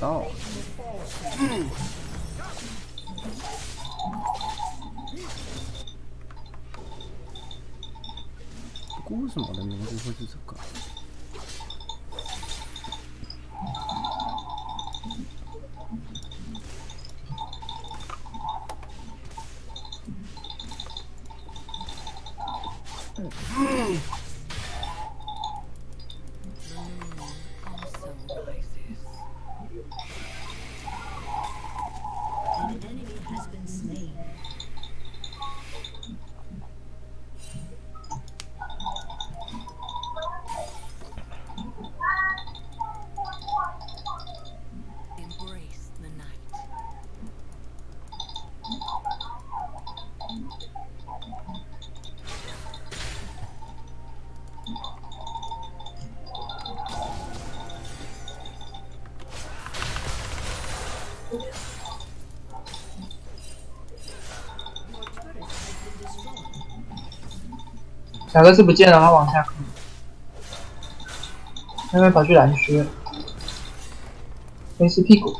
到。不过为什么小哥是不见了，他往下看，那边跑去蓝区，没事屁股。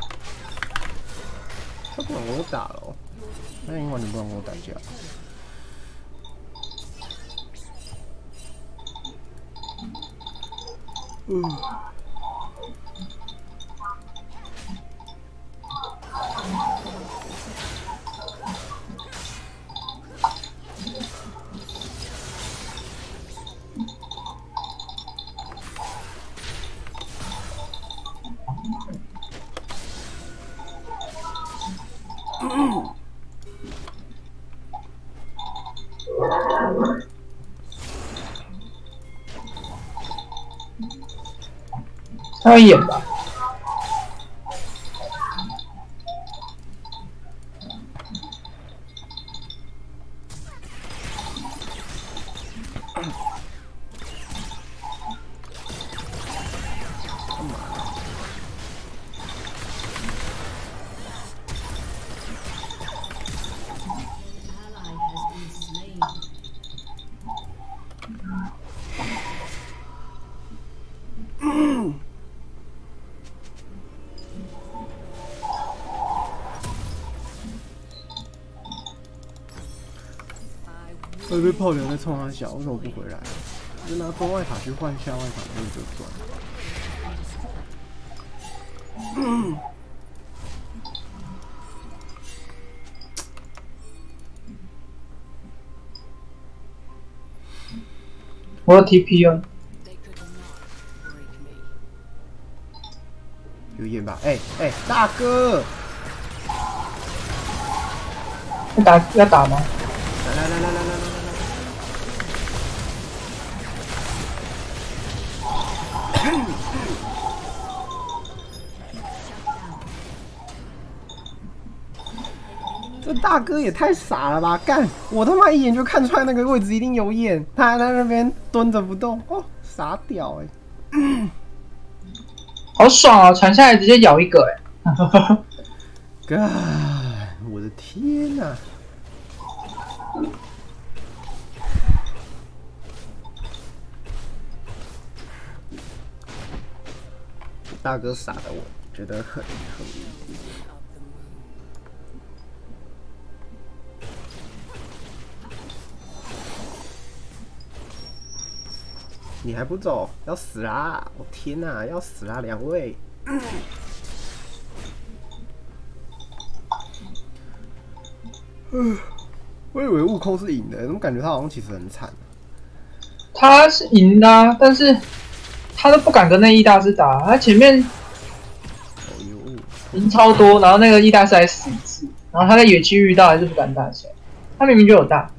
他炮流在冲他小，为什么不回来？就拿中外塔去换下外塔，那就赚。我要 TP 啊。有眼吧？哎哎，大哥，要打要打吗？大哥也太傻了吧！干，我他妈一眼就看出来那个位置一定有眼，他还在那边蹲着不动，哦，傻屌哎！好爽啊，传下来直接咬一个哎！干，我的天哪！大哥傻的，我觉得很很。你还不走，要死啦！我天哪，要死啦！两位，嗯我以为悟空是赢的，怎么感觉他好像其实很惨？他是赢的，但是。他都不敢跟那易大师打，他前面赢超多，然后那个易大师还死一次，然后他在野区遇到还是不敢打起来，他明明就有大。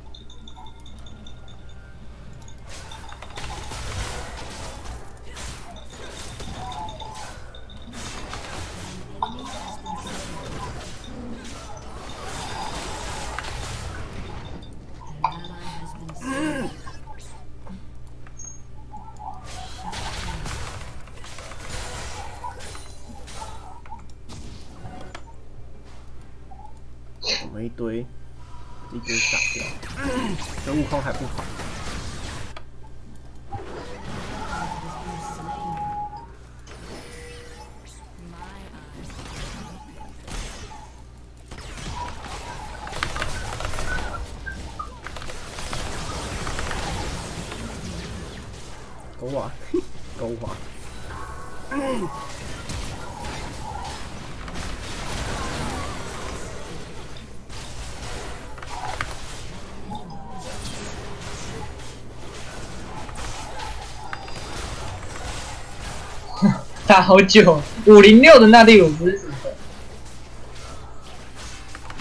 打好久，五零六的那第五不是，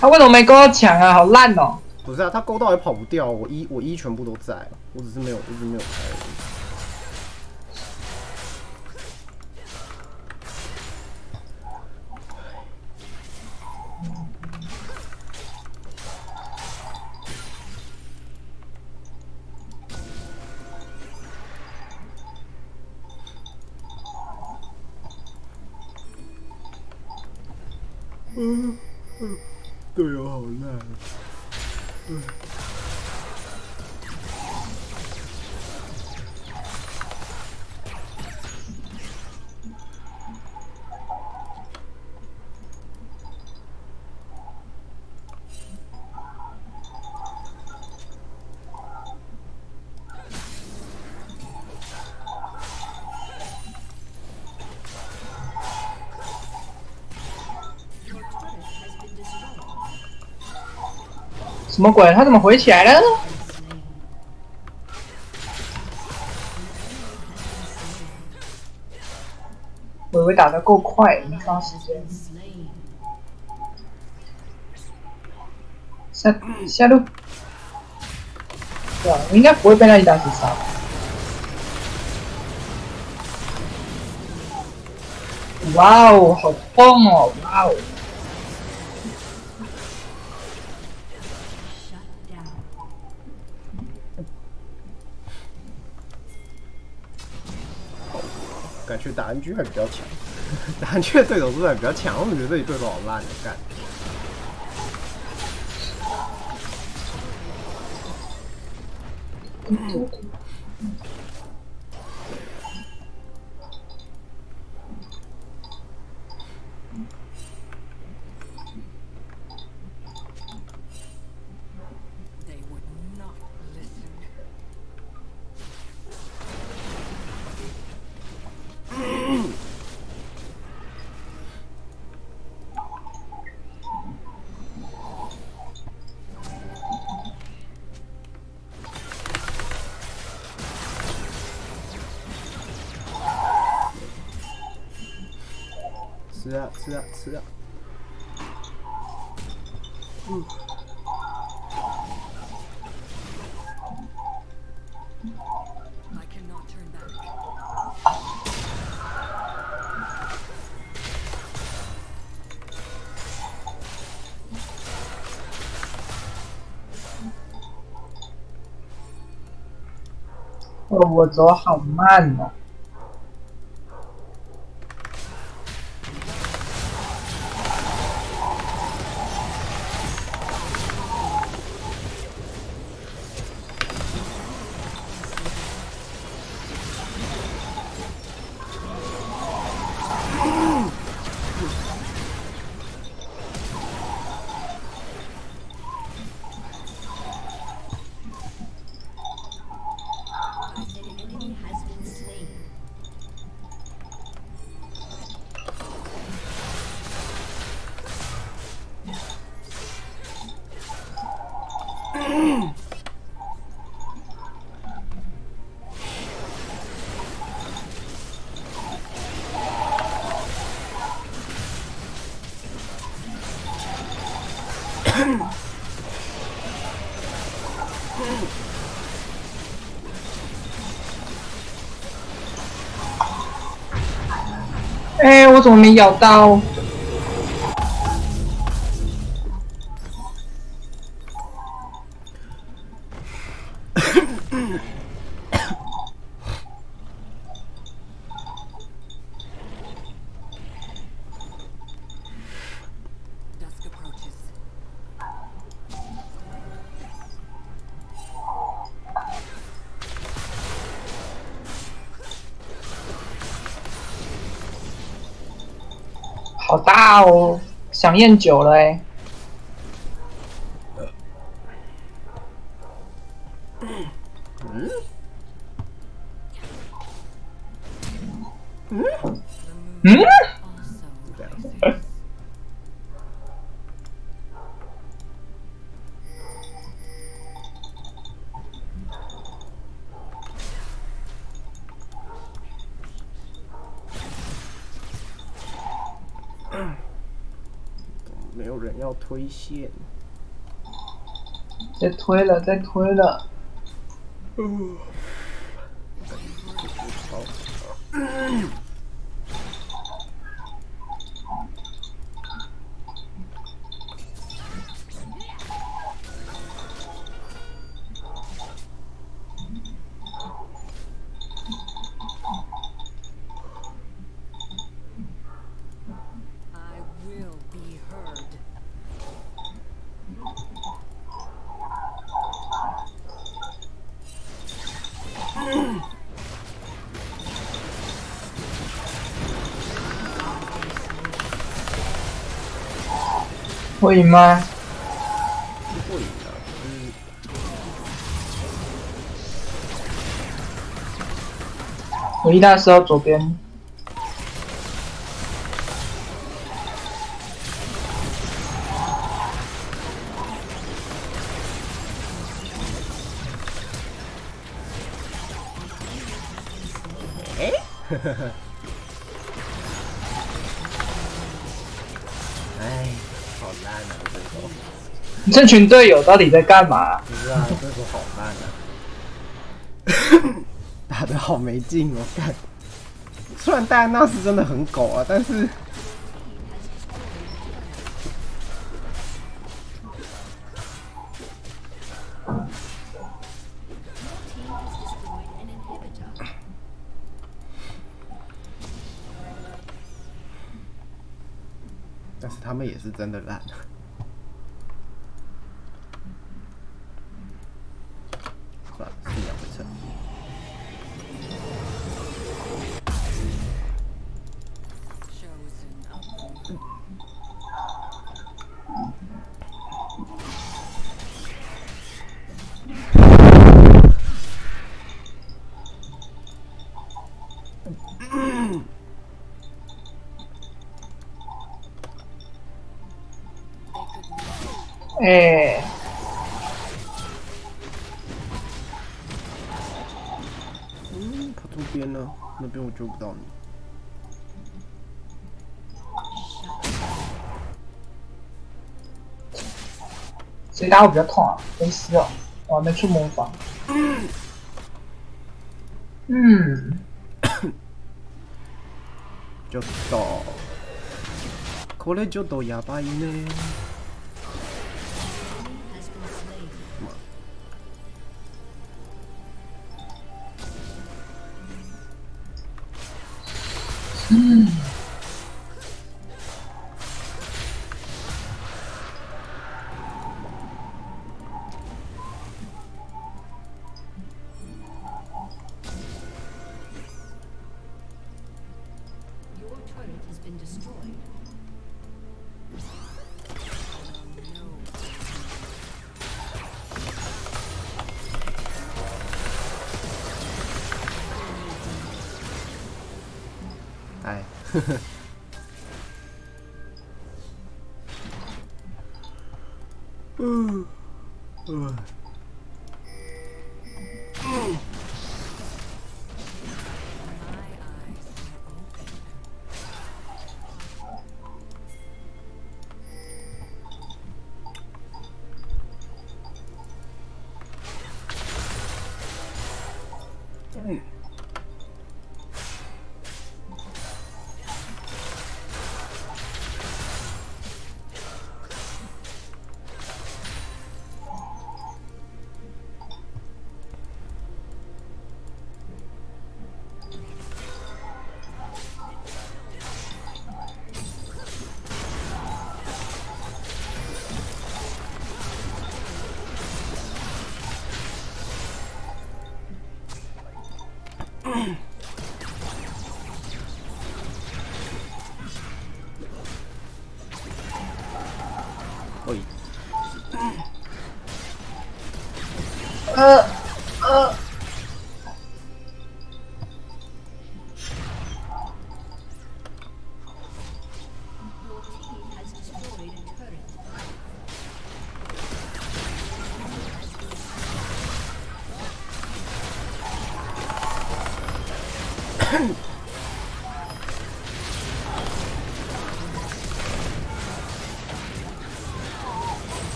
他为什么没勾到墙啊？好烂哦！不是啊，他勾到也跑不掉，我一我一全部都在，我只是没有，一直没有开什么鬼？他怎么回起来了？我以为打的够快，没刷时间。下下路，对啊，应该不会被那一打死杀。哇哦，好棒哦！哇哦。打 NG 还比较强，打 NG 的对手是不是还比较强？我怎么觉得这里对手好烂？干。嗯吃啊吃啊！嗯。哦，我走好慢哦。我没咬到？哦，想验酒了哎。嗯？人要推线。在推了，再推了。I 会赢吗？会赢的，嗯我一大师要左边。这群队友到底在干嘛？不知道，这手好慢啊！打的好没劲哦，干。虽然戴安娜是真的很狗啊，但是但是他们也是真的烂。谁打我比较痛啊？没事哦，我还没出魔法。嗯，ちょっとこれちょっとやばいね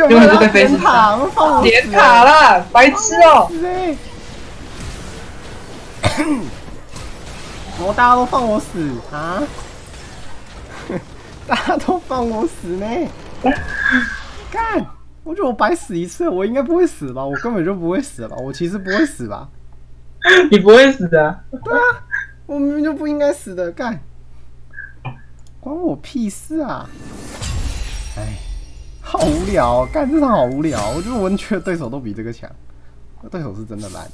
有没有要点塔？放我点塔了，白痴哦、死欸！怎么大家都放我死啊？大家都放我死呢？干！我觉得我白死一次，我应该不会死吧？我根本就不会死吧？我其实不会死吧？你不会死的。对啊，我明明就不应该死的，干！关我屁事啊！聊、哦，干这场好无聊。我觉得文缺的对手都比这个强，那对手是真的烂。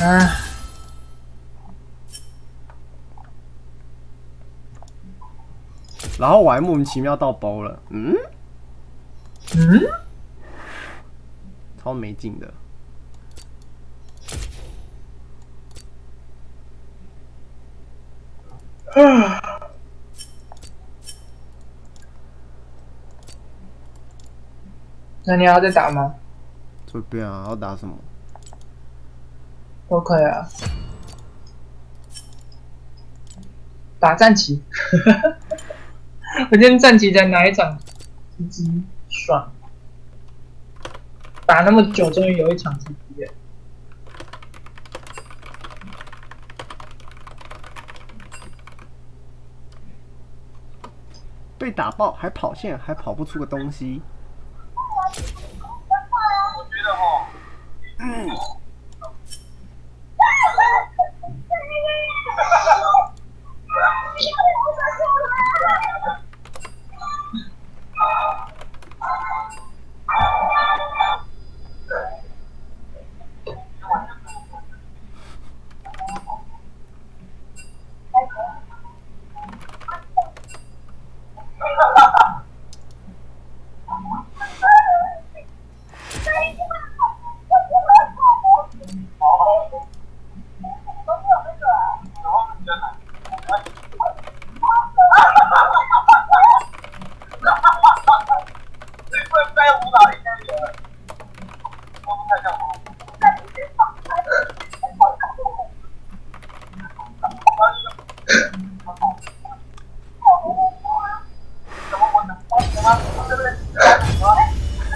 啊，然后我还莫名其妙到包了，嗯，嗯，超没劲的。那你还要再打吗？随便啊，要打什么？都可以啊。打战旗，我今天战旗在哪一场，鸡鸡爽。打那么久，终于有一场。被打爆还跑线，还跑不出个东西。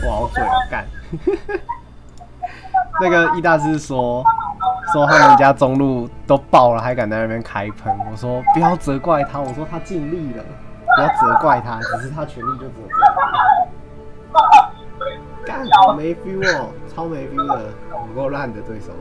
我好嘴哦，干！那个大师说说他们家中路都爆了，还敢在那边开喷。我说不要责怪他，我说他尽力了，不要责怪他，只是他全力就只有这样。干，好没 feel 哦，超没 feel 的，不够烂的对手。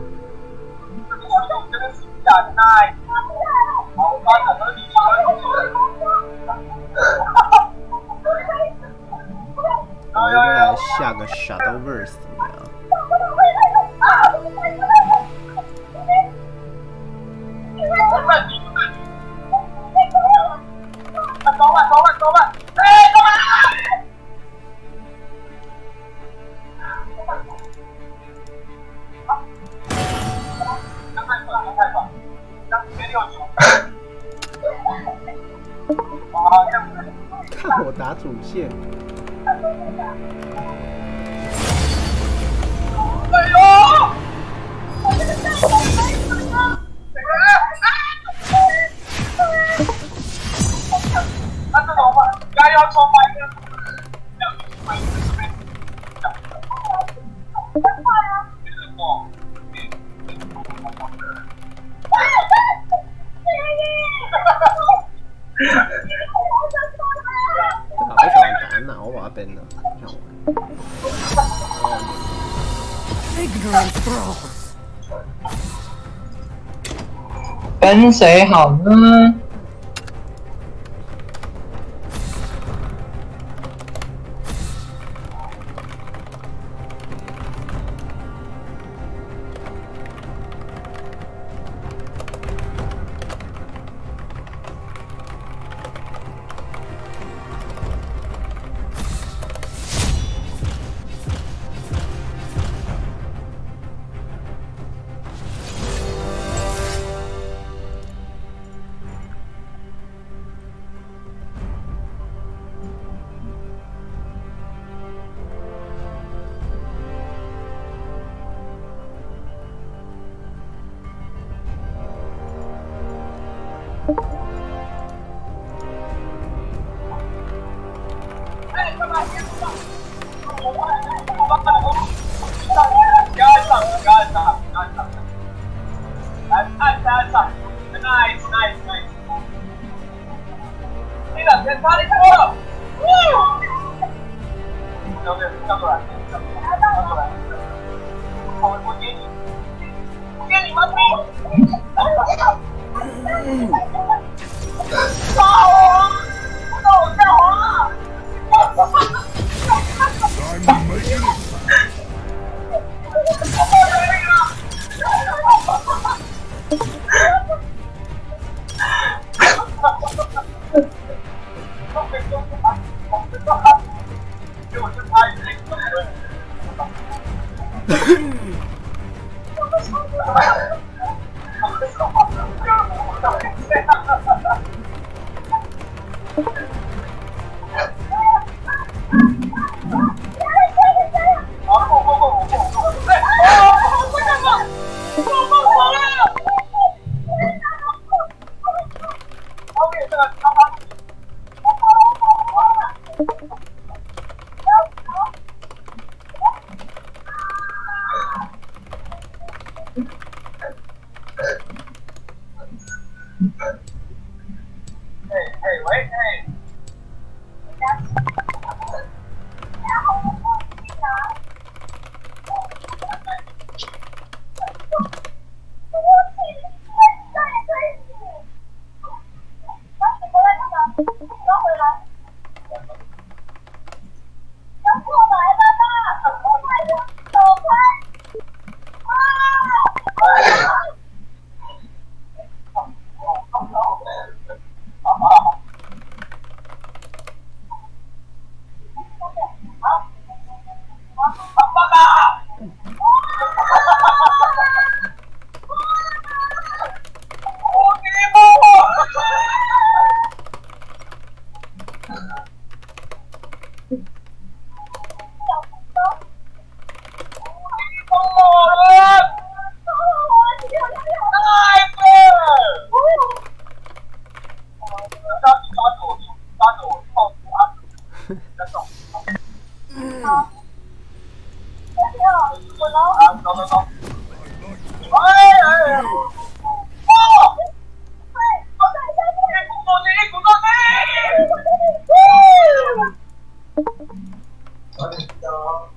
谁好呢？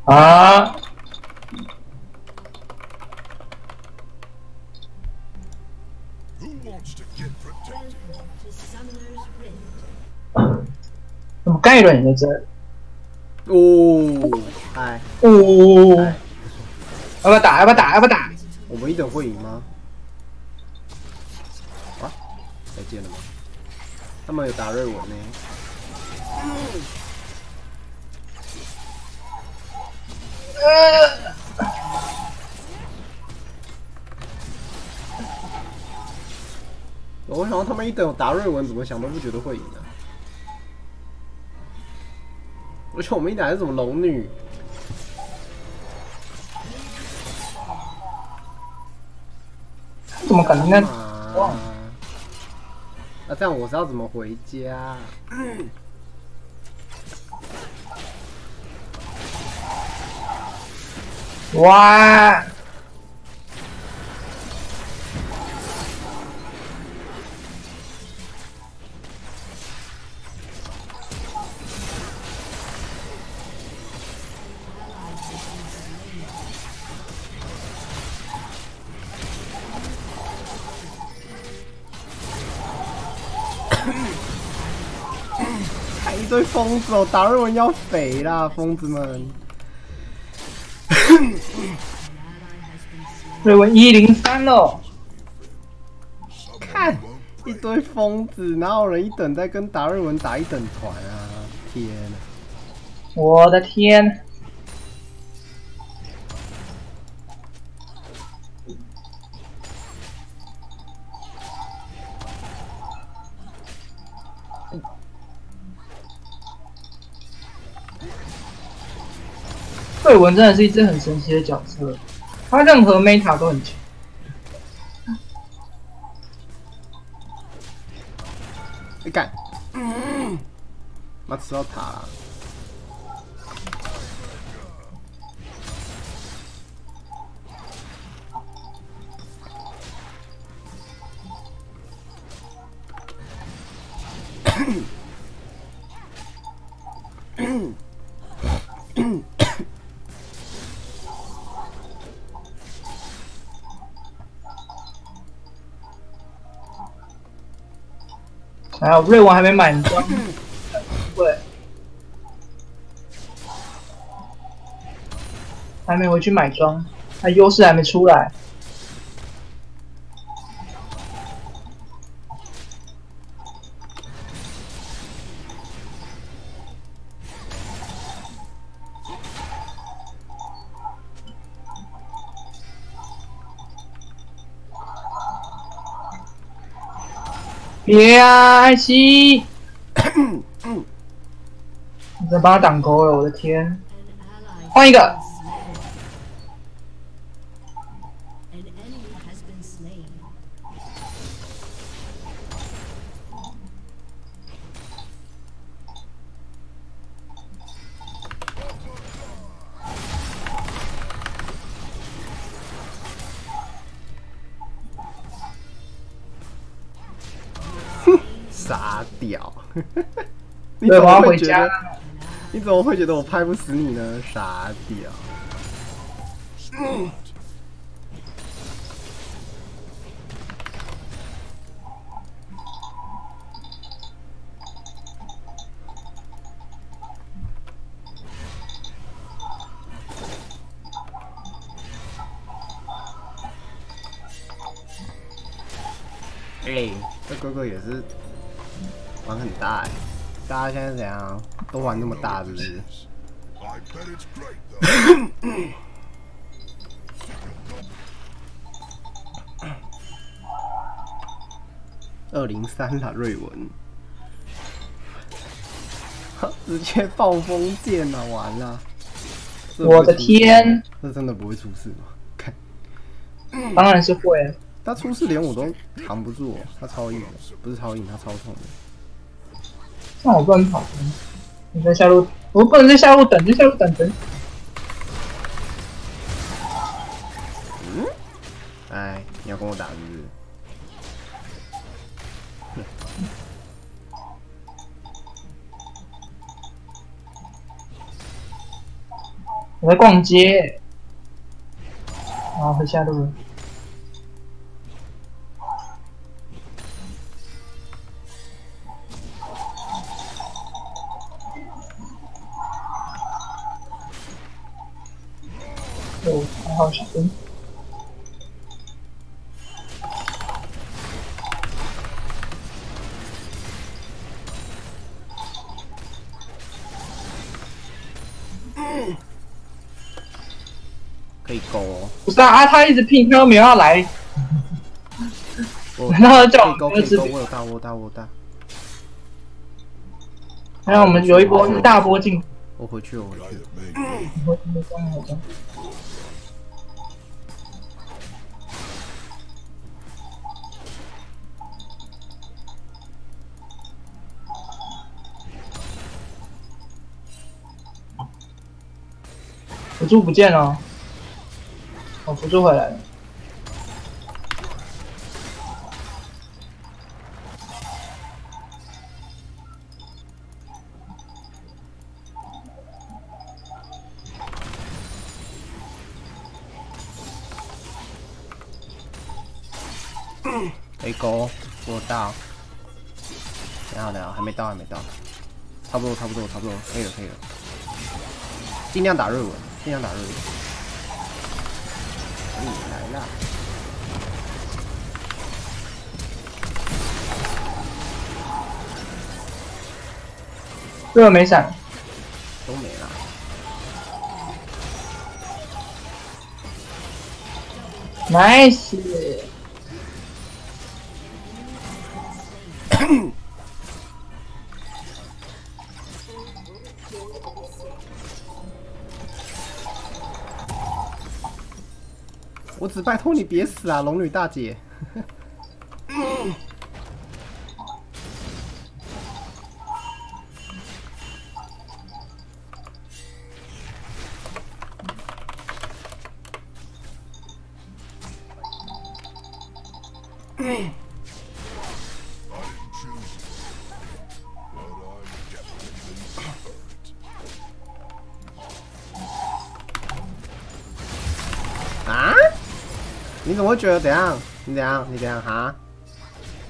啊！Who wants to get protected? 怎么盖伦也在这？哦，哎，哦，要不要打？要不要打？要不要打？我们一等会赢吗？啊，再见了吗？他们有打瑞文呢。我想到他们一等有打瑞文，怎么想都不觉得会赢啊！而且我们一打是什么龙女？怎么可能呢？啊，那这样我是要怎么回家？哇！还一堆疯子哦，达瑞文要肥啦，疯子们！瑞文一零三喽，看一堆疯子，哪有人一等在跟达瑞文打一等团啊？天呐！我的天！瑞文真的是一只很神奇的角色，他任何 meta 都很强。你干！妈吃到塔了！还有瑞文还没满装，对，还没回去买装，他优势还没出来。别啊，艾希！你在帮他挡钩了，我的天！换一个，你，怎么会觉得？。你怎么会觉得我拍不死你呢？傻屌！哎、这哥哥也是玩很大哎、大家现在怎样？都玩那么大，是不是. 二零三啦，瑞文，直接暴风剑啊！完了，我的天吗，这真的不会出事吗？看 当然是会。他出事连我都扛不住、哦，他超硬的，不是超硬，他超痛的。那我不能跑，你在下路，我不能在下路等，在下路等等。哎，你要跟我打是不是？我在逛街，然后回下路了。哦，还好小心。可以勾哦，不是啊，他一直拼，他又没有要来，我 然后叫可以勾，可以勾，我们就我有大，我大，我大，然后我们有一波一大波进，我回去，我回去。辅助不见了，哦，辅助回来了。可以勾，我到。等一下等一下，还没到，还没到。差不多，差不多，差不多，可以了，可以了。尽量打瑞文，尽量打入。你来了！这个没闪，都没了。nice。拜托你别死啊，龙女大姐。会觉得怎样？你怎样？你怎样？哈？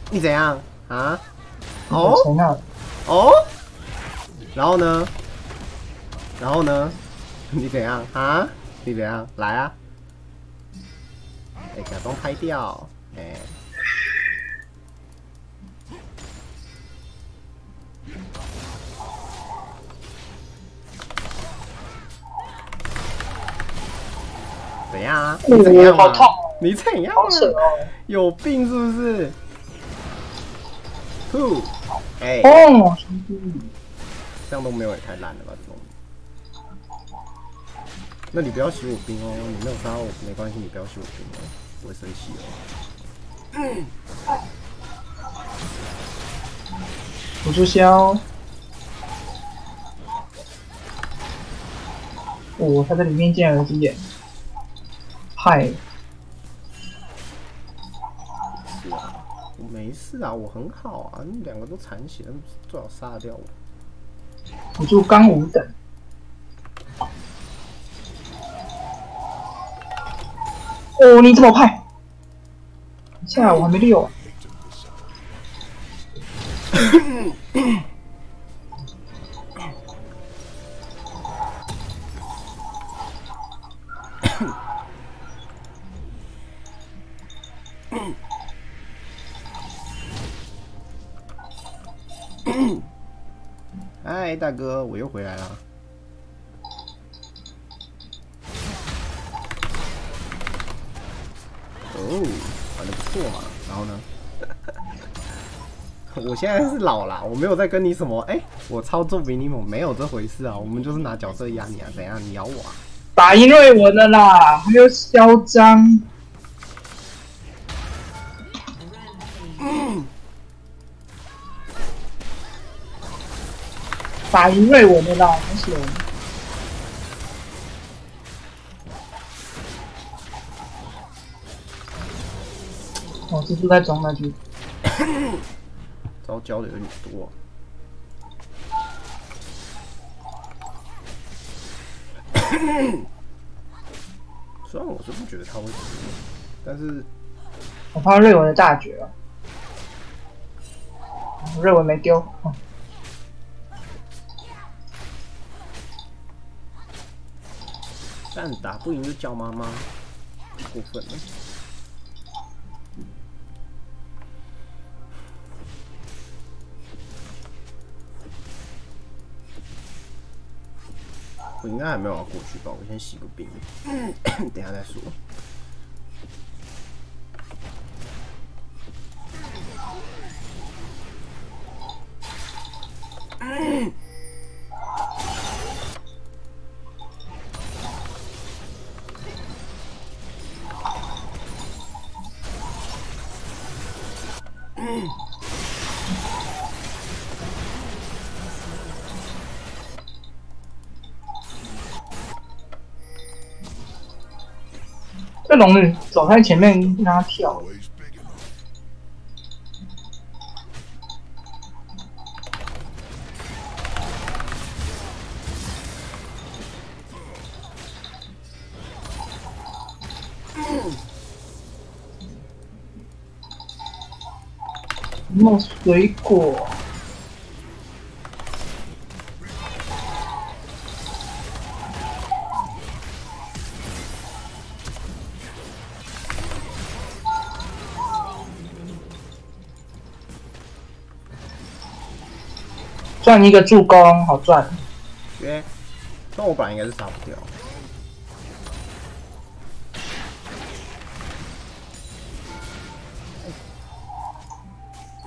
你怎样？啊？哦哦？然后呢？然后呢？你怎样？啊？你怎样？来啊！哎、假装拍掉。哎、怎样啊？你怎样、啊？你怎样、了？哦！有病是不是？呼，哎、哦，这样都没有也太烂了吧？这种。那你不要洗我兵哦，你没有杀我没关系，你不要洗我兵哦，我会生气哦。辅助消。哦，他在里面见而眼，嗨，没事啊，我很好啊，你两个都残血，最好杀掉我。我就刚五等。哦，你这么派？等一下我还没六啊。嗨，大哥，我又回来了。哦，玩的不错嘛。然后呢？我现在是老啦，我没有在跟你什么，哎、我操作比你猛，没有这回事啊。我们就是拿角色压你啊，怎样？你咬我啊？打赢瑞文了啦，还有嚣张。打赢瑞文的啦，恭喜我这是在装那句。招教的有点多、虽然我是不觉得他会死，但是我怕瑞文的大绝了。瑞文没丢，哦但打不赢就叫妈妈，过分了。我应该还没有要过去吧，我先洗个冰，等下再说。这龙女走在前面让他跳，弄水果。赚一个助攻，好赚。约，但我本来应该是杀不掉。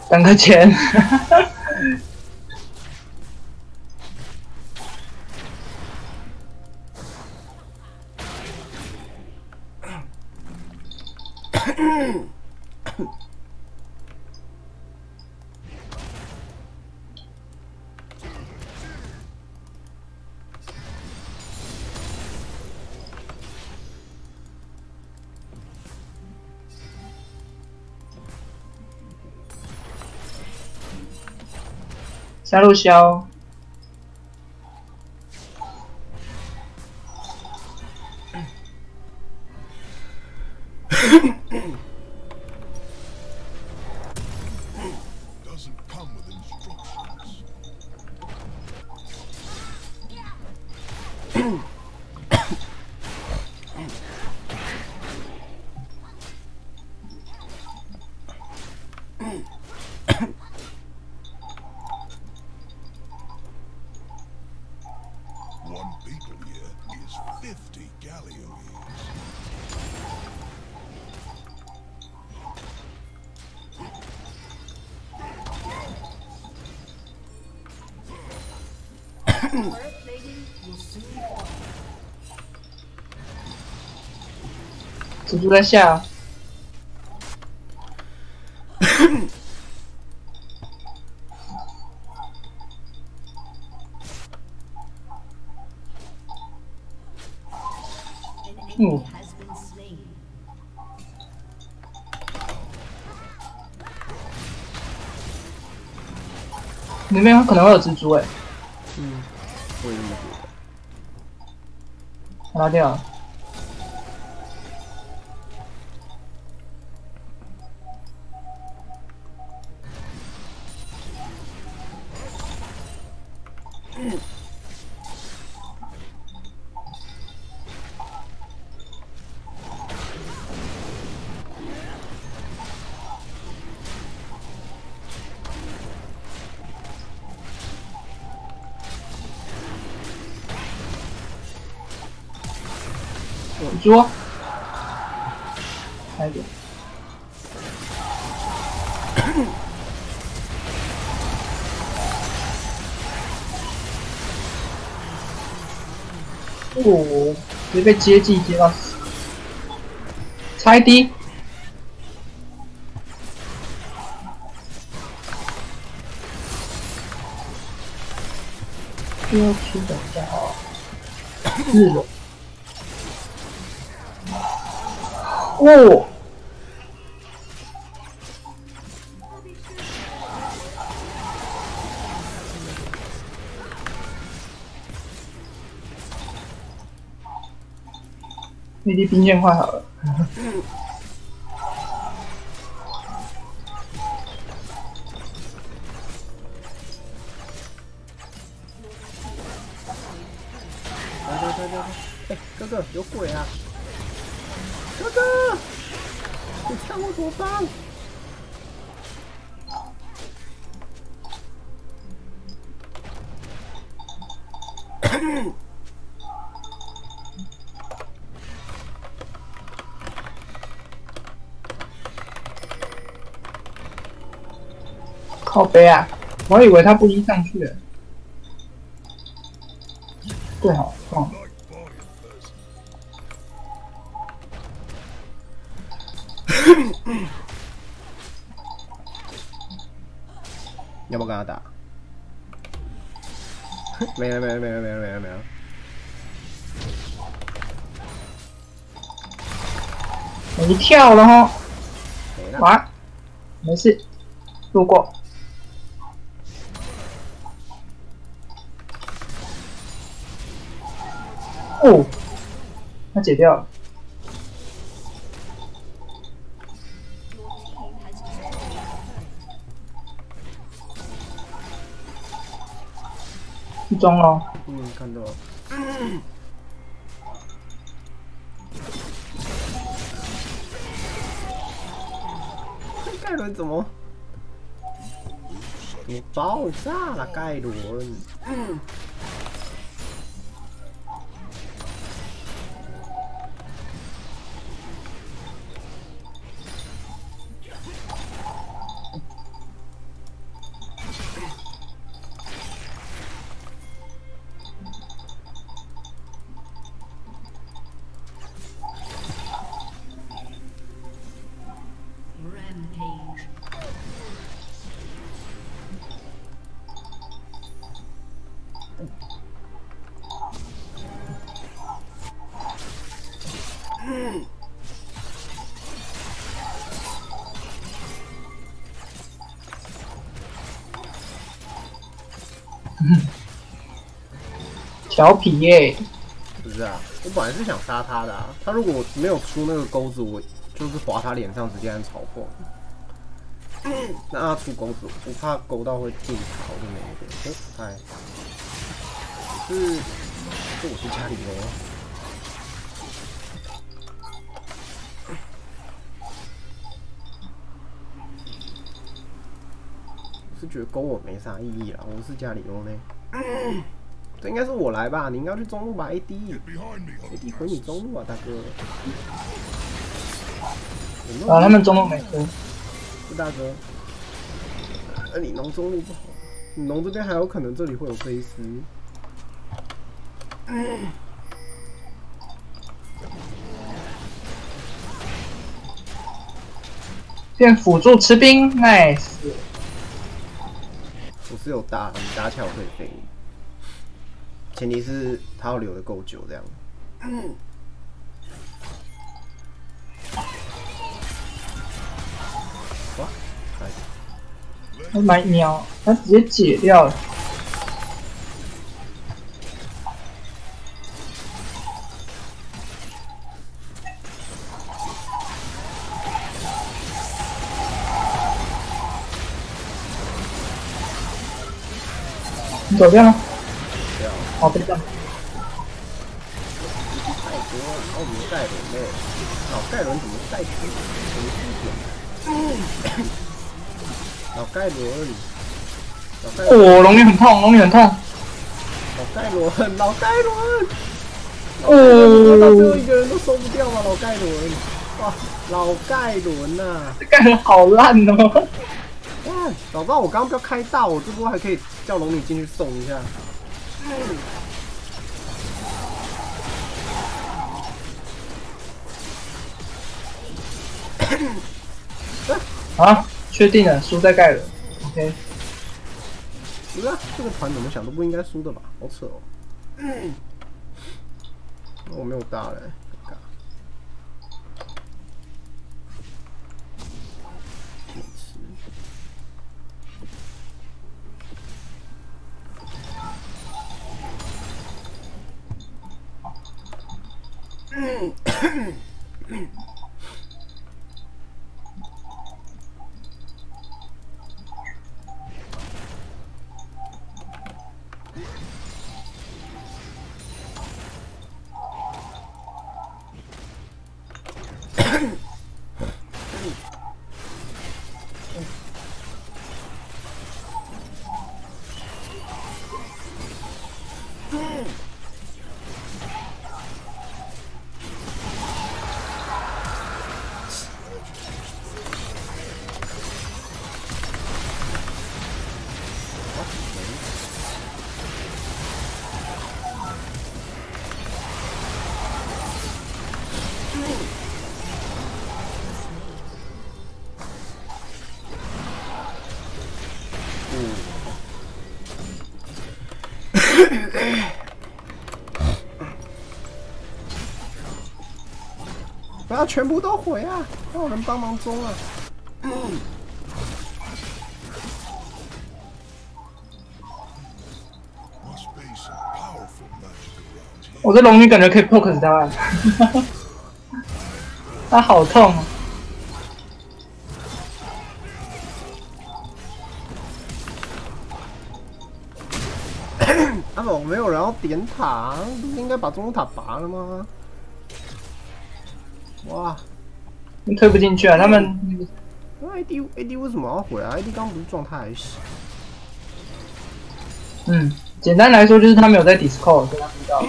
等个钱。下路消，在下，嗯.里面可能会有蜘蛛哎、嗯，我也这么觉得。拿掉。蜘蛛，开点。哦，直接被接近接到死，猜低。要去等一下啊，日了。哦那些兵线快好了。靠背啊！我还以为他不一上去了。对哦，哦，Night fire first. 要不要跟他打？没了没了没了没了没了没了。没跳了哈，没了。哇，没事，解掉了。一中哦，嗯，看到了。盖伦怎么怎么爆炸了？盖伦，Rampage. 调皮耶、是不是啊，我本来是想杀他的。他如果没有出那个钩子，我就是划他脸上直接按嘲讽。那他出钩子，我怕勾到会进塔，我就没那个。哦，嗨，是，这我是家里哦。是觉得勾我没啥意义啦，我是家里欧呢。这应该是我来吧？你应该去中路吧，AD，AD 回你中路啊，大哥。啊，他们中路没出，是大哥。那、你农中路不好，你农这边还有可能这里会有飞丝。变辅助吃兵，nice。我是有打，你打起来我可以飞你，前提是他要留的够久，这样。哇，可以。他买秒，他直接解掉了。你走掉了？对啊，哦，被撞。太多了，然后我们盖伦嘞，老盖伦怎么带出怎么一点？老盖伦，老盖伦，哦，龙女很痛，龙女很痛。老盖伦，老盖伦，我到最后哦，一个人都收不掉吗？老盖伦，哇，老盖伦呐、这盖伦好烂哦。哇，早知道我刚刚不要开大，我这波还可以叫龙女进去送一下。啊，确定了，输在盖了。OK，不是、这个团怎么想都不应该输的吧？好扯哦。我没有大嘞，不要全部都回啊，让我能帮忙中啊。我的龙女感觉可以 poke 他，他好痛。点塔，不是应该把中路塔拔了吗？哇，你推不进去啊！他们那 AD AD 为什么要回来？AD 刚刚不是状态还行？嗯，简单来说就是他没有在 Discord 跟他知道，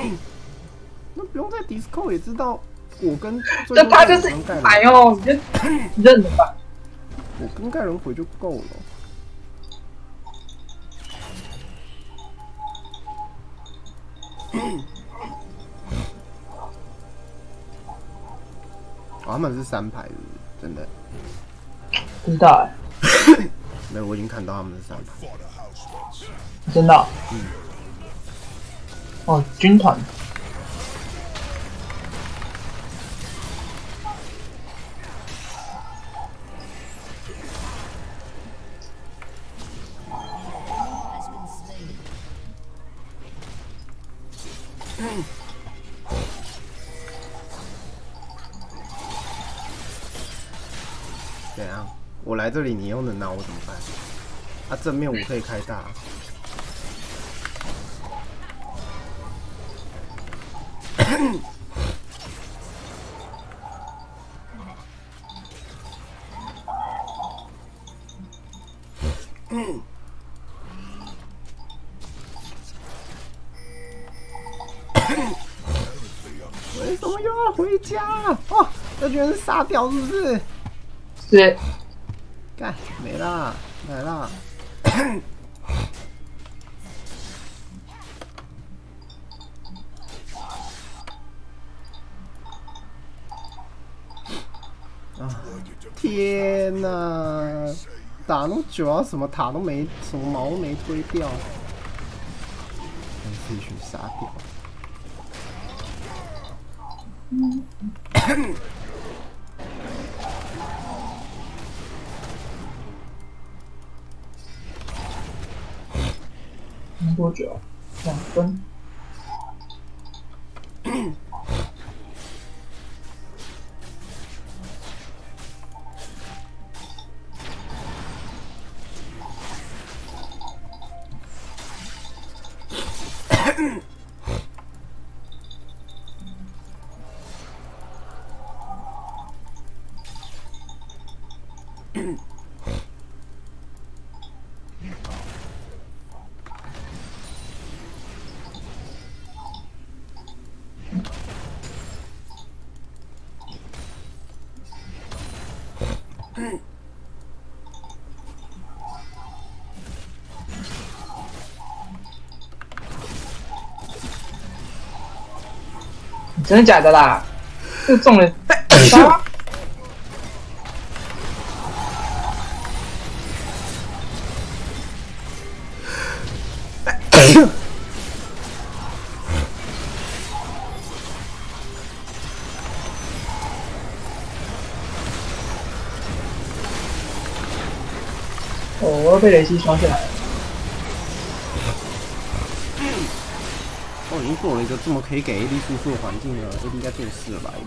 那不用在 Discord 也知道，我跟那他就是跟盖买伦，哦，你就 认了吧。我跟盖伦回就够了。他们是三排，是是？真的不知道哎、没有，我已经看到他们是三排。真的哦、哦，军团。这里，你又能拿我怎么办？啊，正面我可以开大。为什么又要回家？哦，这居然是杀掉，是不是？是干没啦来啦啊天哪打那么久啊什么塔都没什么毛都没推掉。继续傻屌多久？两分。真的假的啦？又中了杀！哦，我又被雷击刷下来了。做了一个这么可以给 AD 输出的环境呢，AD 应该做事了吧？AD。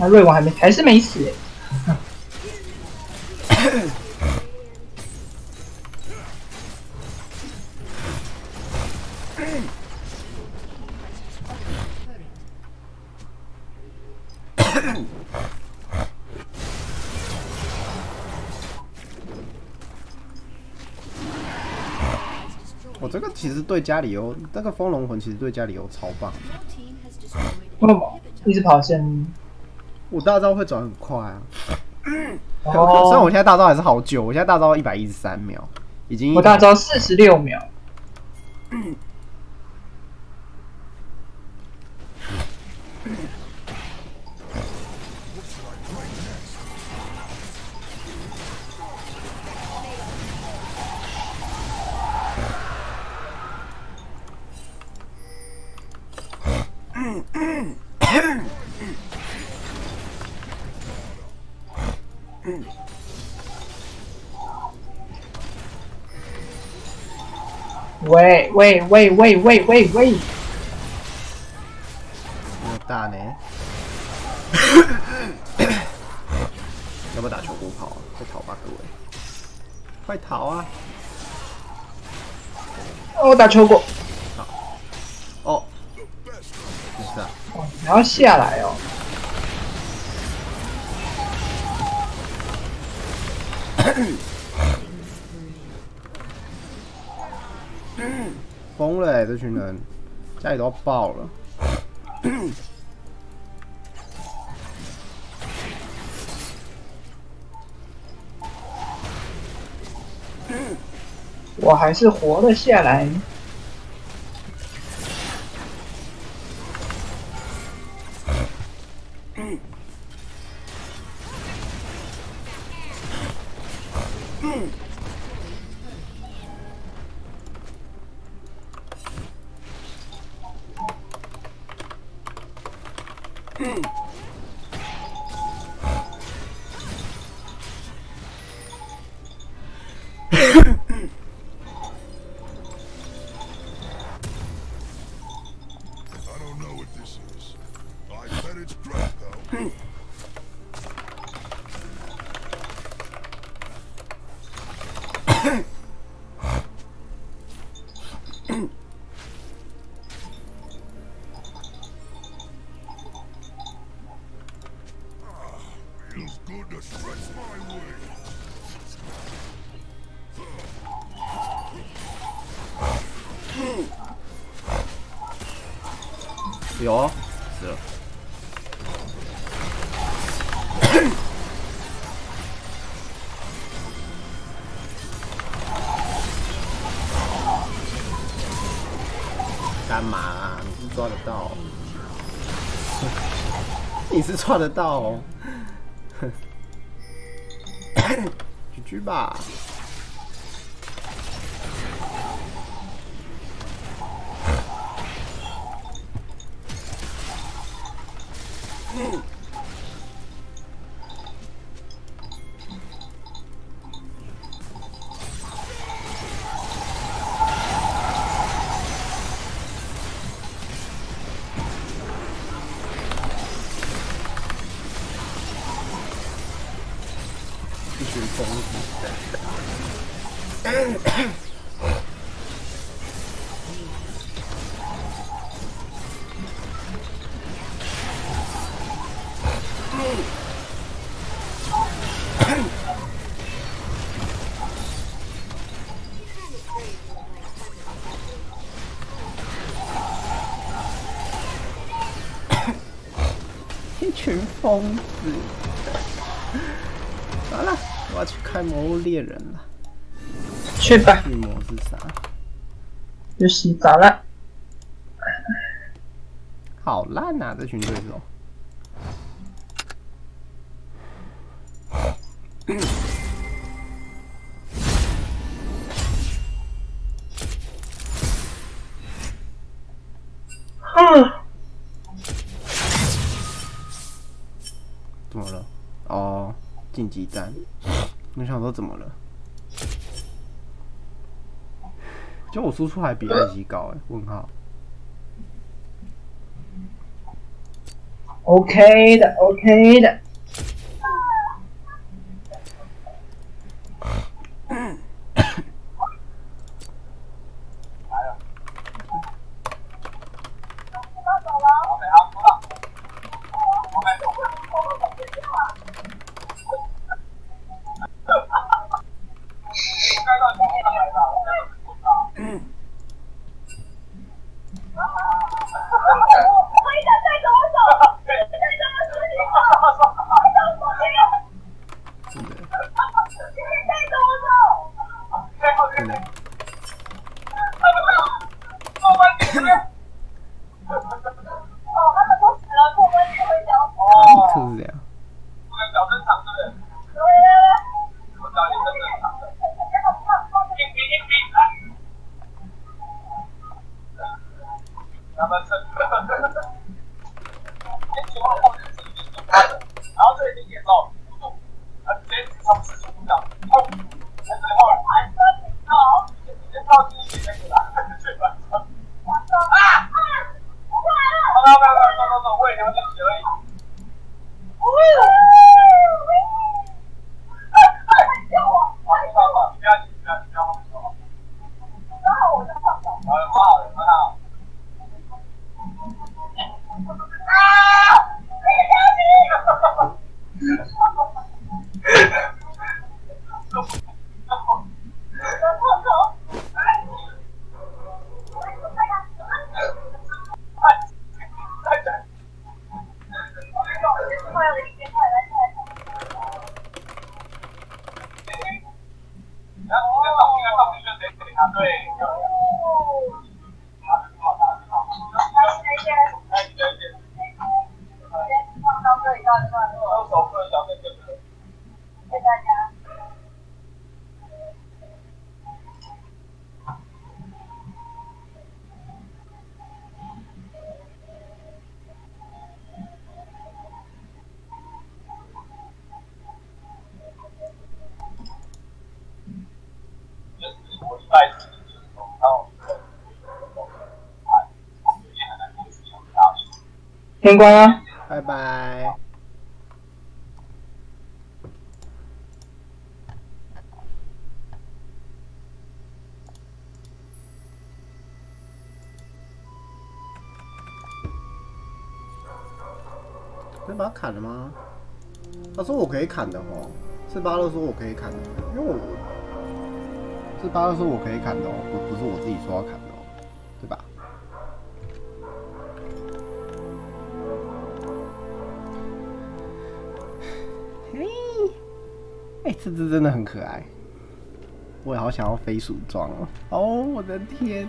那瑞王还没，还是没死。这个其实对加里欧，这个风龙魂，其实对加里欧超棒。为什么一直跑线？我大招会转很快啊，虽然哦我现，在大招还是好久，我现在大招一百一十三秒，已经我大招四十六秒。喂喂喂喂喂喂喂！大呢。要不要打球鼓跑啊？快逃吧，各位！快逃啊！哦，我打球过。哦，没事啊。哦，你要下来哦。疯了、欸，这群人家里都要爆了。我还是活了下来。你是抓得到、哦？疯子。完了，我要去开《魔物猎人》了。去吧，巨魔是啥？去洗澡了。好烂啊！这群对手。怎么了？就我输出还比二级高哎？问号。OK 的，OK 的。天关了！拜拜。可以把它砍了吗？他说我可以砍的哦，是巴勒说我可以砍的，因为我是巴勒说我可以砍的哦，不不是我自己说要砍的这只真的很可爱，我也好想要飞鼠装哦！哦，我的天！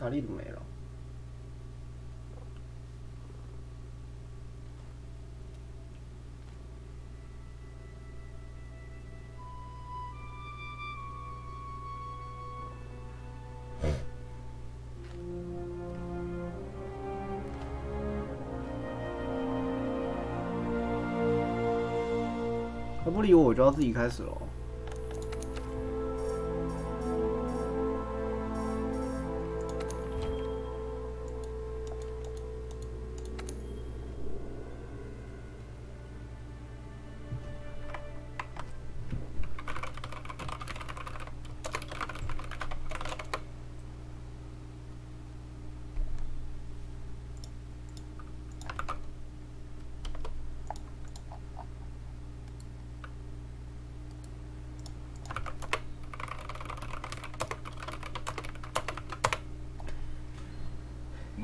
卡利都没了。他不理我，我就要自己开始了。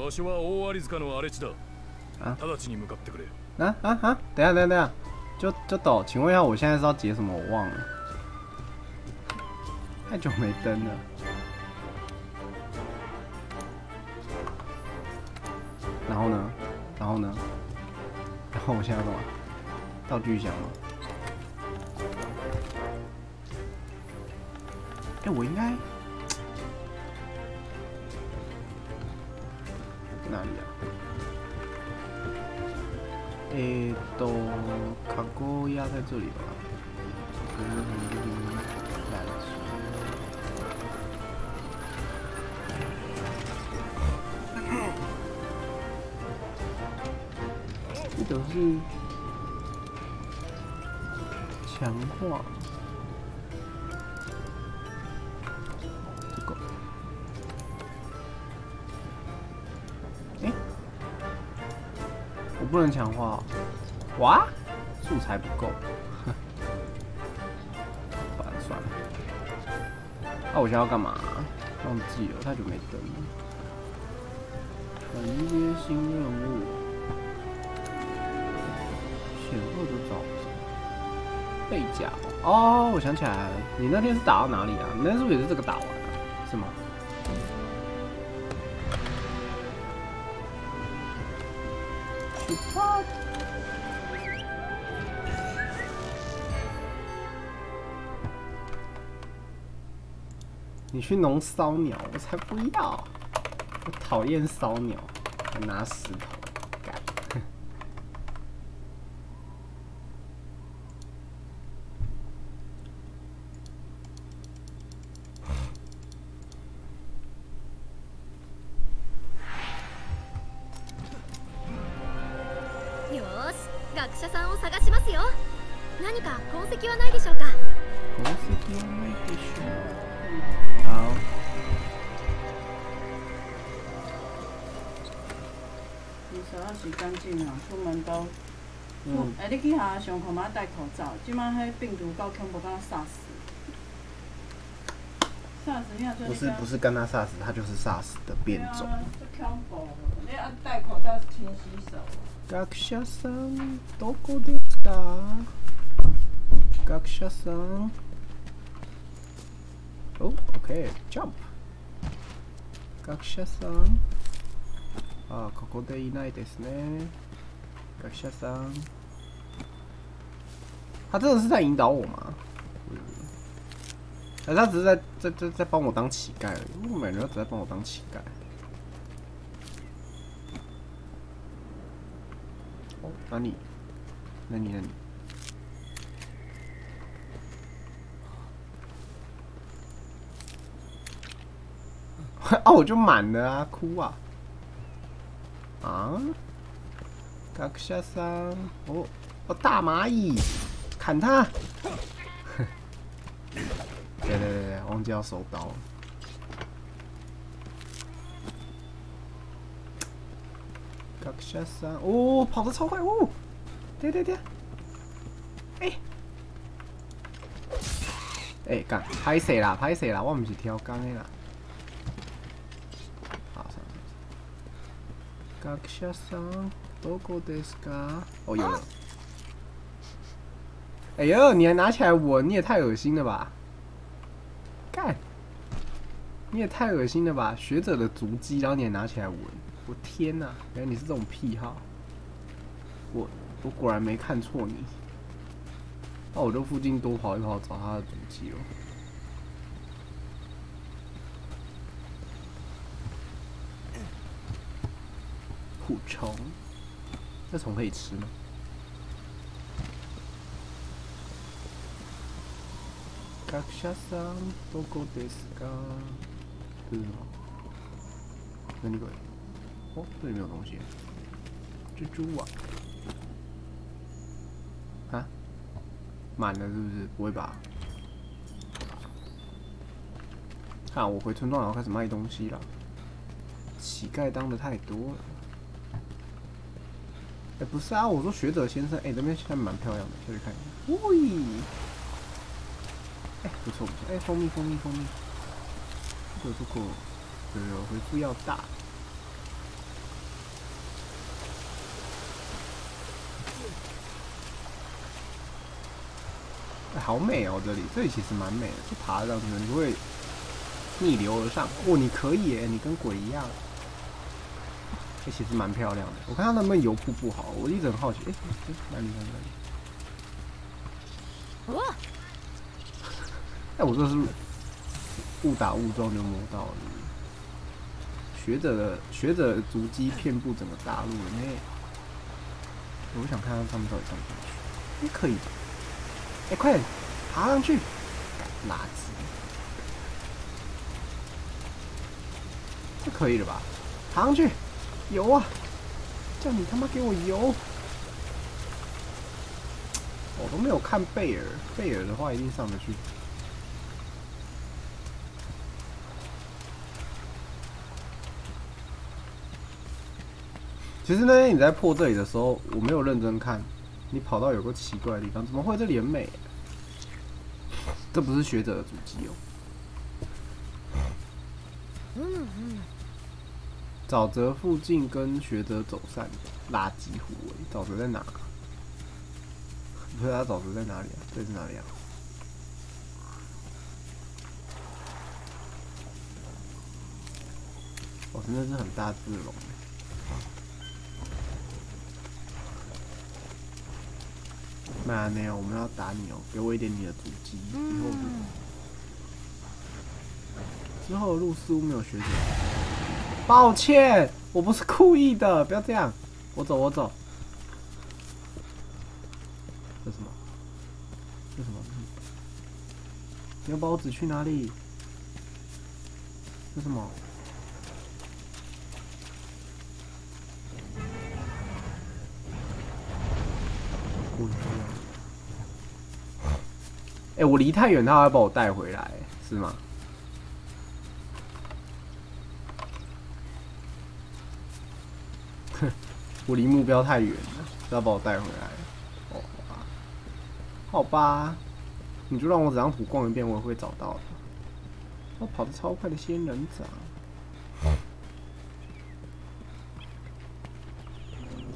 場所は大有塚の荒れ地だあ直ちに向かってくれ啊啊啊！等一下等一下等一下，就就抖，请问一下，我现在是要解什么？我忘了，太久没登了。然后呢？然后呢？然后我现在要干嘛？道具箱吗？哎、我应该 这里吧。这都是强化。这个，哎，我不能强化哦。哇，素材不够，我现在要干嘛、忘记了，太久没登了。承接新任务，显赫的沼泽，背甲。哦，我想起来了，你那天是打到哪里啊？你那是不是也是这个打完去弄骚鸟，我才不要！我讨厌骚鸟，拿石头上课嘛戴口罩，即摆迄病毒够恐怖，敢杀死。杀死你啊！不是不是跟他杀死，他就是杀死的变种。最恐怖，你要戴口罩勤洗手。学者さん、どこですか？学者さん。哦，OK、jump。学者さん。あ、ここでいないですね。学者さん。 他真的是在引导我吗？嗯，还是他只是在在在在帮我当乞丐而已？我感觉他只在帮我当乞丐。哦，那你，那你，那你，啊，我就满了啊，哭啊！啊，学者さん，哦，哦，大蚂蚁，砍它！对对对对，忘记要收刀了。学者さん，哦，跑得超快，哦！对对对，哎、哎，干，拍谁啦？拍谁啦？我不是挑钢的啦。好，算了算了。学者さん、どこですか？哦，有了。 哎呦，你还拿起来闻，你也太恶心了吧！干，你也太恶心了吧！学者的足迹，然后你还拿起来闻，我天哪！原来你是这种癖好，我我果然没看错你。那我就附近多跑一跑，找他的足迹了。虎虫，这虫可以吃吗？学者さんどこですか？是吗？那你个，哦，这里没有东西。蜘蛛网，啊？满了是不是？不会吧？看我回村庄然后开始卖东西了。乞丐当的太多了。哎、不是啊，我说学者先生，哎、这边现在蛮漂亮的，下去看一下。喂，哎、 不错不错，哎、蜂蜜蜂蜜蜂蜜，这个不过，对对，回复要大。哎、好美哦，这里这里其实蛮美的，就爬上去，你不会逆流而上。哦，你可以耶，你跟鬼一样。哎、其实蛮漂亮的。我看它能不能游瀑布好，我一直很好奇。哎、哎哪里哪里哪里？哇，哎、我这是误打误撞就摸到了。学者的学者的足迹遍布整个大陆呢。我想看看他们到底上不上去。哎、可以。哎、快点，爬上去！垃圾。这可以了吧？爬上去，游啊！叫你他妈给我游！我都没有看贝尔，贝尔的话一定上得去。其实那天你在破这里的时候，我没有认真看，你跑到有个奇怪的地方，怎么会这里很美？这不是学者的主机哦。沼泽附近跟学者走散，垃圾湖诶，沼泽在哪？不知道沼泽在哪里啊？这是哪里啊？哦，真的是很大只的龙那没有，我们要打你哦，给我一点你的足迹，以后就之后的路似乎没有学者。抱歉，我不是故意的，不要这样。我走，我走。这什么？这什么？你要把我指去哪里？这什么？哎、我离太远，他还要把我带回来，是吗？哼，我离目标太远了，要把我带回来。哦，好吧，好吧，你就让我整张图逛一遍，我也会找到的。我跑得超快的仙人掌。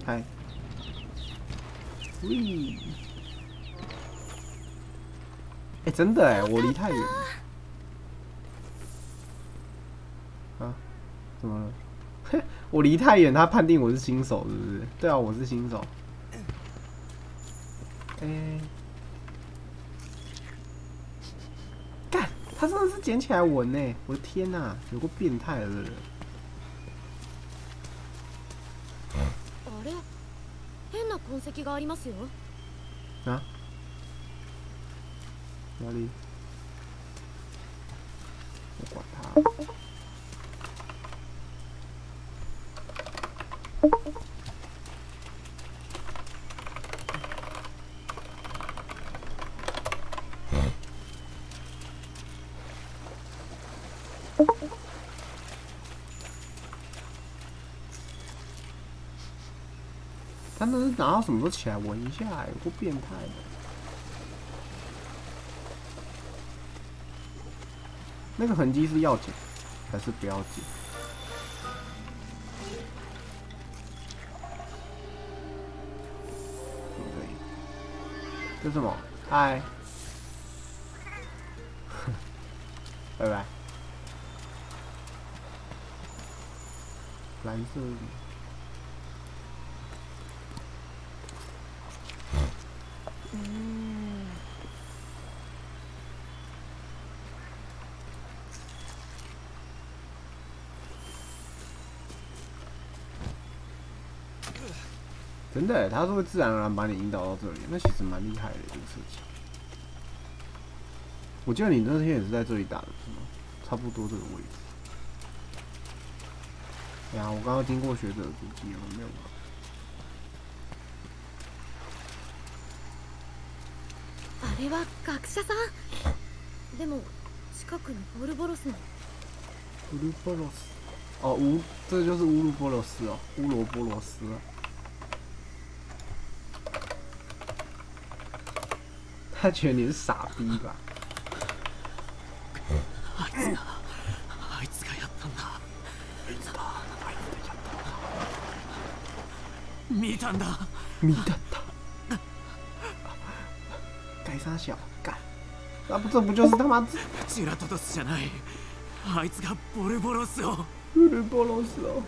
嗨，喂，哎，真的哎，我离太远了。啊？怎么了？我离太远，他判定我是新手，是不是？对啊，我是新手。哎、干，他真的是捡起来闻呢！我的天哪、有个变态的人。あれ変な痕跡がありますよ啊？ 哪里？我管他。他那是拿到什么时候起来闻一下、欸？有够变态的。那个痕迹是要紧还是不要紧？对，这什么？嗨，拜拜。蓝色。的。真的耶，它是会自然而然把你引导到这里，那其实蛮厉害的这个设计。我记得你那天也是在这里打的，是吗？差不多这个位置。哎呀，我刚刚经过学者的足迹，我没有拿。あれは学者さんでも近くにボルボロスも乌鲁波罗斯，哦，乌，这就是乌鲁波罗斯哦，乌罗波罗斯啊。 他觉得你是傻逼吧？あいつがあいつがやったんだ見たんだ米蛋挞，该杀小干，那不这不就是他妈ジュラトドスじゃないあいつがボルボロスを乌鲁波罗斯哦？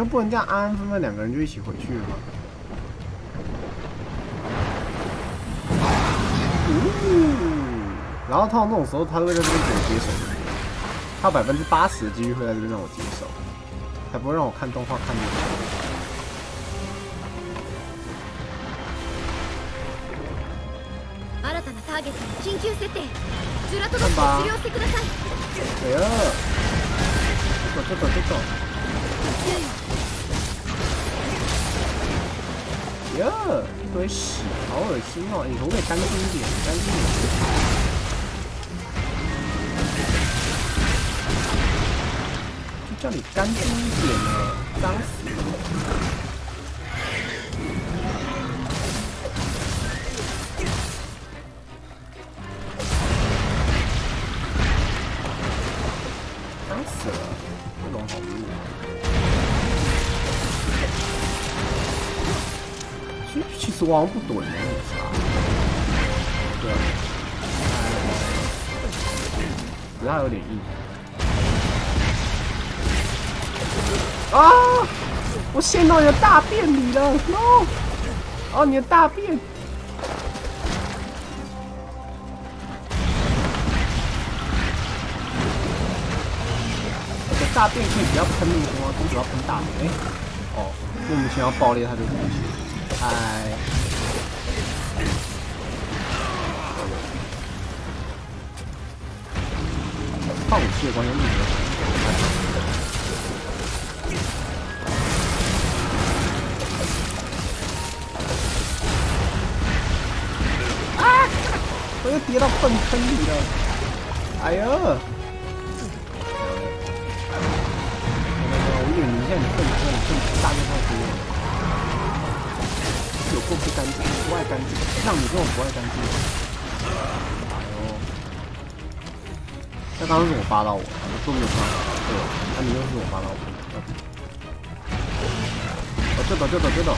就不能这样安安分分两个人就一起回去了吗？嗯，然后通常这种时候，他会在这边给我接手，他百分之八十的几率会在这边让我接手，才不会让我看动画看那个。新たなターゲットに緊急設定ジュラトドスを治療してください哎呀，这个这个这个， 哟，一堆屎，好恶心哦！你可不可以干净一点？干净一点。就叫你干净一点呢，脏死了。实其实我好像不怼没有差，对，只是它有点硬。啊！我陷到你的大便里了，no！哦，你的大便。大便可以不要喷那个吗？公主要喷大便。哎、哦，莫名其妙爆裂，它就不行。哎。放武器的关键力啊！我又跌到粪坑里了。哎呀！我以为你现在你粪坑，粪大便太多了。有够不干净，不爱干净，让你这种不爱干净。那刚刚是我扒到我，我都没有看到。对，那你又是我扒到我。哦，这走这走这走。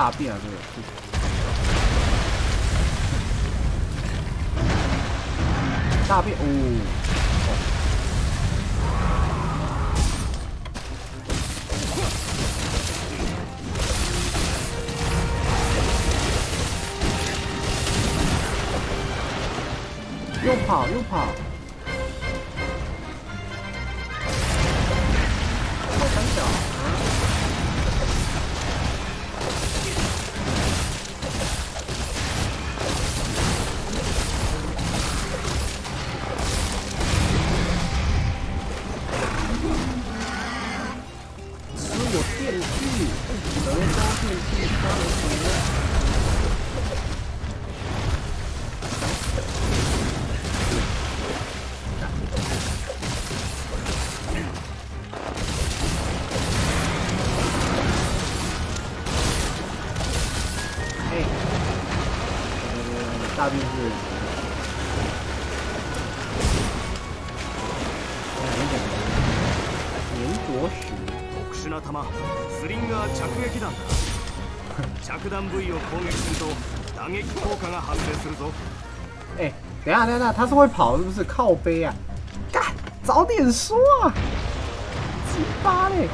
大便啊？下，等一下，他是会跑是不是？靠背啊！干，早点说啊！鸡巴嘞！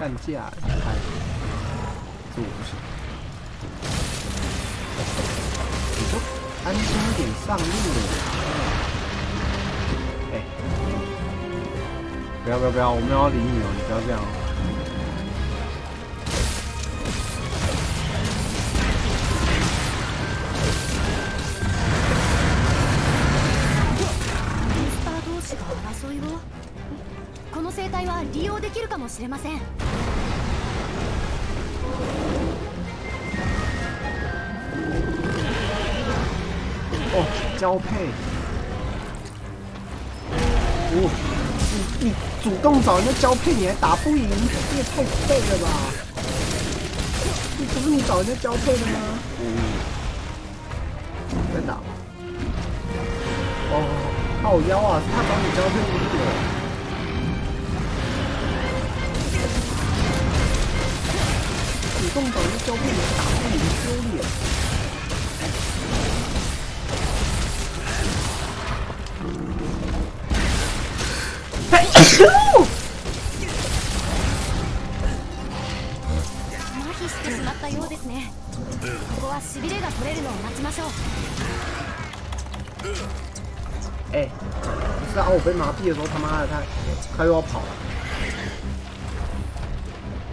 干架，哎，这我不行。你说安心一点上路。哎、不要不要不要，我没有要理你哦，你不要这样哦。モンスター同士が争いをこの生態は利用できるかもしれません 交配。哦，你你主动找人家交配，你还打不赢，你也太废了吧！你不是你找人家交配的吗？嗯，再打。哦，靠腰啊，他找你交配的。主动找人家交配，你还打不赢，丢脸。哎、不是啊，我被麻痹的时候，他妈的他他又要跑了。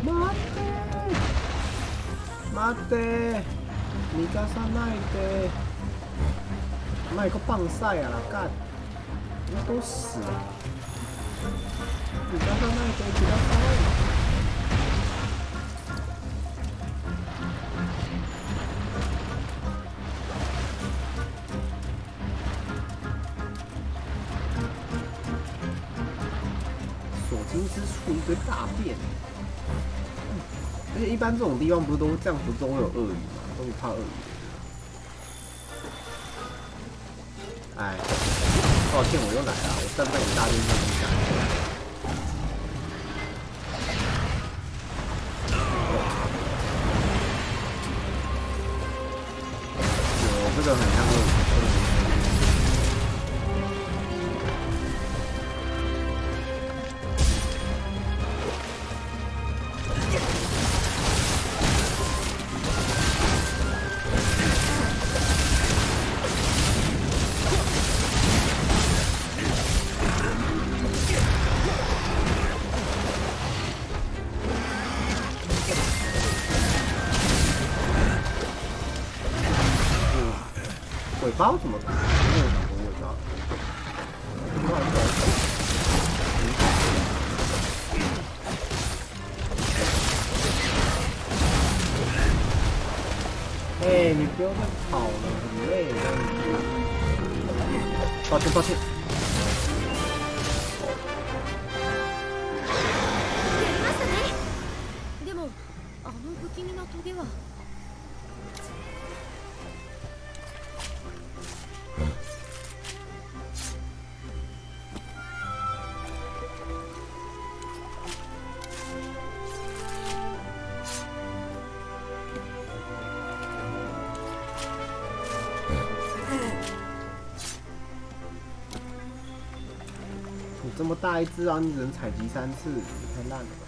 待って待って逃がさないで麦克棒赛啊啦，干，那都死了。 逃がさないでください。所经之处一堆大便，嗯而且一般这种地方不是都这样，不是都会有鳄鱼吗？都不怕鳄鱼。 抱歉，抱歉。一只啊，你只能采集三次，太烂了吧。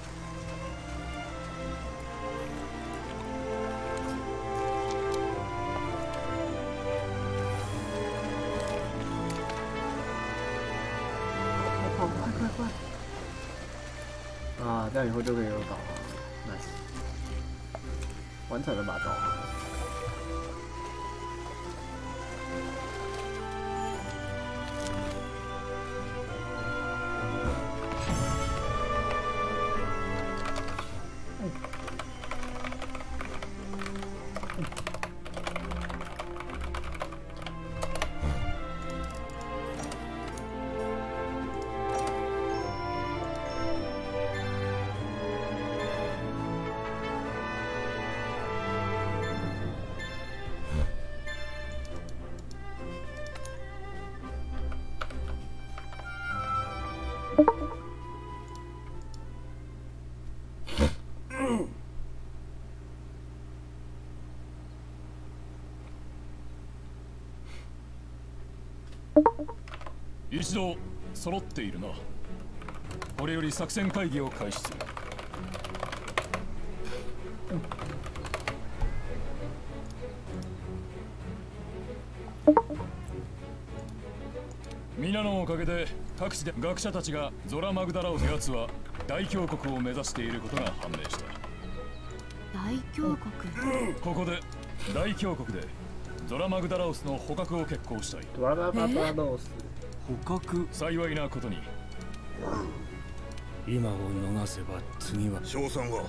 一度揃っているな。これより作戦会議を開始する。皆のおかげで各地で学者たちがゾラ・マグダラオスやつは大峡谷を目指していることが判明した。大峡谷？ここで大峡谷でゾラ・マグダラオスの捕獲を決行したい。ドラバババロース。捕獲幸いなことに。今を逃せば次は。賞賛は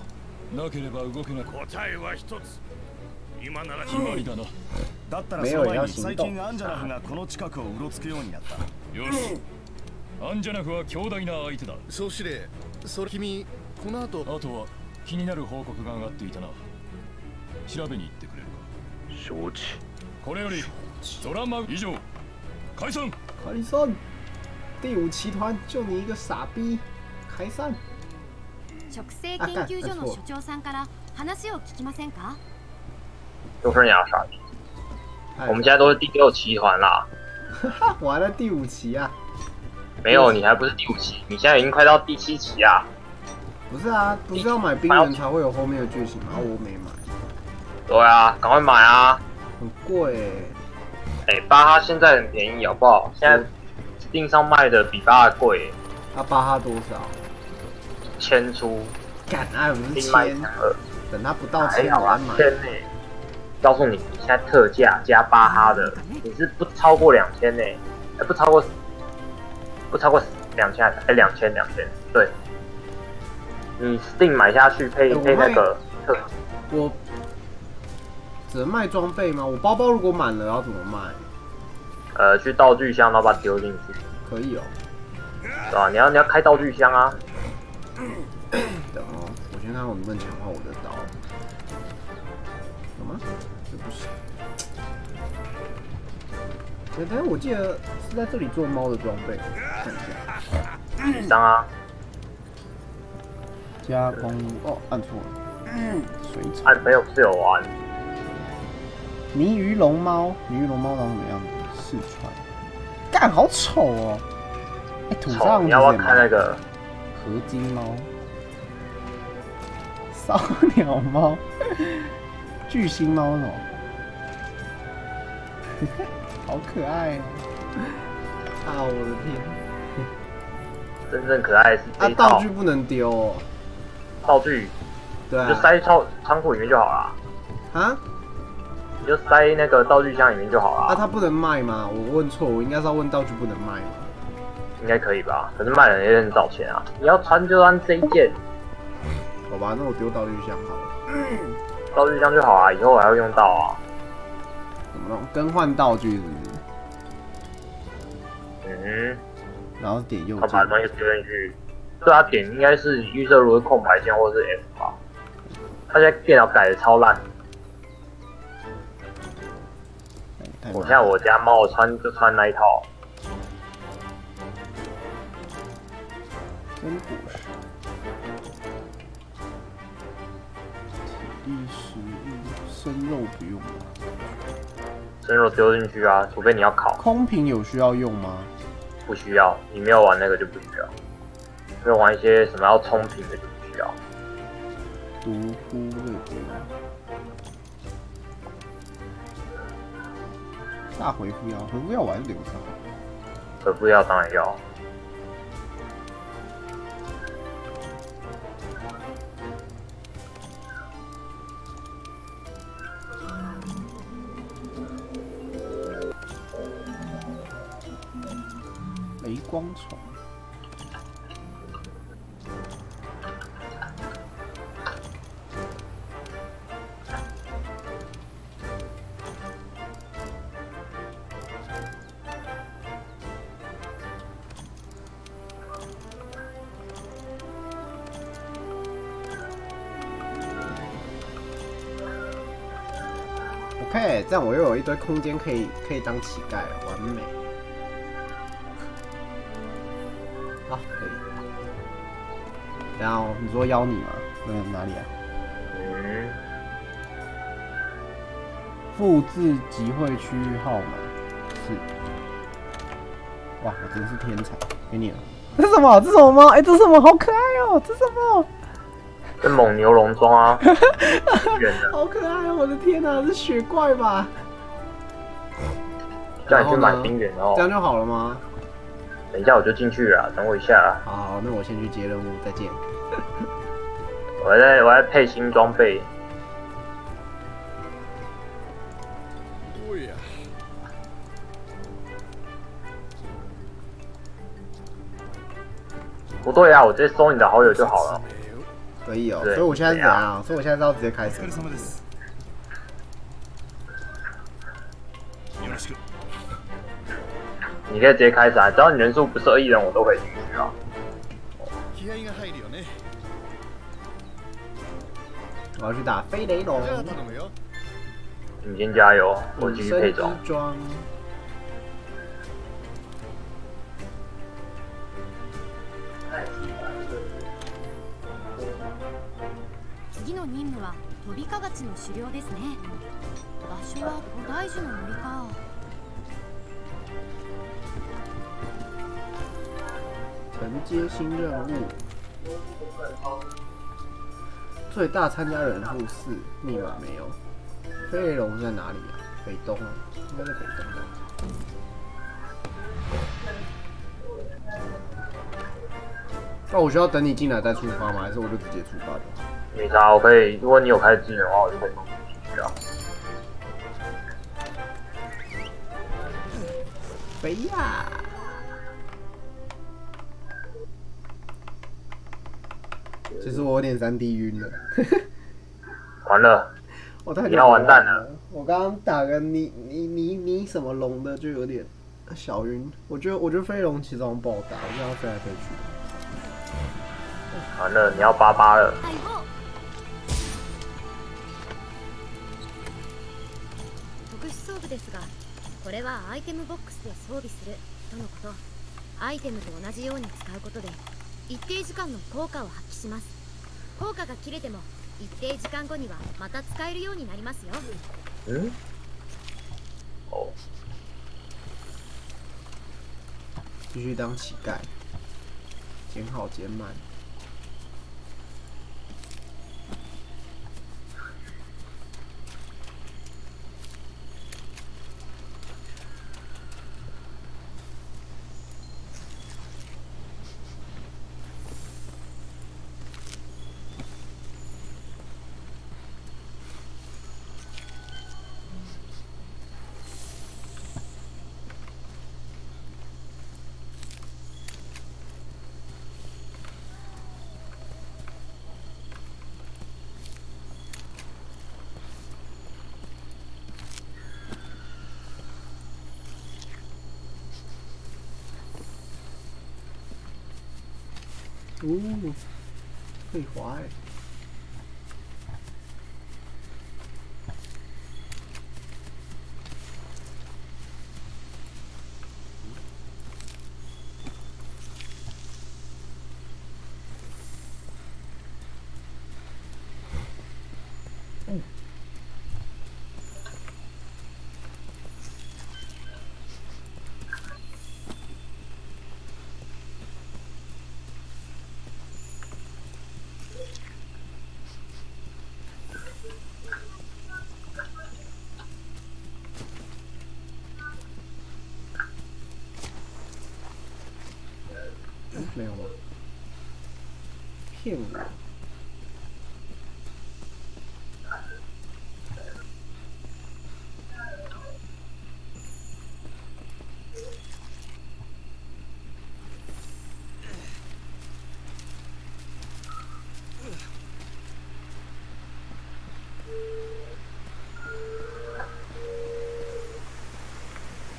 なければ動けなく。答えは一つ。今なら。決まりだな。だったらその前に最近アンジャナフがこの近くをうろつくようになった。よし。アンジャナフは強大な相手だ。総司令それ君この後。あとは気になる報告が上がっていたな。調べに行ってくれ。るか承知。これよりゾラマグ以上。解散开散！第五集团就你一个傻逼，开散！植生研究所の所長さんから話を聞きませんか就是你要傻逼。哎我们现在都是第六集团啦，哈，我还在第五期啊！没有你还不是第五期，你现在已经快到第七集啊。不是啊，不是要买冰人才会有后面的剧情吗？我没买，对啊，赶快买啊！很贵欸。 哎、巴哈现在很便宜，好不好？现在 Steam 上卖的比巴哈贵，他巴哈多少？千出，干，那不是 Steam 卖千，二，等他不到还好啊千我再，买。千呢、告诉你，你现在特价加巴哈的，你是不超过两千呢，哎，不超过，不超过两千，哎，两千两千，对。你 Steam 买下去配配那个特，我只能卖装备吗？我包包如果满了要怎么卖？呃，去道具箱，然后把它丢进去，可以哦。是吧？你要你要开道具箱啊，等哦，我先看我能不能强化我的刀。有吗？这不行。对，但是我记得是在这里做猫的装备，看一下。几张啊？加工哦，按错了。嗯水草。按朋友是有玩，泥鱼龙猫，泥鱼龙猫长什么样子？四川。干，好丑哦！哎、土丑，上你要不要看那个？合金猫、骚鸟猫、巨星猫哦，好可爱哦！啊，我的天！真正可爱的是啊，道具不能丢哦。道具，对啊。就塞仓仓库里面就好了，啊？你就塞那个道具箱里面就好啊，了，它不能卖吗？我问错，我应该是要问道具不能卖吗？应该可以吧？可是卖人也很找钱啊，你要穿就穿这一件好吧，那我丢道具箱好了。道具箱就好啊，以后还要用到啊。怎么弄？更换道具是不是？嗯然后点右键把。东西丢进去，对啊，点应该是预设如是空白键或者是 F 吧。他现在电脑改的超烂，我现在我家猫穿就穿那一套，真不是。体力食物，生肉不用吗？生肉丢进去啊，除非你要烤，空瓶有需要用吗？不需要。你没有玩那个就不需要，没有玩一些什么要冲瓶的就不需要。毒菇类大回复要，回复要我还是留着。回复要当然要。雷光虫。这样我又有一堆空间可以可以当乞丐了，完美。好，可以。然后你说邀你吗？嗯，哪里啊？嗯，复制集会区域号码是。哇，我真是天才，给你了。这是什么？这是什么猫？哎、这是什么？好可爱哦！这是什么？是蒙牛农庄啊，远的，好可爱啊！我的天哪，是雪怪吧？叫你去买冰原哦这。样就好了吗？等一下我就进去了啊，等我一下啊，好，那我先去接任务，再见。我还在我还在配新装备。おや不对啊，我直接搜你的好友就好了。可以哦，对所以我现在是怎样？所以我现在是要直接开始お疲。れ様ですよろしく你可以直接开始啊，只要你人数不是二亿人，我都可以进去啊。気合が入るよね我要去打飞雷龙じ。ゃあ頼むよ你先加油，我继续隐身衣配装。 次の任務は飛びかがちの狩猟ですね場所は古代樹の森か承接新任务。最大参加人数四，密码没有。飞雷龙在哪里啊？北东啊，应该在北东吧。那我需要等你进来再出发吗？还是我就直接出发就好？ 没啥，我可以，如果你有开始支援的话，我就可以送你进去啊。飞呀！其实我有点三 D 晕了，完了，我太要完蛋了。我刚刚打个你你你你什么龙的，就有点小晕。我觉得我觉得飞龙其实好像不好打，我就要飞来飞去。完了，你要八八了。ですがこれはアイテムボックスで装備するとのこと。アイテムと同じように使うことで一定時間の効果を発揮します。効果が切れても一定時間後にはまた使えるようになりますよ。嗯，哦，继续当乞丐，捡好捡满。哦，可以滑哎。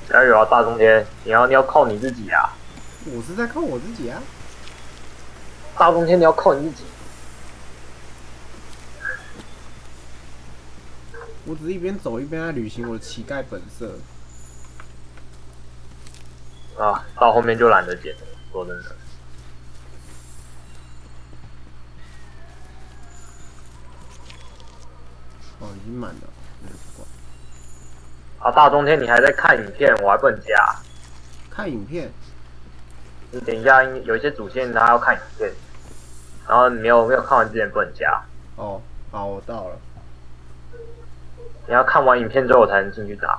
加油啊大冬天你要你要靠你自己啊。我是在靠我自己啊。大冬天你要靠你自己。我只是一边走一边在履行我的乞丐本色。啊，到后面就懒得捡了，说真的。哦，已经满了，那就不管。啊，大冬天你还在看影片，我还不能加。看影片，你等一下，有一些主线他要看影片，然后你没有没有看完之前不能加，哦，好，我到了。你要看完影片之后才能进去打。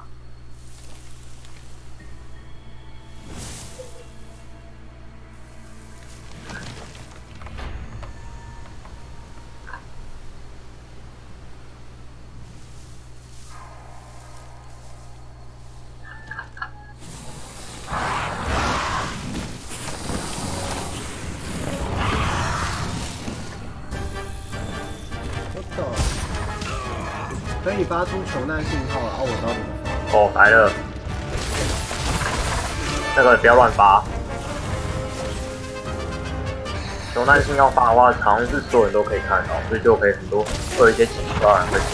发出求难信号了，哦，我知道怎么发。哦，来了，那个不要乱发。求难信号发的话，好像是所有人都可以看到，所以就可以很多会有一些奇怪的人会进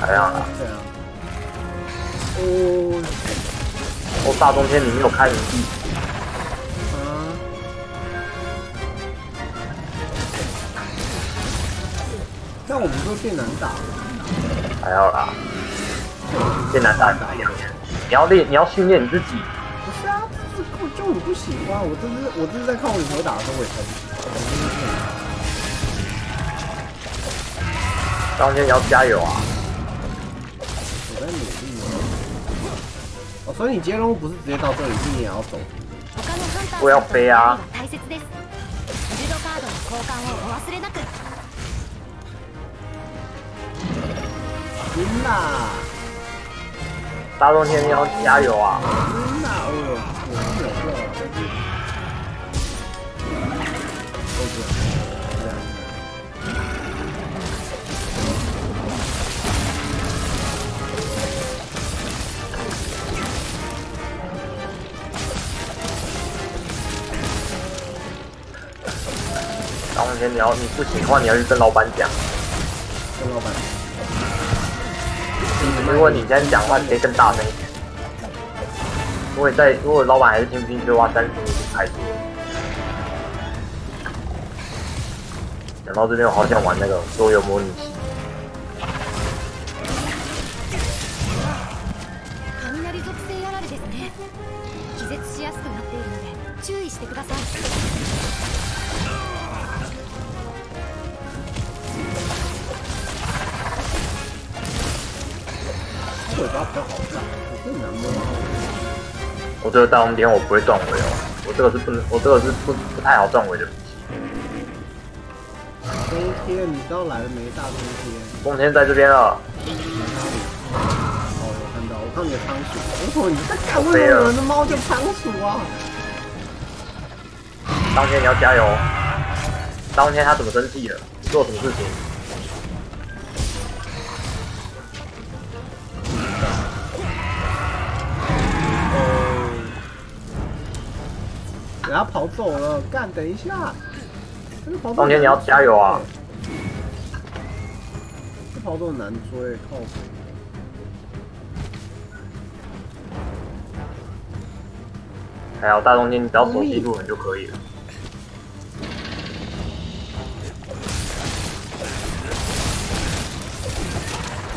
来。还样啦，对啊。哦，哦，大冬天你没有开营地，但我们会变难打。还好啦，变难打一样。你要练，你要训练你自己。不是啊，这是就你不喜欢，我这是我这是在看我女朋友打的时候我也才。当天你要加油啊！我在努力哦。哦，所以你接任务不是直接到这里，是你也要走。我要飞啊！大切ですビルドカードの交換をお忘れなく晕啦！大冬天你要加油啊！晕啦！哦呦，我是有救了，但是。都是这样。大冬天你要你不行的话，你要去跟老板讲。跟老板。 如果你这样讲话，你可以更大声一点。如果你在，如果老板还是听不进去的话，三十分钟就开除了。讲到这边，我好想玩那个桌游模拟器。雷属性あられですね気絶しやすくなっているので注意してください 我这个大红点我不会断尾哦，我这个是不能，我这个是不不太好断尾的。冬天，你知道来了没？大冬天。冬天在这边了。哦，我看到，我看到你的仓鼠。为什么你在看？为什么有人的猫叫仓鼠啊？当天你要加油。当天他怎么生气了？你做什么事情？人家跑走了，干！等一下，这个跑走。当天你要加油啊！这跑走很难追，靠谱。还有大中间，你只要熟悉路人就可以了。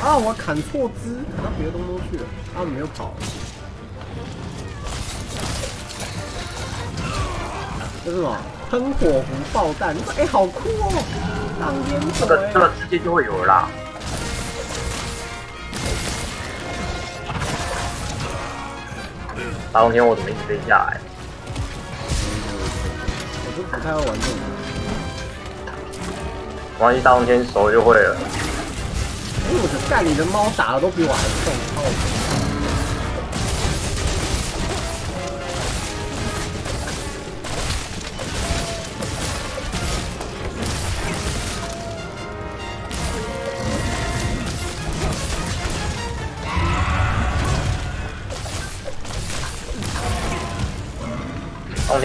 啊！我砍错枝，砍到别的东东去了。他们没有跑。这是什么？喷火狐爆弹？哎、欸，好酷哦！当烟这个这个直接就会有了啦。大冬天我怎么一直飞下来？我是不太会玩这种。万一大冬天熟就会了。哎、欸，我的干，你的猫打的都比我还重，靠！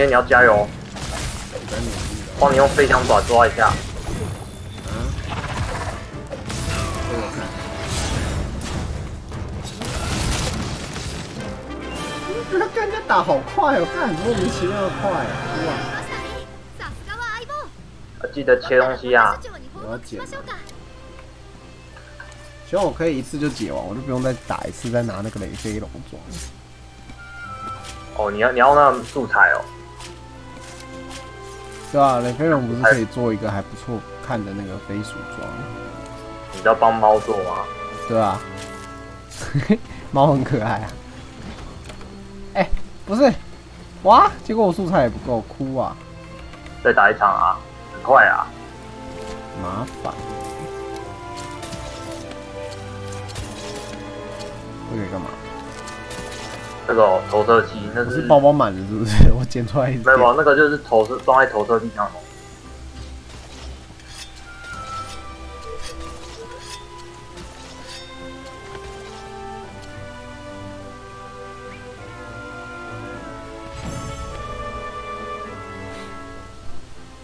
空间你要加油哦，我在努力了。帮你用飞翔爪抓一下。啊，给我看。我觉得跟人家打好快哦，干莫名其妙的快啊！哇，さすがは相棒呃记得切东西啊社。長に報告しましょうか希望我可以一次就解完，我就不用再打一次，再拿那个雷飞龙装。哦，你要你要那素材哦。 对啊，雷飞龙不是可以做一个还不错看的那个飞鼠装？你要帮猫做吗？对啊，猫很可爱啊。哎、不是，哇！结果我素材也不够，哭啊，再打一场啊，很快啊。麻烦。这个干嘛？这个哦投射器那是不是包包满了是不是？我捡出来一没有没有，那个就是投射装在投射器上的。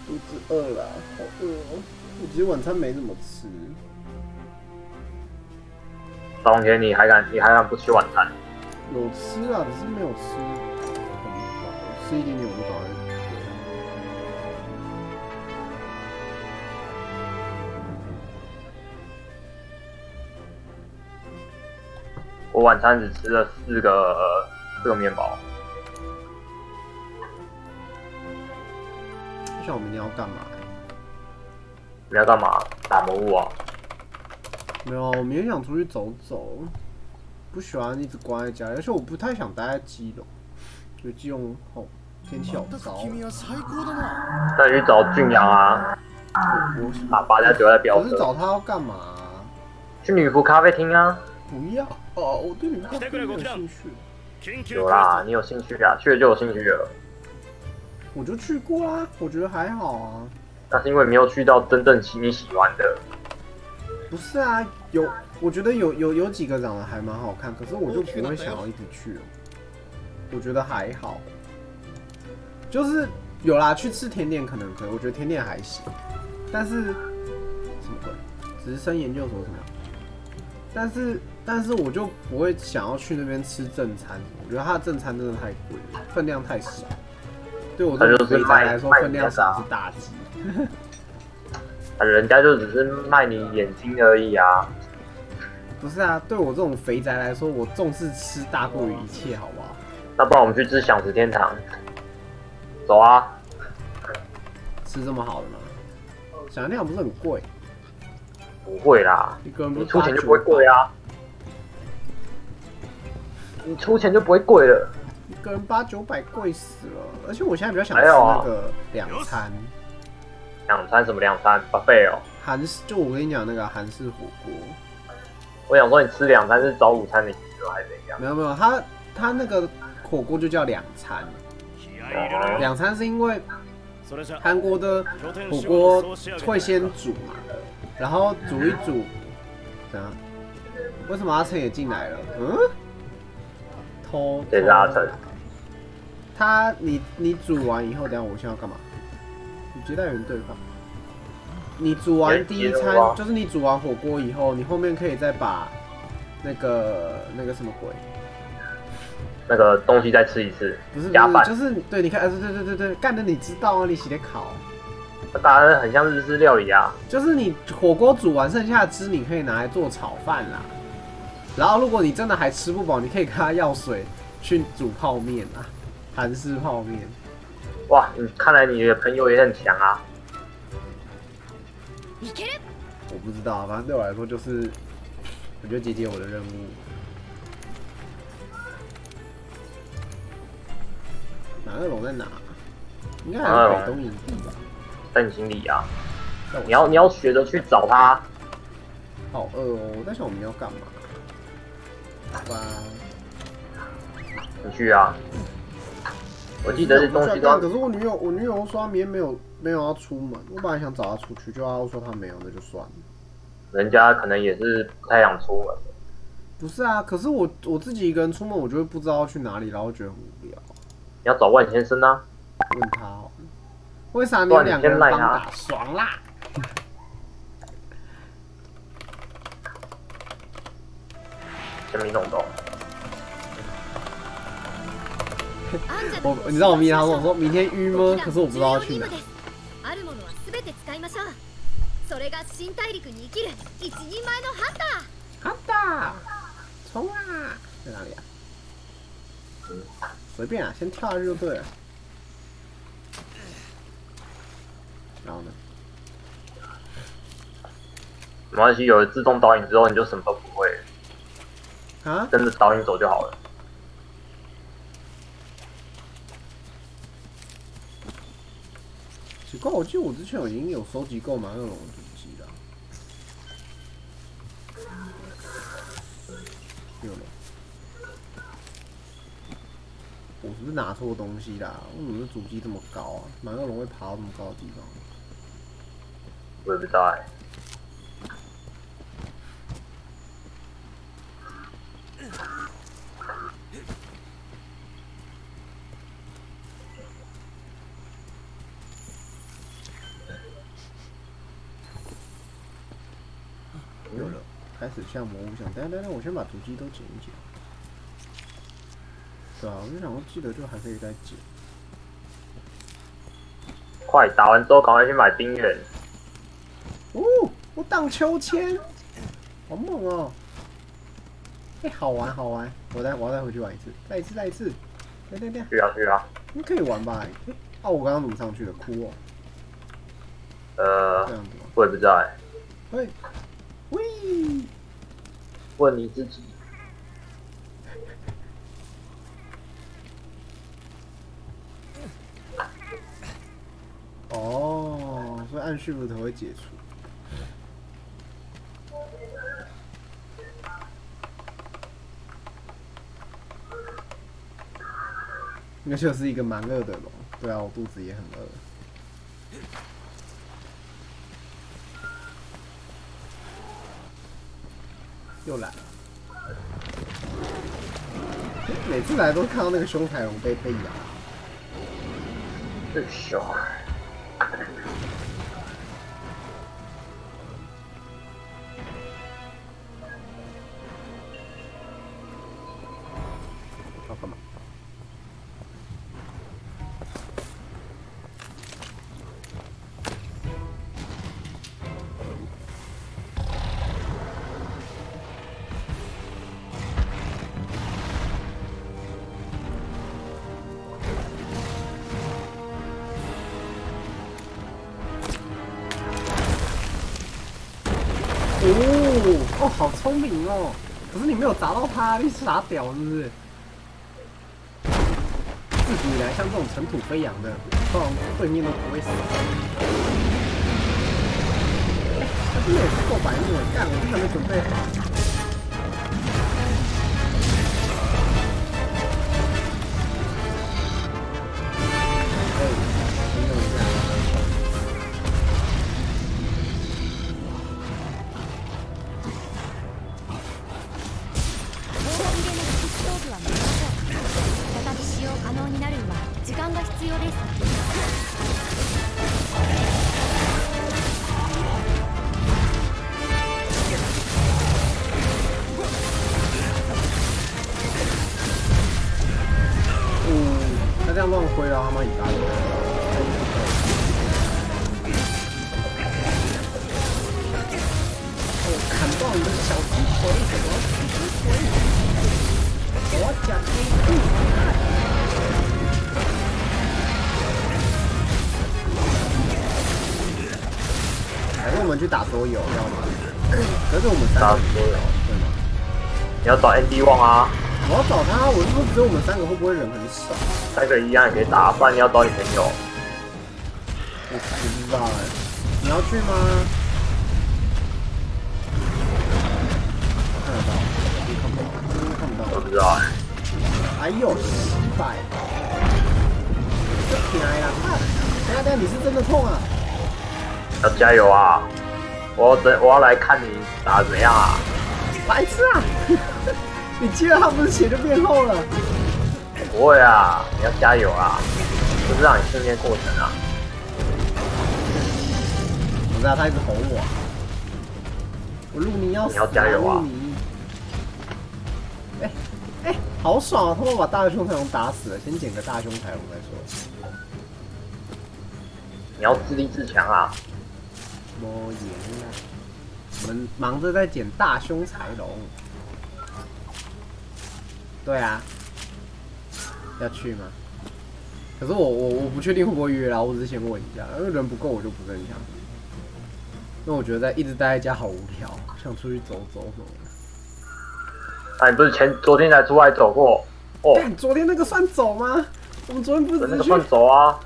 肚子饿了，好饿哦。我其实晚餐没怎么吃，冬天你还敢你还敢不吃晚餐？有吃啊，只是没有吃很饱，吃一点点我就赶快睡。我晚餐只吃了四个四个面包。像我明天要干嘛、你要干嘛？打魔物啊？没有，我明天想出去走走，不喜欢一直关在家里，而且我不太想待在基隆，觉得基隆哦天气好糟。君は最高だな。那你去找俊阳啊，我把把人家丢在飙车。可是找他要干嘛、啊？去女仆咖啡厅啊？不要哦，我对你们咖啡没有兴趣，緊急有啦，你有兴趣啊？去了就有兴趣了。我就去过啦，我觉得还好啊。那是因为没有去到真正喜你喜欢的。不是啊，有 我觉得有有有几个长得还蛮好看，可是我就不会想要一直去哦。我觉得还好，就是有啦，去吃甜点可能可以，我觉得甜点还行，但是什么鬼？直升研究所什么？但是但是我就不会想要去那边吃正餐，我觉得它的正餐真的太贵了，分量太少。对我这种肥宅来说，分量少是大忌。啊，人家就只是卖你眼睛而已啊。不是啊，对我这种肥宅来说，我重视吃大过于一切，好不好？那不然我们去吃享食天堂。走啊！吃这么好的吗？想天堂不是很贵？不会啦，一个人不你出钱就不会贵啊。你出钱就不会贵了。一个人八九百贵死了，而且我现在比较想吃那个两餐，两餐什么两餐？巴费哦。韩式就我跟你讲那个韩式火锅，我想说你吃两餐是早午餐的意思还是怎样？没有没有，他他那个火锅就叫两餐，気合い入れろ两餐是因为それじゃ韩国的火锅会先煮嘛，然后煮一煮，怎样？为什么阿成也进来了？嗯？偷这是阿成。他你你煮完以后，等一下我现在要干嘛？与接待员对话。 你煮完第一餐就是你煮完火锅以后，你后面可以再把那个那个什么鬼，那个东西再吃一次，不是加饭不是，，就是对，你看，呃对对对对对，干的你知道啊，你洗的烤，当然很像日式料理啊。就是你火锅煮完剩下的汁，你可以拿来做炒饭啦。然后如果你真的还吃不饱，你可以跟他要水去煮泡面啊，韩式泡面。哇，你看来你的朋友也很强啊。いける我不知道，反正对我来说就是，我就解解我的任务。哪个龙在哪？应该还是北东营地吧。在你心里啊，在我你要你要学着去找他。好饿哦！我在想我们要干嘛？好吧，你去啊。我记得这东西都要可是我女友，我女友说她明天没有 没有要出门，我本来想找他出去，就他说他没有，那就算了。人家可能也是不太想出门。不是啊，可是我我自己一个人出门，我就会不知道要去哪里，然后觉得很无聊。你要找万先生啊。问他好了，为啥你们两个人帮打爽啦？先没弄懂。我你知道我明天他跟我说明天晕吗？可是我不知道要去哪。て使いましょうそれが新大陸に生きる一人前のハンター好的，冲啊！在哪里啊？随便啊，先跳下去就对了。然后呢？没关系，有了自动导引之后，你就什么都不会了，啊？跟着导引走就好了。奇怪，我记得我之前已经有收集够马克龙的主机了。有了。我是不是拿错东西啦？为什么主机这么高啊？马克龙会爬到这么高的地方？我也不知道哎、有了，开始像魔物像。等一下等下，我先把主机都剪一剪。对啊，我就想说，记得就还可以再剪。快打完之后赶快去买冰原，哦，我荡秋千，好猛哦！哎、好玩好玩，我再我要再回去玩一次，再一次再一次，对对对，去啊去啊，你可以玩吧？哎、哦，我刚刚怎么上去了？哭哦，呃这，样子吗？我也不知道哎、喂，喂，问你自己。哦，所以按 shift 头会解除。那就是一个蛮饿的龙，对啊，我肚子也很饿。又来了，每次来都看到那个凶彩龙被被咬。最凶。好聪明哦！可是你没有砸到他，你傻屌是不是？自古以来，像这种尘土飞扬的，通常对面都不会死。哎、他真的也是够白目，干，我真的没准备好。你要找 ND 旺啊，我要找他，我是不是只有我们三个，会不会人很少？三个一样也可以打，不然你要找你朋友。我不知道哎，你要去吗？看得到，你看不到，看不到。我不知道哎、哎呦，失败！这挺挨了，看，等等你是真的痛啊？要加油啊！我要等，我要来看你打得怎么样啊！白痴啊！你接了他不是血就变厚了？不会啊，你要加油啊！不是让你训练过程啊。我知道他一直吼我，我录你要死你要加油啊哎哎，好爽啊！他们把大胸彩虹打死了，先捡个大胸彩虹再说。你要自立自强啊！莫言啊！我们忙着在捡大胸彩龙。对啊，要去吗？可是我我我不确定会不会约啦，我只是先问一下，因为人不够我就不是很想。因为我觉得在一直待在家好无聊，想出去走走什么的。啊，你不是前昨天才出来走过？哦，干昨天那个算走吗？我们昨天不是那个算走啊。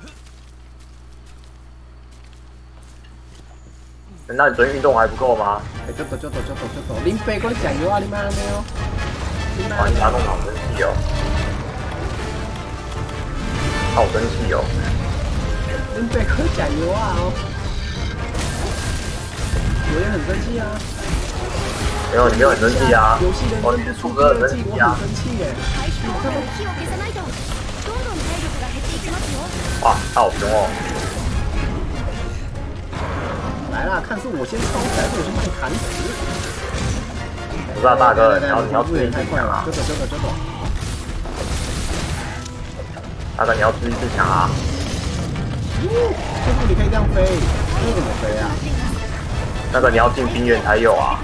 难道你昨天运动还不够吗？哎，就走就走就走就走，林北过来加油啊！你妈没有？你妈哇，你拿弄好生气哦，好生气哦！林北过来加油啊！哦，我也很生气啊！没有，你没有很生气啊！游戏人我生不出出哥很第二季，我生气啊很！生气耶！火を消さないとどんどん体力が減っていきますよ哇，他好凶哦！来啦，看是我先冲，还是我先把你砍死？ 我知道大哥，你要你要注意自强啊就！走就走就走。大哥，你要注意自强啊！这步你可以这样飞，这怎么飞啊？那个你要进冰原才有啊！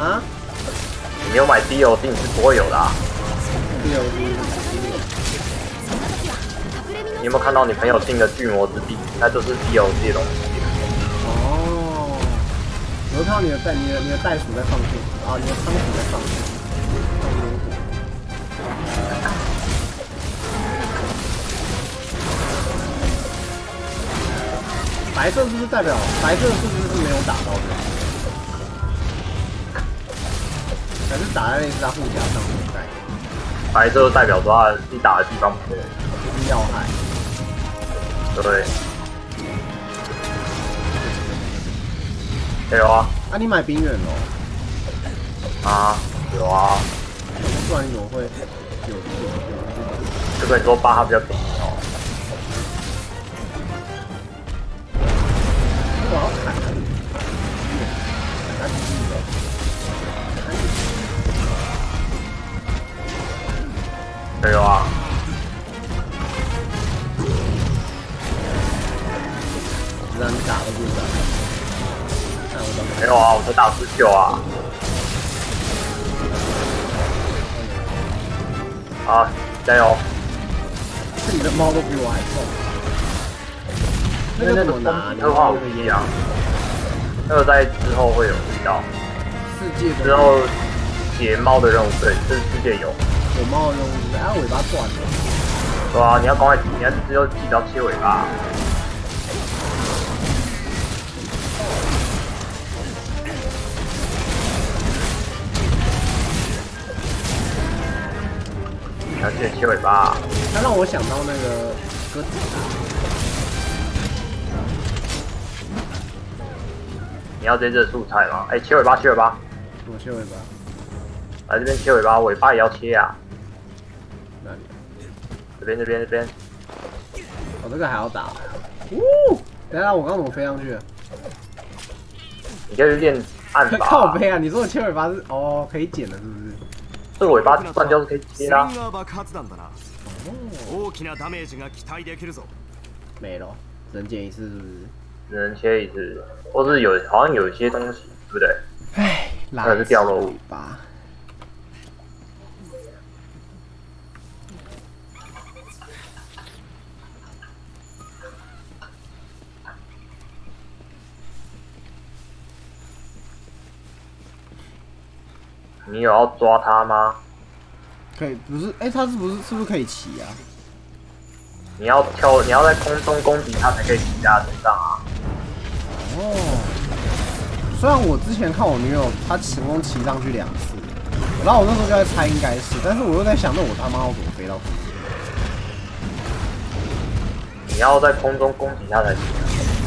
啊？你没有买 DLC 你是不会有的、啊。你有没有看到你朋友进的巨魔之地？那就是东西。我看你的？袋，你的？你的？袋鼠在放屁啊，你的？仓鼠在放屁。白色是不是代表白色是不是是没有打到的？还是打在类似他护甲上面？白色代表说他你打的？地方不对，就是要害。对。有啊啊，你买冰远哦？啊有啊，不然你怎么会有有有就跟你说巴哈比较便宜哦。我要砍啊！砍死你了！有啊，我知道你打都不打。没有啊，我才打十九啊。好，加油！这里的猫都比我还痛。因为那个怎么拿？你风特化武器啊，那个在之后会有遇到，世界之后解猫的任务，对，这是世界有。有猫的任务，然后尾巴断了。对啊，你要赶快，你要只有记得要切尾巴。你要记得切尾巴。它让我想到那个鸽子。你要这只素菜吗？哎、切尾巴，切尾巴，我切尾巴，来这边切尾巴，尾巴也要切啊。哪里？这边，这边，这边。我、这个还要打。呜！等一下，我刚刚怎么飞上去了？你就是练按 法。靠背啊！你说的切尾巴是哦，可以剪的，是不是？这个尾巴断掉是可以切的、啊スリン。ガー爆発弾だな大きなダメージが期待できるぞ没了，只能剪一次，是不是？只能切一次，或是有好像有一些东西，对不对？唉，拉还是掉落尾巴。 你有要抓他吗？可以，不是？哎、它是不是是不是可以骑啊？你要跳，你要在空中攻击他才可以骑在它身上啊。哦，虽然我之前看我女友她成功骑上去两次，然后我那时候就在猜应该是，但是我又在想，那我他妈我怎么飞到空中？你要在空中攻击他才行，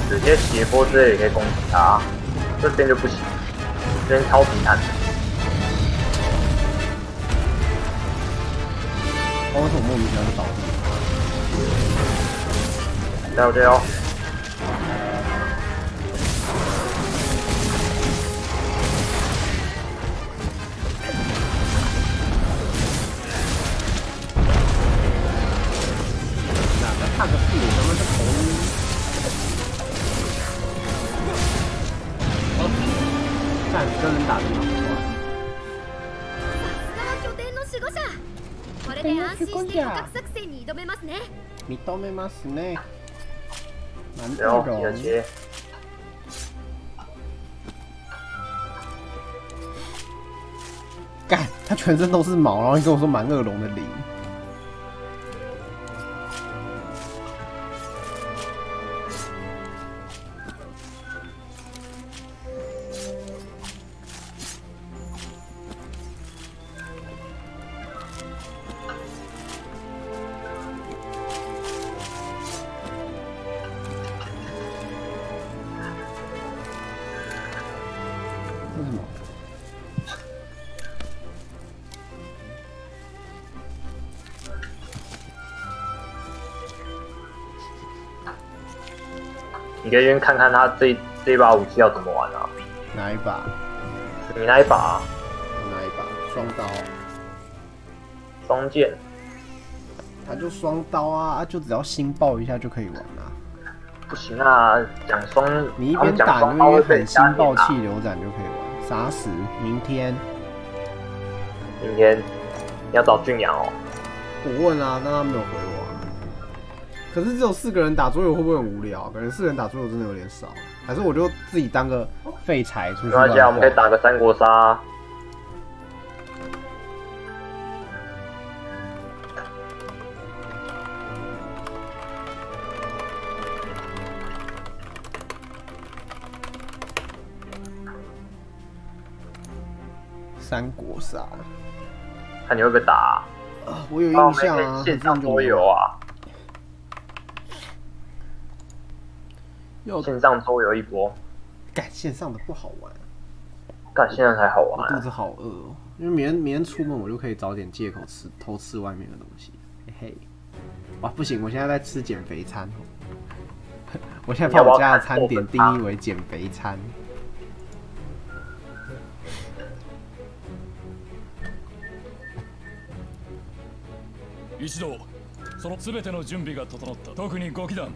直接斜坡之类也可以攻击它，这边就不行，这边超平坦的。哦，为什么莫名其妙就倒地？加油加油！哪个看个屁，他妈是头晕。哦，看跟人打的蛮これで安心して捕獲作戦に挑めますね認めますね。蛮然后恶龙。第二节，干，他全身都是毛，然后你跟我说蛮恶龙的零。可以先看看他这这把武器要怎么玩啊？哪一把？你哪一把、啊、哪一把？双刀。双剑，他就双刀啊，啊就只要星爆一下就可以玩啦、不行啊，讲双，你一边打一边喊新爆气流斩就可以玩。杀死，明天明天你要找俊阳哦，我问啊，但他没有回我、啊。可是只有四个人打桌游会不会很无聊？感觉四个人打桌游真的有点少。还是我就自己当个废柴出去玩没关系啊，我们可以打个三国杀啊。三国杀。看你会不会打、啊，我有印象啊，线上桌游啊，线上桌游一波，干线上的不好玩，干现在才好我肚玩啊、子好饿哦。因为明天明天出门我就可以找点借口吃偷吃外面的东西。嘿嘿，哇不行，我现在在吃减肥餐哦。我现在把我家的餐点定义为减肥餐。一同その全ての準備が整った特に5機団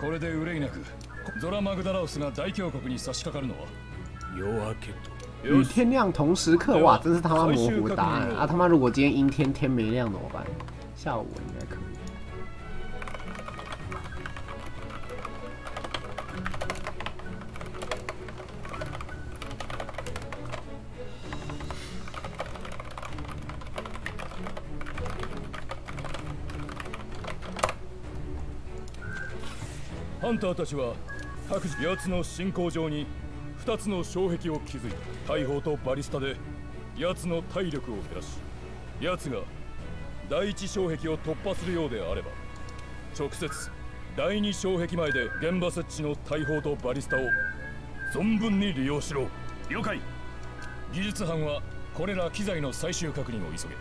これで憂いなくゾラ・マグダラウスが大峡谷に差し掛かるのは夜明けと与天亮同时刻，哇，真是他妈模糊的答案啊！他妈，如果今天阴天天没亮怎么办？下午应该ンターたちは各自奴の進行上に2つの障壁を築いた大砲とバリスタで奴の体力を減らし奴が第一障壁を突破するようであれば直接第二障壁前で現場設置の大砲とバリスタを。存分に利用しろ。了解。技術班はこれら機材の最終確認を急げ。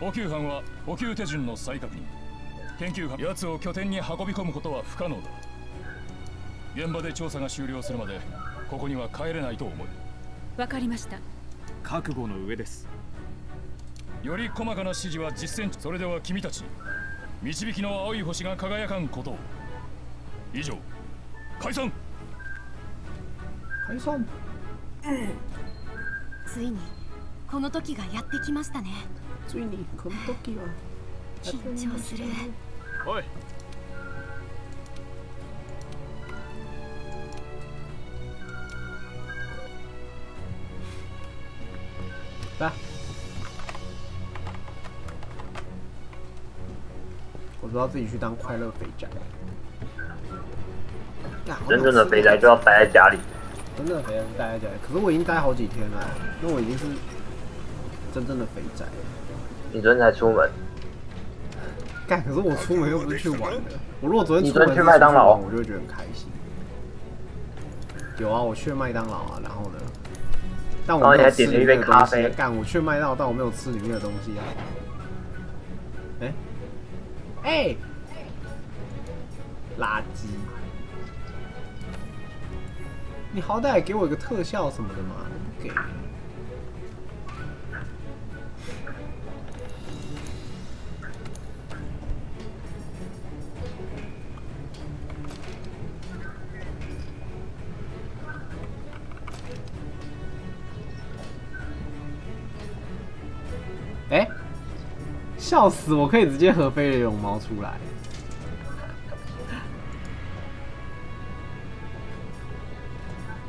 補給班は補給手順の再確認。研究班奴を拠点に運び込むことは不可能だ現場で調査が。終了するまでここには帰れないと思うわかりました覚悟の上ですより細かな指示は実践それでは君たち導きの青い星が。輝かんことを以上解散解散。ついにこの時が。やってきましたねついにこの時は。緊張するおい来，我知道自己去当快乐肥宅。真正的肥宅就要待在家里。真正的肥宅是待在家里，可是我已经待好几天了，因为我已经是真正的肥宅了。你昨天才出门，干，可是我出门又不是去玩的。我如果昨天出门去麦当劳我就会觉得很开心。有啊，我去麦当劳啊，然后呢？但我没有吃点了一杯里面的东咖啡西啊。干，我去麦当劳，但我没有吃里面的东西啊。哎、哎、垃圾！你好歹给我一个特效什么的嘛，不给。笑死！我可以直接合飞雷龙猫出来。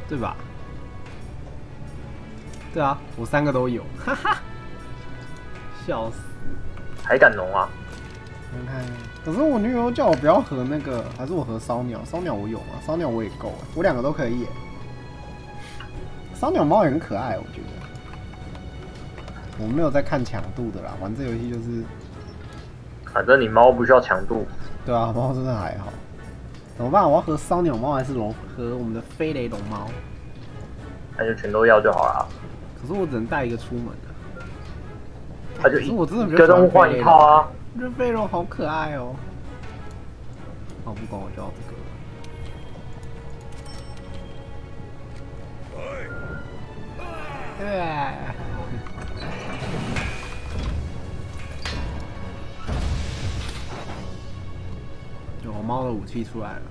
对吧？对啊，我三个都有，哈哈，笑死！还敢农啊？看看，可是我女友叫我不要和那个，还是我和烧鸟？烧鸟我有吗？烧鸟我也够，我两个都可以耶。烧鸟猫也很可爱，我觉得。我没有在看强度的啦，玩这游戏就是，反正你猫不需要强度，对啊，猫真的还好。怎么办？我要和烧鸟猫还是龙和我们的飞雷龙猫？那就全都要就好了。可是我只能带一个出门啊。那就是我真的比一个较喜欢动物换一套啊。这飞龙好可爱哦。好，不管我就要这个。对。我猫的武器出来了。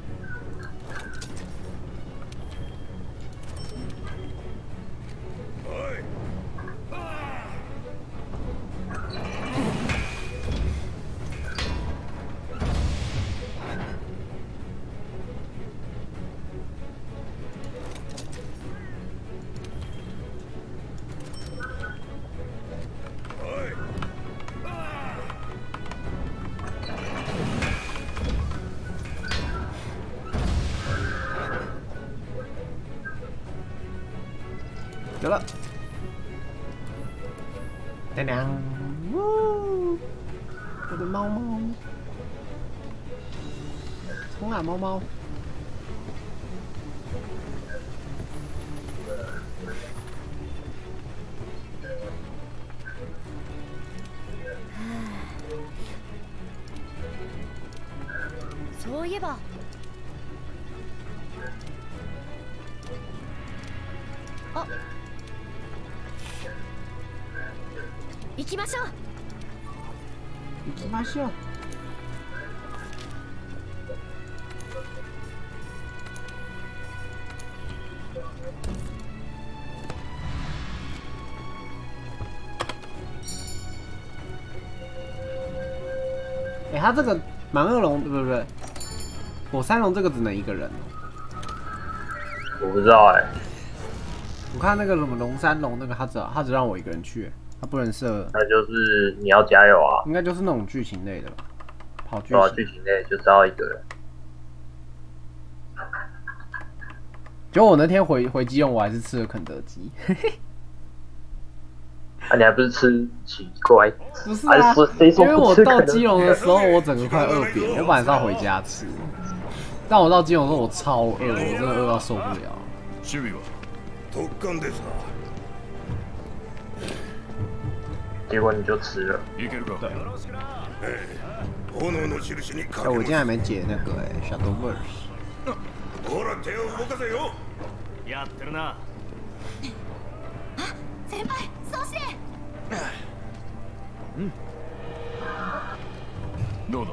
猫猫！他这个满恶龙，不不不，火山龙这个只能一个人哦。我不知道哎、我看那个什么龙山龙那个，他只他只让我一个人去，他不能射，那就是你要加油啊！应该就是那种剧情类的吧？跑剧对啊，情。剧情类就是要一个人。结果我那天回回基隆，我还是吃了肯德基。啊，你还不是吃奇怪？不是啊还是说，谁说因为我到不吃肯德基基隆的时候，我整个快饿扁，我本来是要回家吃。但我到基隆的时候，我超饿，我真的饿到受不了。守備は特艦ですな结果你就吃了。いけるか炎の印に哎、かけます我今天还没解那个哎、Shadowverse。ほら どうだ？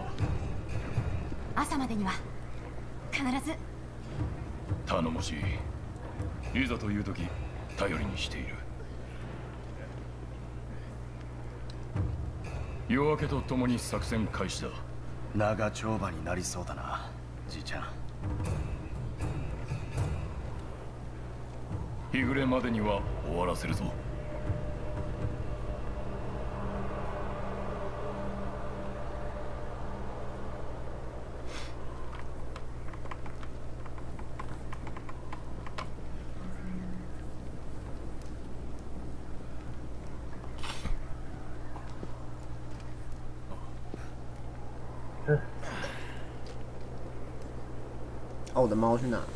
朝までには必ず。頼もしい。いざという時頼りにしている。夜明けとともに作戦開始だ。長丁場になりそうだなじいちゃん。日暮れまでには終わらせるぞ猫去哪？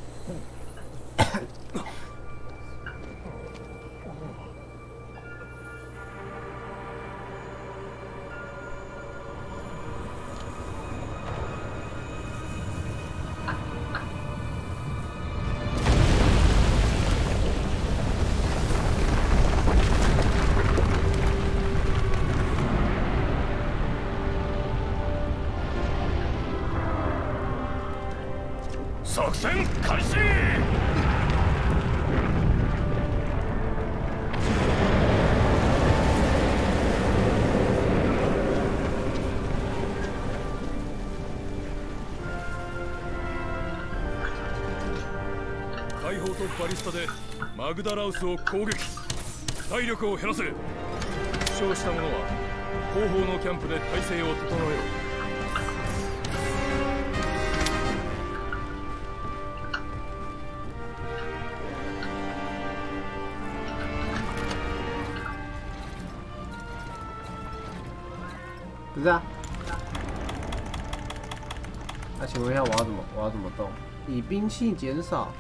ダラウスを攻撃体力を減らせ負傷した者は後方のキャンプで体勢を整えろ不是啊。那、请问一下，我要怎么我要怎么动？以兵器减少。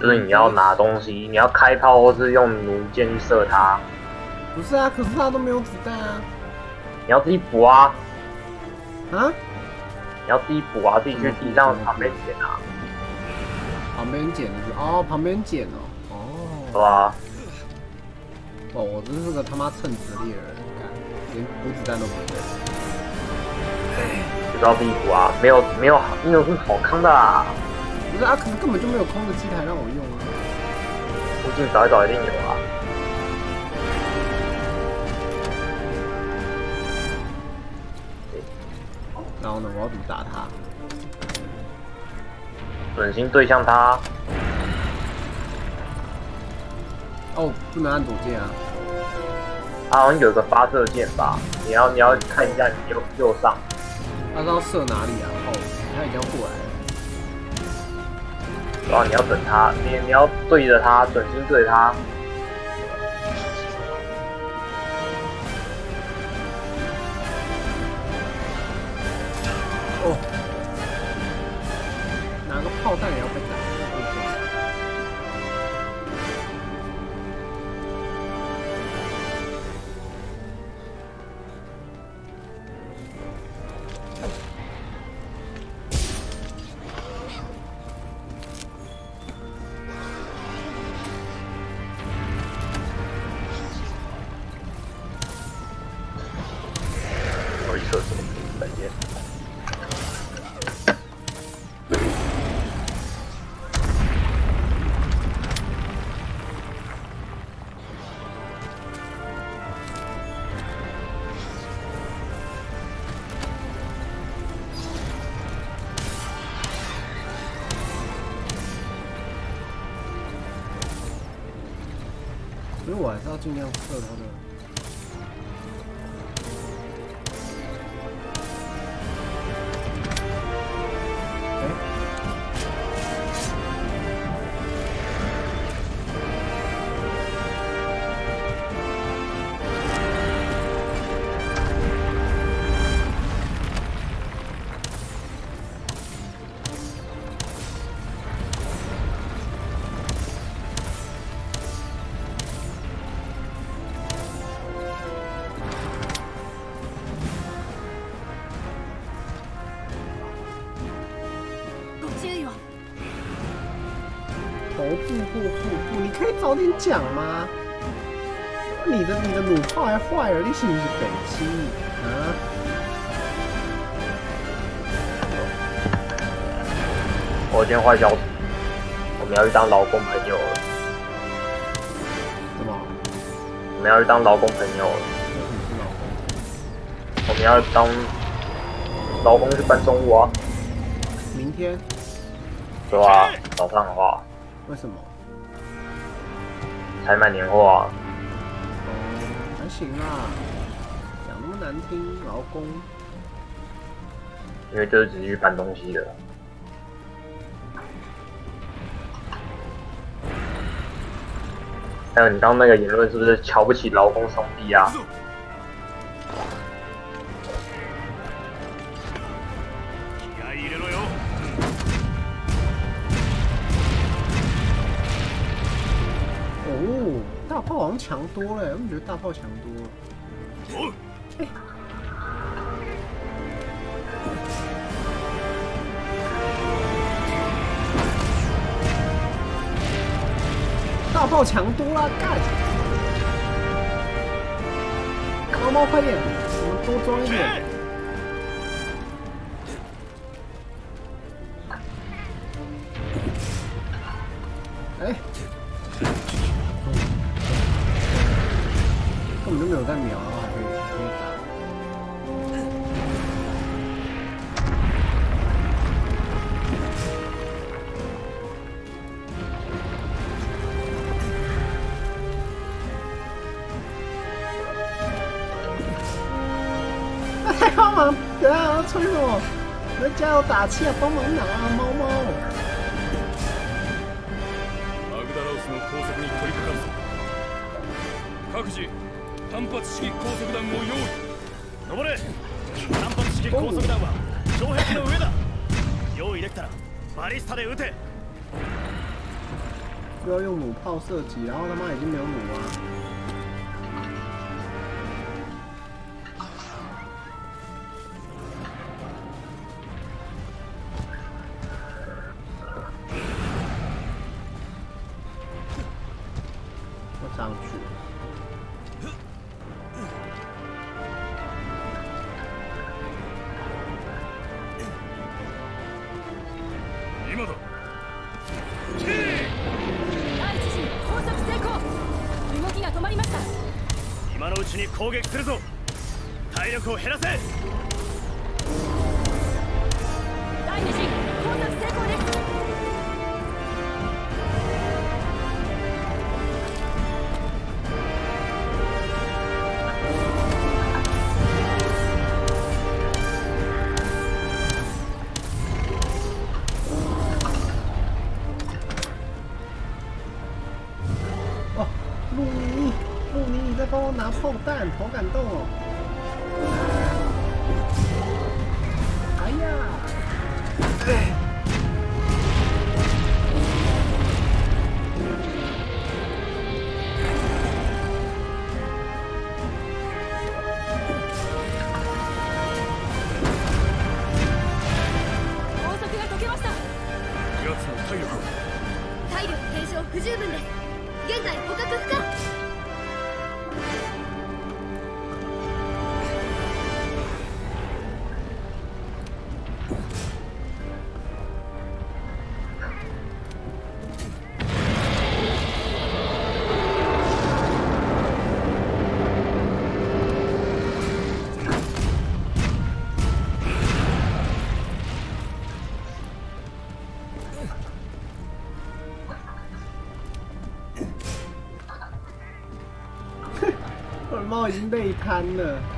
就是你要拿东西，你要开炮或是用弩箭去射它，不是啊，可是他都没有子弹啊。你要自己补啊，啊？你要自己补啊，自己去地上旁边捡啊，旁边捡的是哦，旁边捡哦。哦。对吧？哦，我真是个他妈称职猎人，干连补子弹都不会。就是要自己补啊，没有没有没有是好康的啊，不是啊，可能根本就没有空的机台让我用啊。附近找一找一定有啊。然后呢，我要怎么打他？准心对向他，哦，不能按左键啊。他好像有个发射键吧？你要你要看一下你右右上，他是要射哪里啊？哦，他已经要过来了。然后你要等他，你你要对着他，准心对他。哦，拿个炮弹所以早点讲吗？你的你的弩炮还坏了，你是不是北七啊？我今天坏消息，我们要去当劳工朋友了。什么？我们要去当劳工朋友了。我们要当劳工去搬重物啊，明天？对啊、早上的话，为什么？采买年货啊，还行啊，讲那么难听，劳工。因为就是只是去搬东西的。还有你刚刚那个言论是不是瞧不起劳工兄弟啊？多了，我们觉得大炮强多了。大炮强多了，干。猫猫快点，我们多装一点。哎。的有在瞄，然后还可以还可以打。哎，帮忙！等下要吹什么？在加油打气啊！帮忙拿啊，猫猫！マグダラオスの高速に取り掛かるぞ各自 単発式高速弾を用意。登れ。単発式高速弾は障壁の上だ。用意できたらバリスタで撃て。不要用弩炮射击，然后他妈已经没有弩啊！已经累瘫了。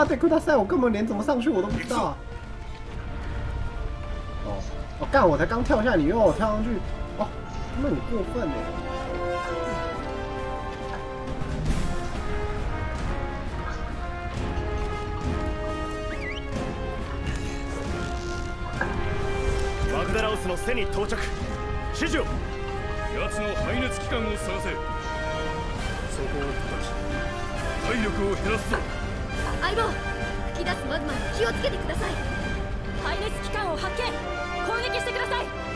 要说什么干巴的库大赛，我根本连怎么上去我都不知道。哦，我、哦干，我才刚跳下，你又让我跳上去，哦，那你过分呢。マグダラオスの背に到着指示を奴の排熱機関を探せそこを叩き体力を減らすぞ相棒吹き出すマグマに気をつけてください。排熱機関を発見。攻撃してください。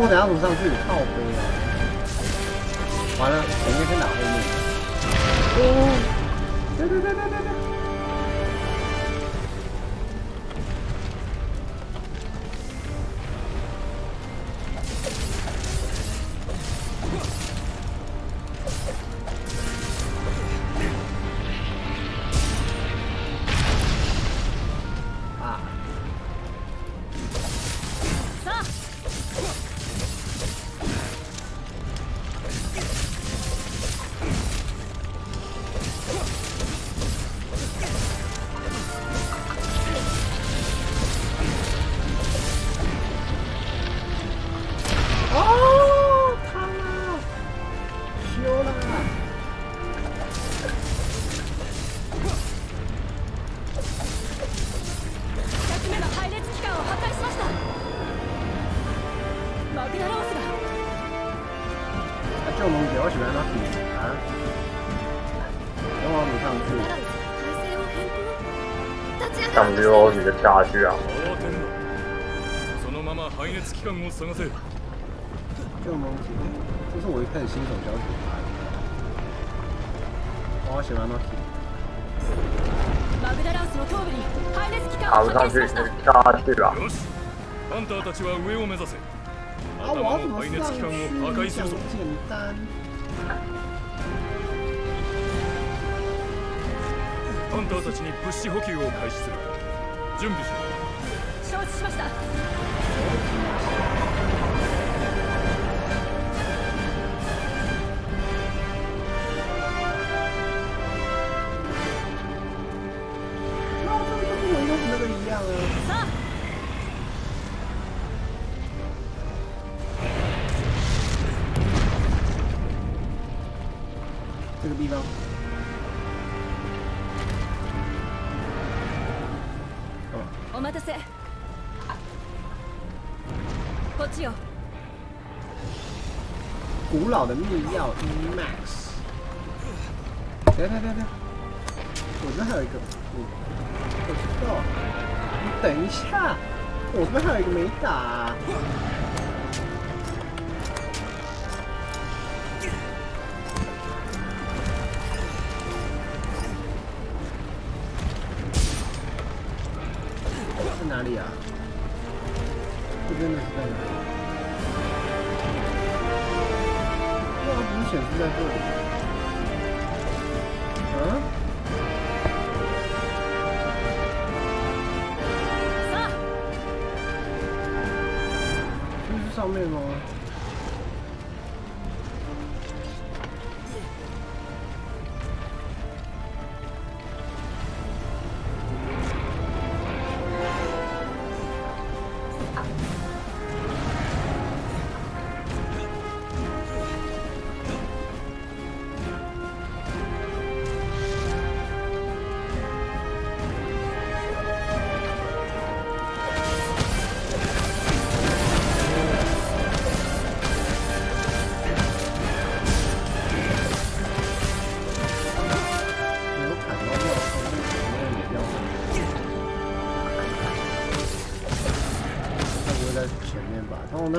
我等下怎么上去？他救萌姐，我喜欢他比啊！等我们上去。体勢を変更立ち上が上去后直接跳下去啊！慌てんなそのまま配列機関を探せ救萌姐，这是我一开始新手教学他的。我喜欢他比。マグナラウスの頭部に配列機関を爬不上去，破壊しました跳下去吧。 あ、とは排熱機関を破壊するぞ。ハンターたちに物資補給を開始する。準備しろ。承知しました。好的密钥 Max。等等等等，我这边还有一个，嗯，我知道。你等一下，我这边还有一个没打、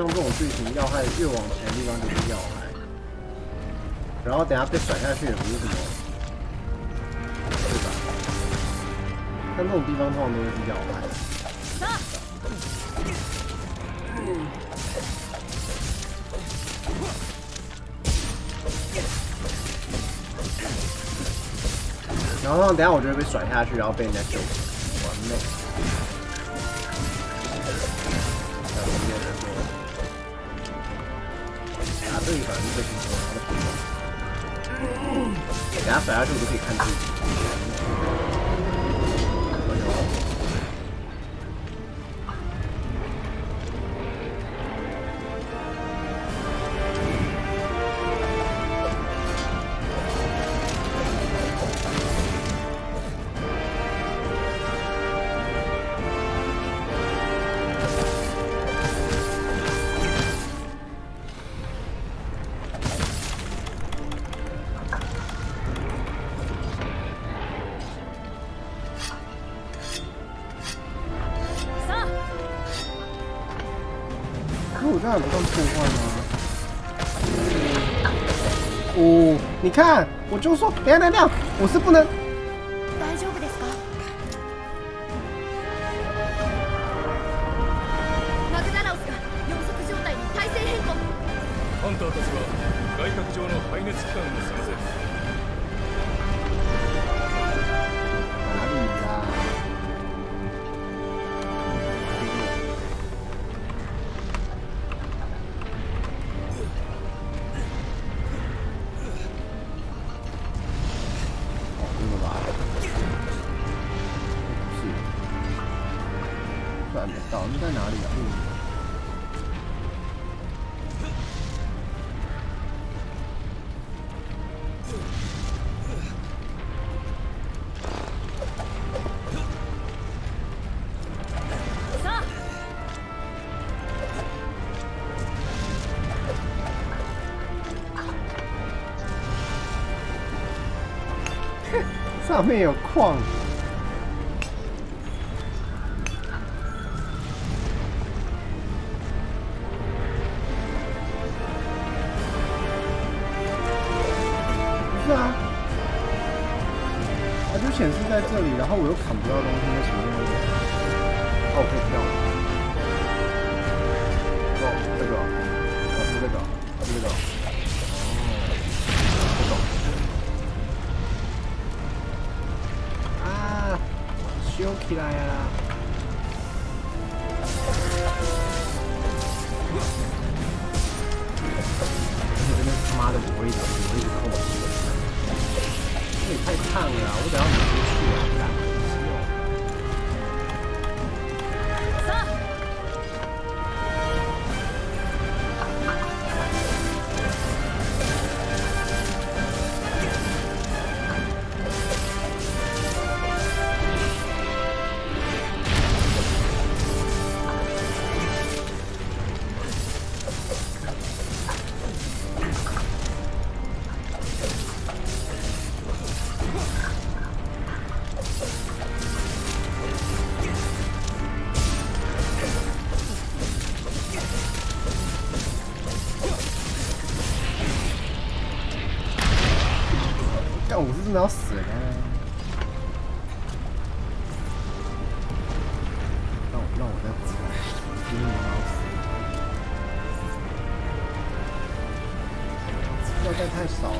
像？这种剧情，要害越往前的地方就是要害，然后等下被甩下去也不是什么，对吧？但这种地方通常都会是要害。然后等下我就会被甩下去，然后被人家救，你看，我就说，别那样，我是不能。面有矿。真的要死了！让我让我再回来，因为我要死。药袋太少了。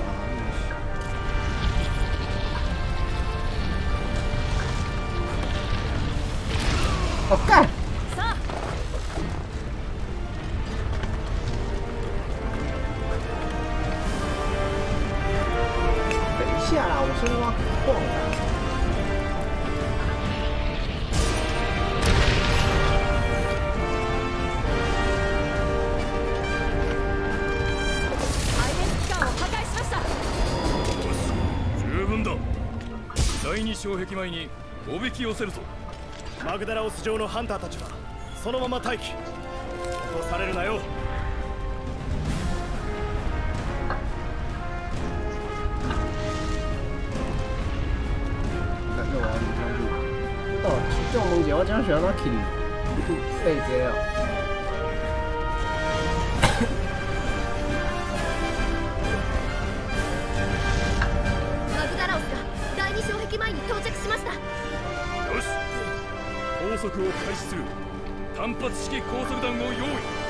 哦干！障壁前におびき寄せるぞ。マグダラオス上のハンターたちはそのまま待機。落とされるなよ。那那我要你上去。哦，这种东西我真喜欢它 k 背这速を開始する。単発式高速弾を用意。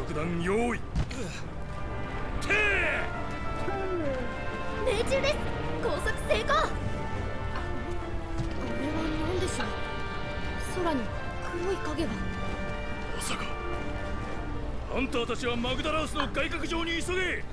高速弾用意。て命中です。高速成功。あれは何でしょう。空に黒い影が。まさか。ハンターたちはマグダラウスの外角上に急げ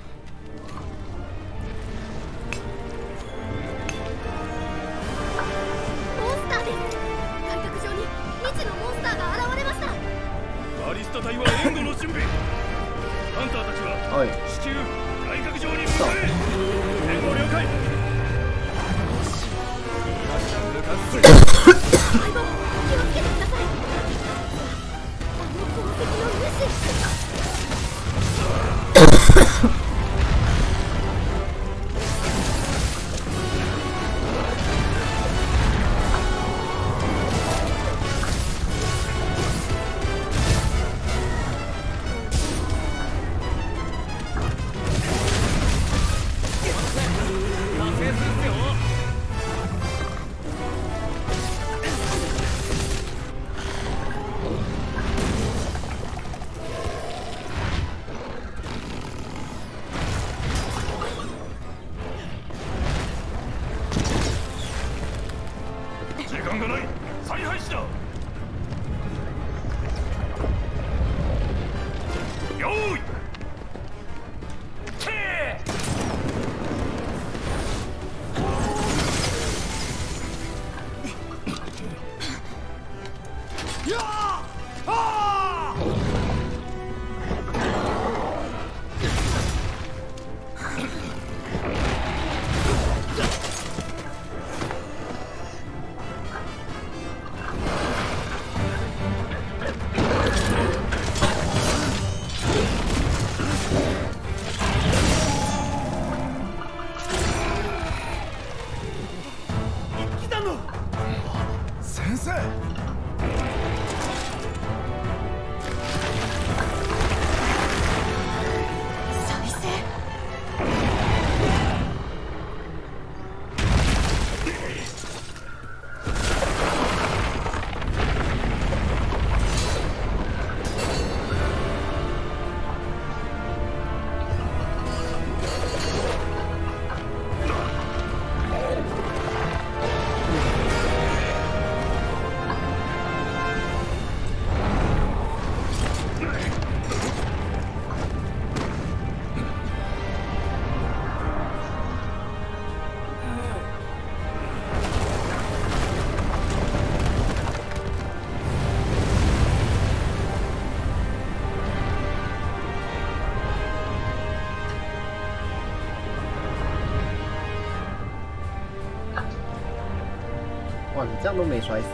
哇，你这样都没摔死，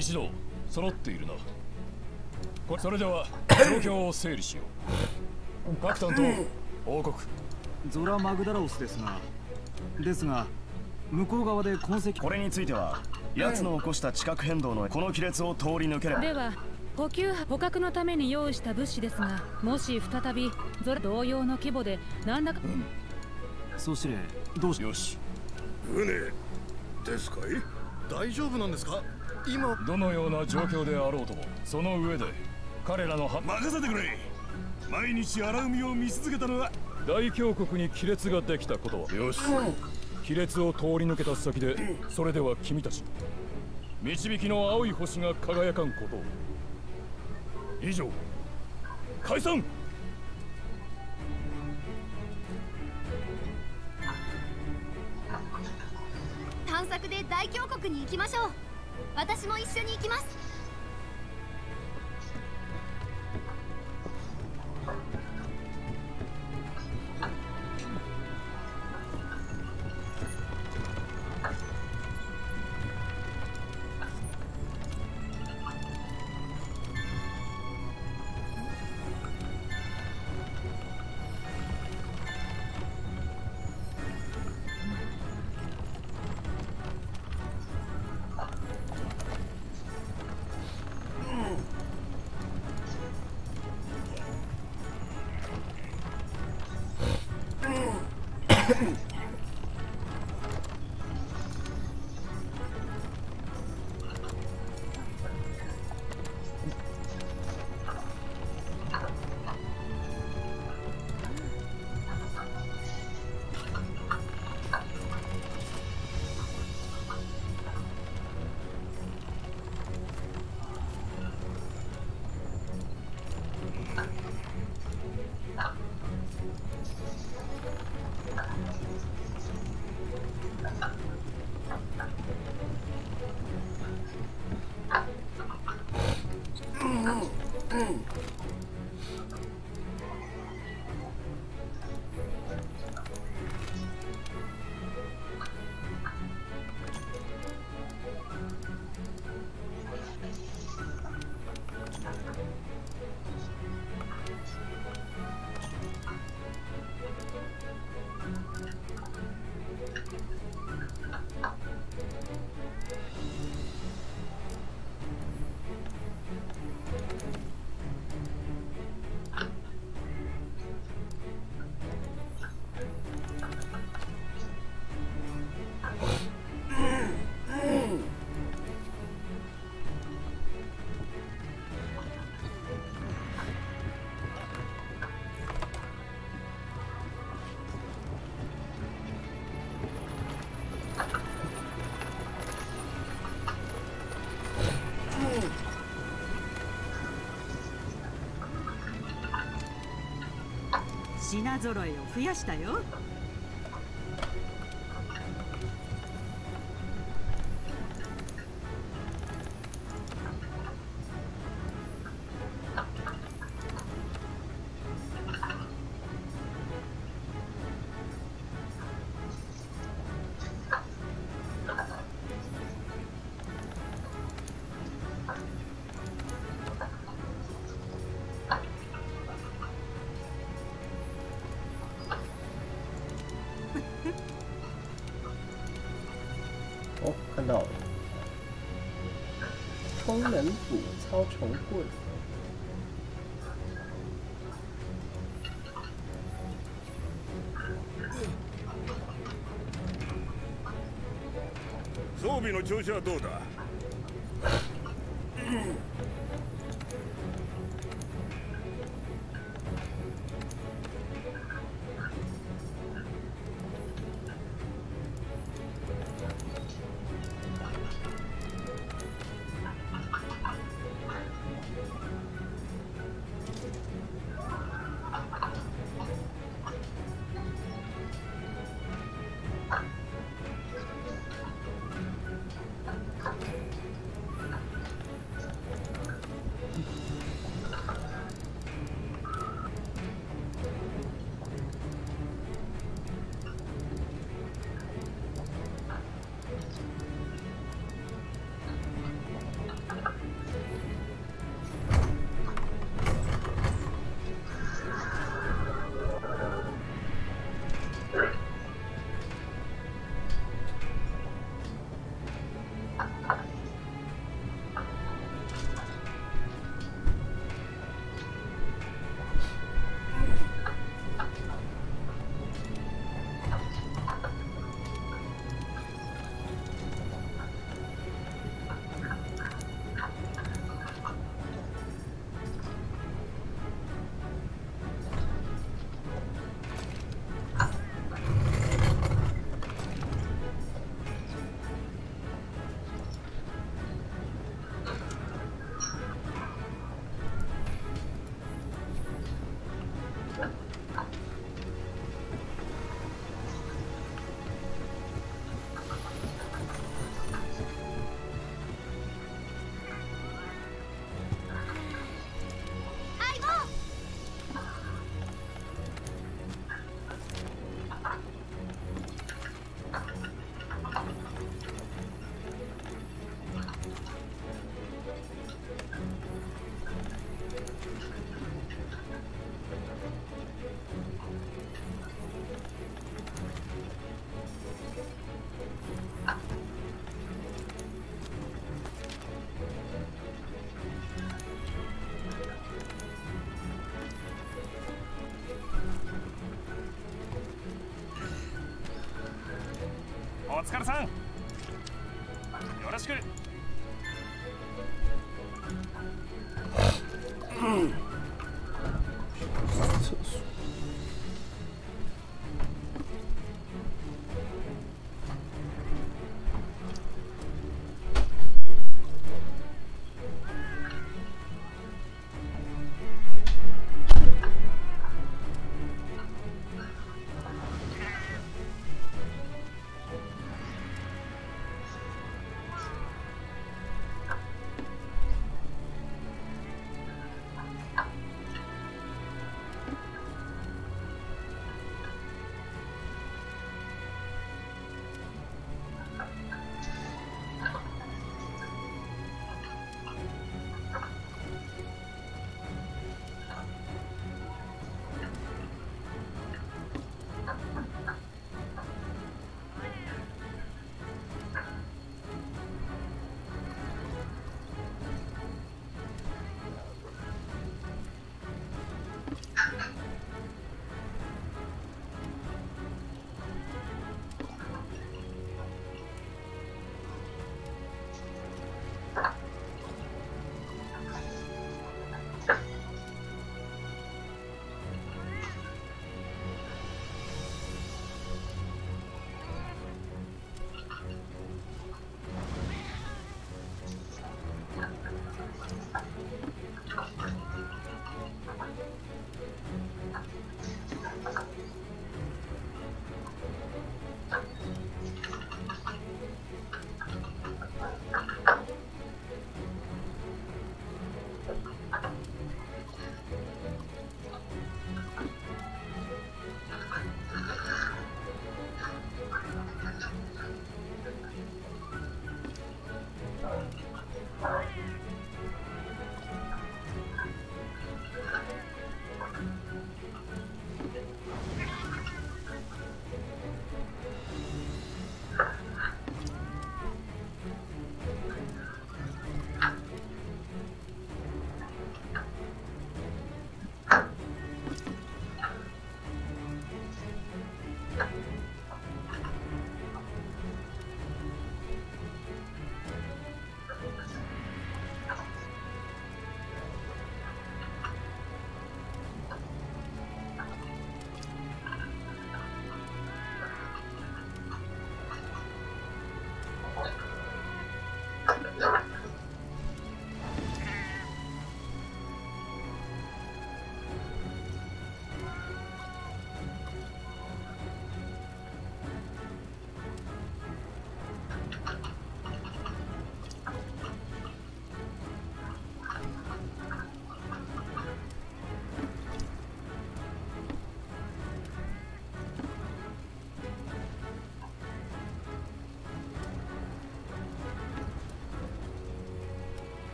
一同揃っているな。これそれでは 状況を整理しよう。各担当報告ゾラ・マグダラオスですがですが向こう側で痕跡。これについては奴の起こした地殻変動のこの亀裂を通り抜ければでは補給捕獲のために用意した物資ですがもし再びゾラ同様の規模で何らか、総司令どうしよし。船ですかい？大丈夫なんですか？今。どのような状況であろうともその上で彼らのは任せてくれ。毎日荒海を見続けたのは大峡谷に亀裂ができたことはよし。亀裂を通り抜けた先でそれでは君たち導きの青い星が輝かんことを。以上。解散。探索で大峡谷に行きましょう私も一緒に行きます。品揃えを増やしたよ。超重棍。装備の調子はどうだ？疲れさん。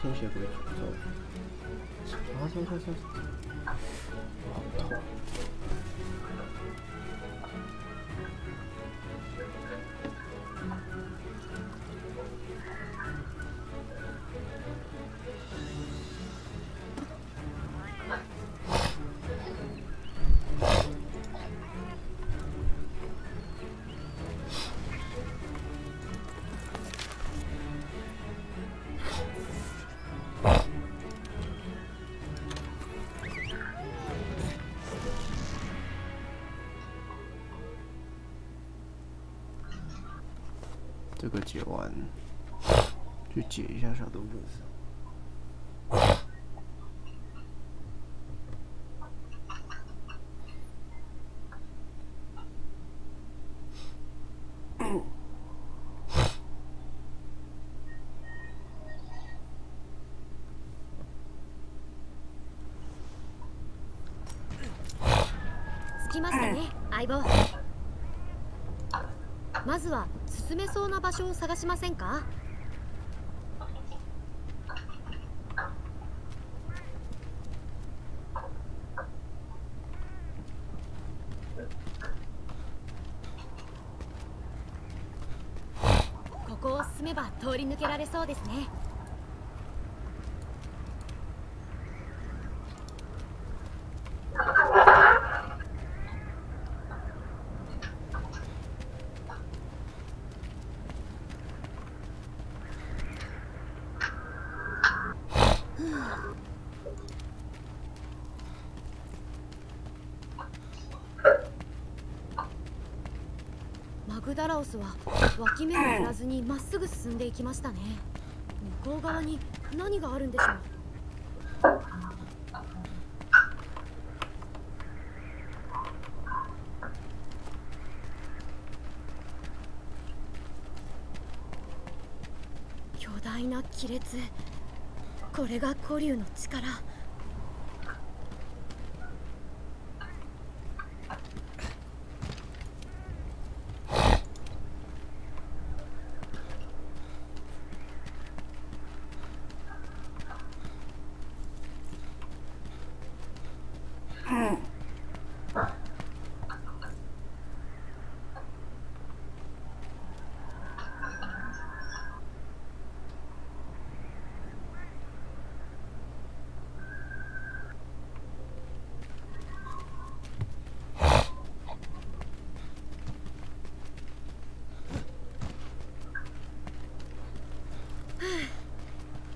天血鬼诅咒！啊，这这这，这个解完，去解一下小豆粉丝。着きましたね相棒まずは 進めそうな場所を探しませんか？ここを進めば通り抜けられそうですねオスは脇目を振らずにまっすぐ進んでいきましたね。向こう側に何があるんでしょう？巨大な亀裂。これが古竜の力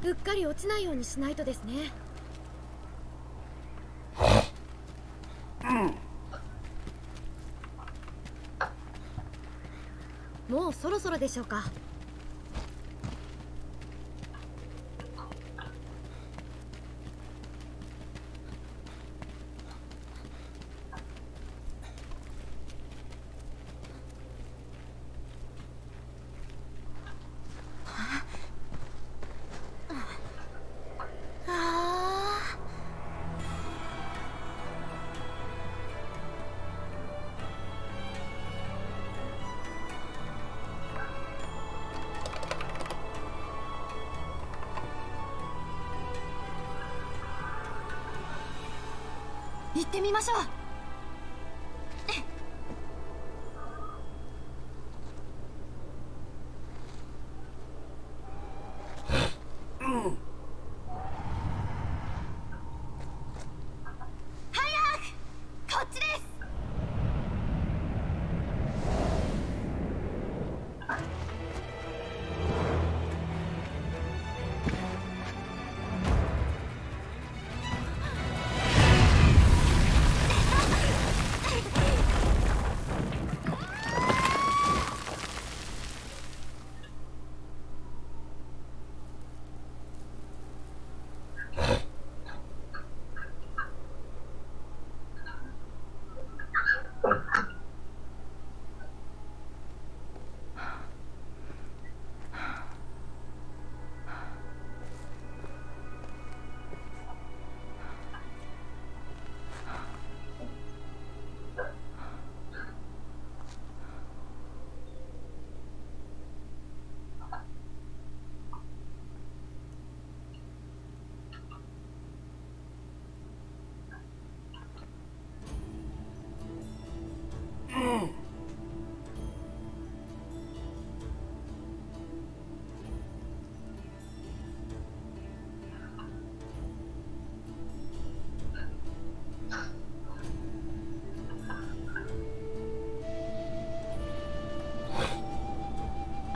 うっかり落ちないようにしないとですね。もうそろそろでしょうかってみましょう。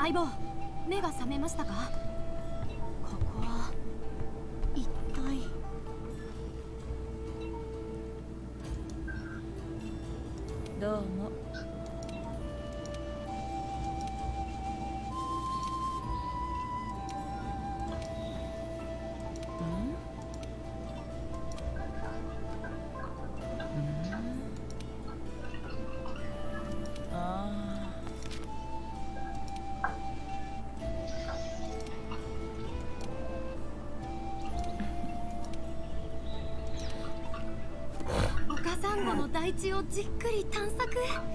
相棒目が覚めましたか？ここは一体。どうも。ンゴの大地をじっくり探索。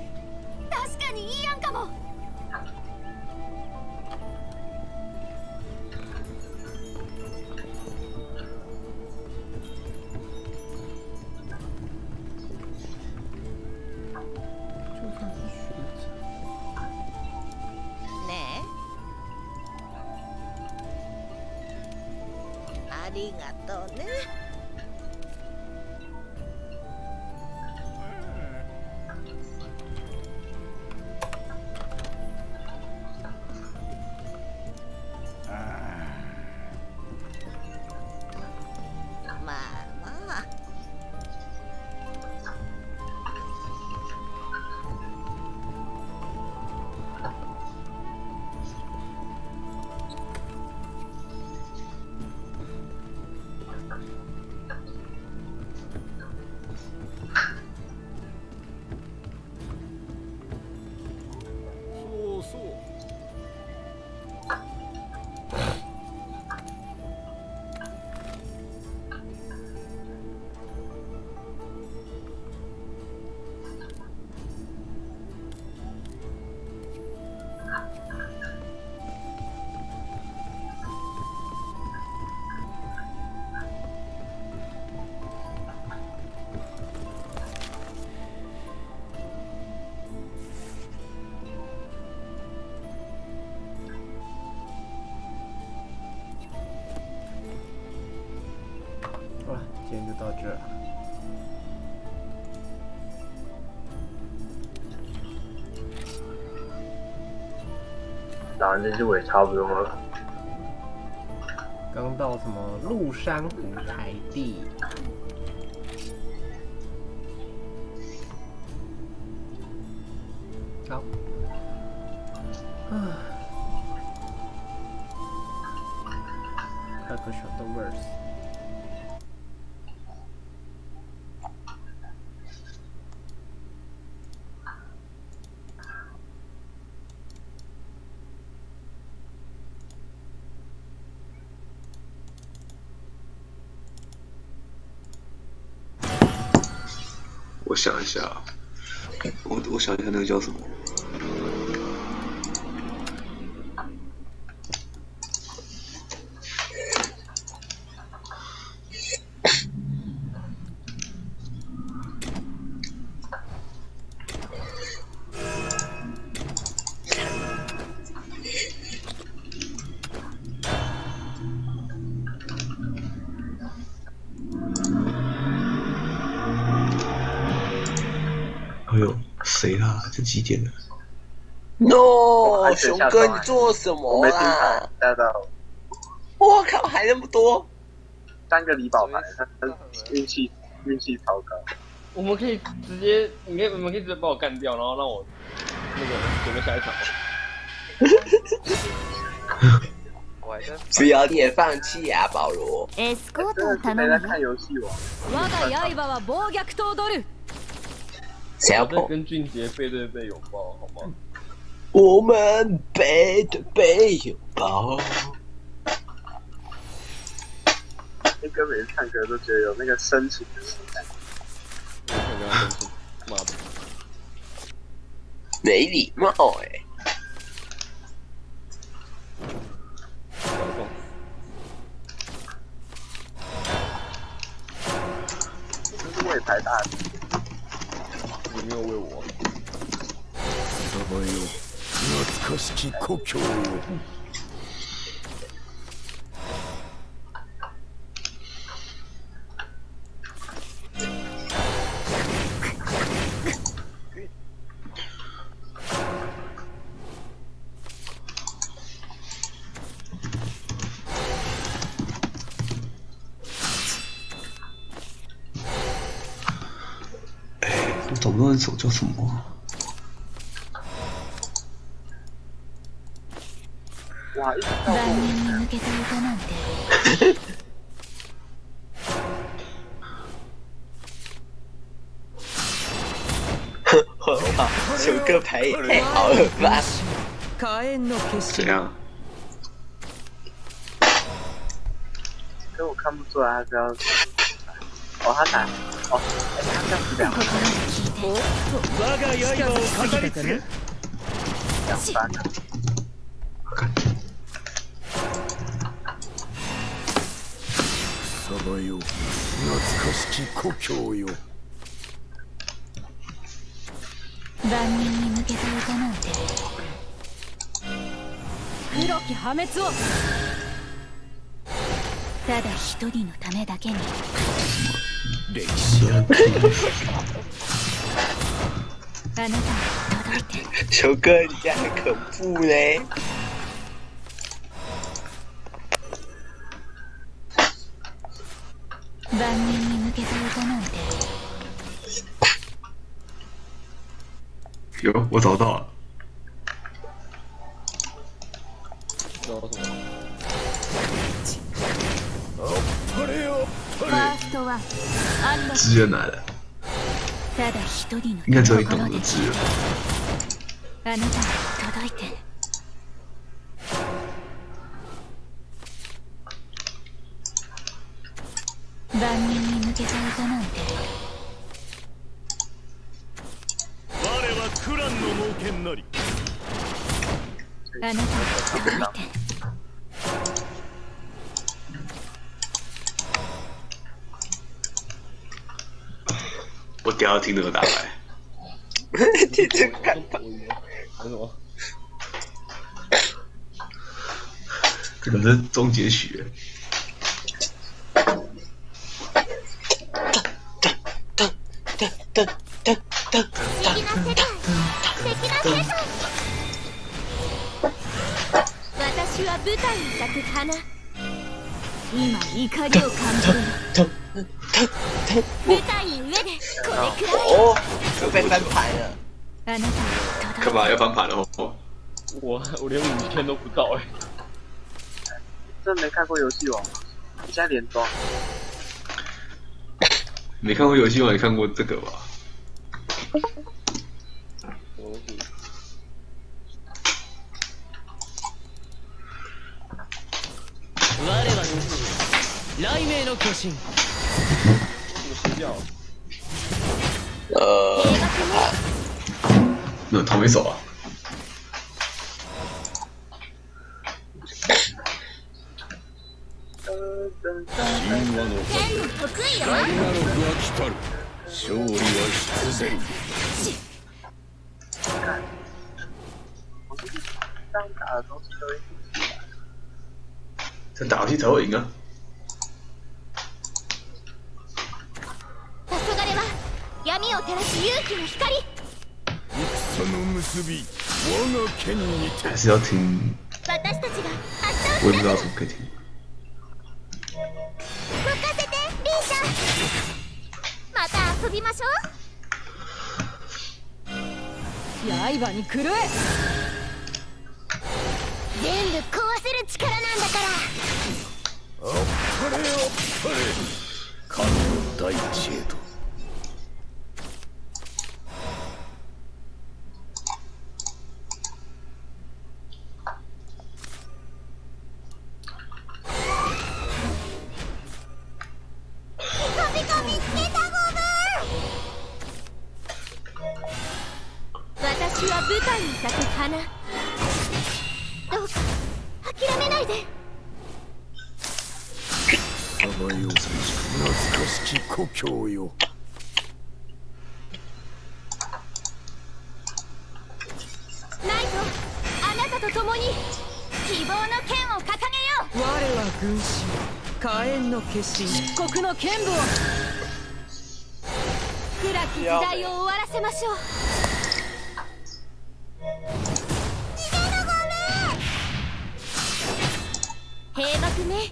这儿。打完这只我也差不多了。刚到什么鹿山湖台地？好，啊，开个小的一下，我我想一下那个叫什么？几点了？ No，熊哥，你做什么没听啦到？，吓到。我靠，还那么多！三个李宝牌，运气运气超高。我们可以直接，你可以，你们可以直接把我干掉，然后让我那个准备下一场。我还在不要你也放弃啊，保罗。エスコートを頼没在む看游戏王。 谁要碰？我在跟俊杰背对背拥抱，好吗？我们背对背拥抱。那哥每次唱歌都觉得有那个深情的情感。我想跟他生气，妈的！没礼貌哎、这是为台大上を。お互いを懐かしき故郷を。找不到那首叫什么啊？哇，一直万人に向けた歌なんて我靠，熊哥牌也太好了吧！火炎の結晶怎样？可我看不出来他是要。哦，他打， 哦，哎，他这样子两个我が刃を飾り継ぐ两番啊。サバよ懐かしき故郷よ万人に向けた歌なんて黒き破滅をただ一人のためだけに歴史あなたに届いて熊哥，你这样很恐怖嘞！万人に向けた歌なんて有，我找到了。自由なら。ただ一人のがジョイトの自由。あなたに届いて。万人に向けた歌なんて。我はクランの冒険なり。あなた我等一下要听那个大牌。听这个看法，还有什么？这个是终结曲， 噔噔噔不思議な世界素敵な世界私は舞台に咲く花今怒りを感じる舞台の上でこれくらい 哦，又被翻盘了。あなた干嘛要翻盘了？哦，我我连五千都不到哎、真没看过游戏王吗？你现在连装，没看过游戏王，你看过这个吧？我は雷 鳴の巨神呃，那同一首啊？神話の得意よラグナロクは来たる勝利は必然当打的东西都会这打游戏才会赢啊！黄昏は 闇を照らす勇気の光。戦の結び我が剣にて。私たちが明日を。任せてリーシャまた遊びましょう。刃に狂え。全部壊せる力なんだから。あっぱれあっぱれ。神の大知恵と火炎の化身漆黒の剣舞を暗き時代を終わらせましょう。逃げろゴメ閉幕ね。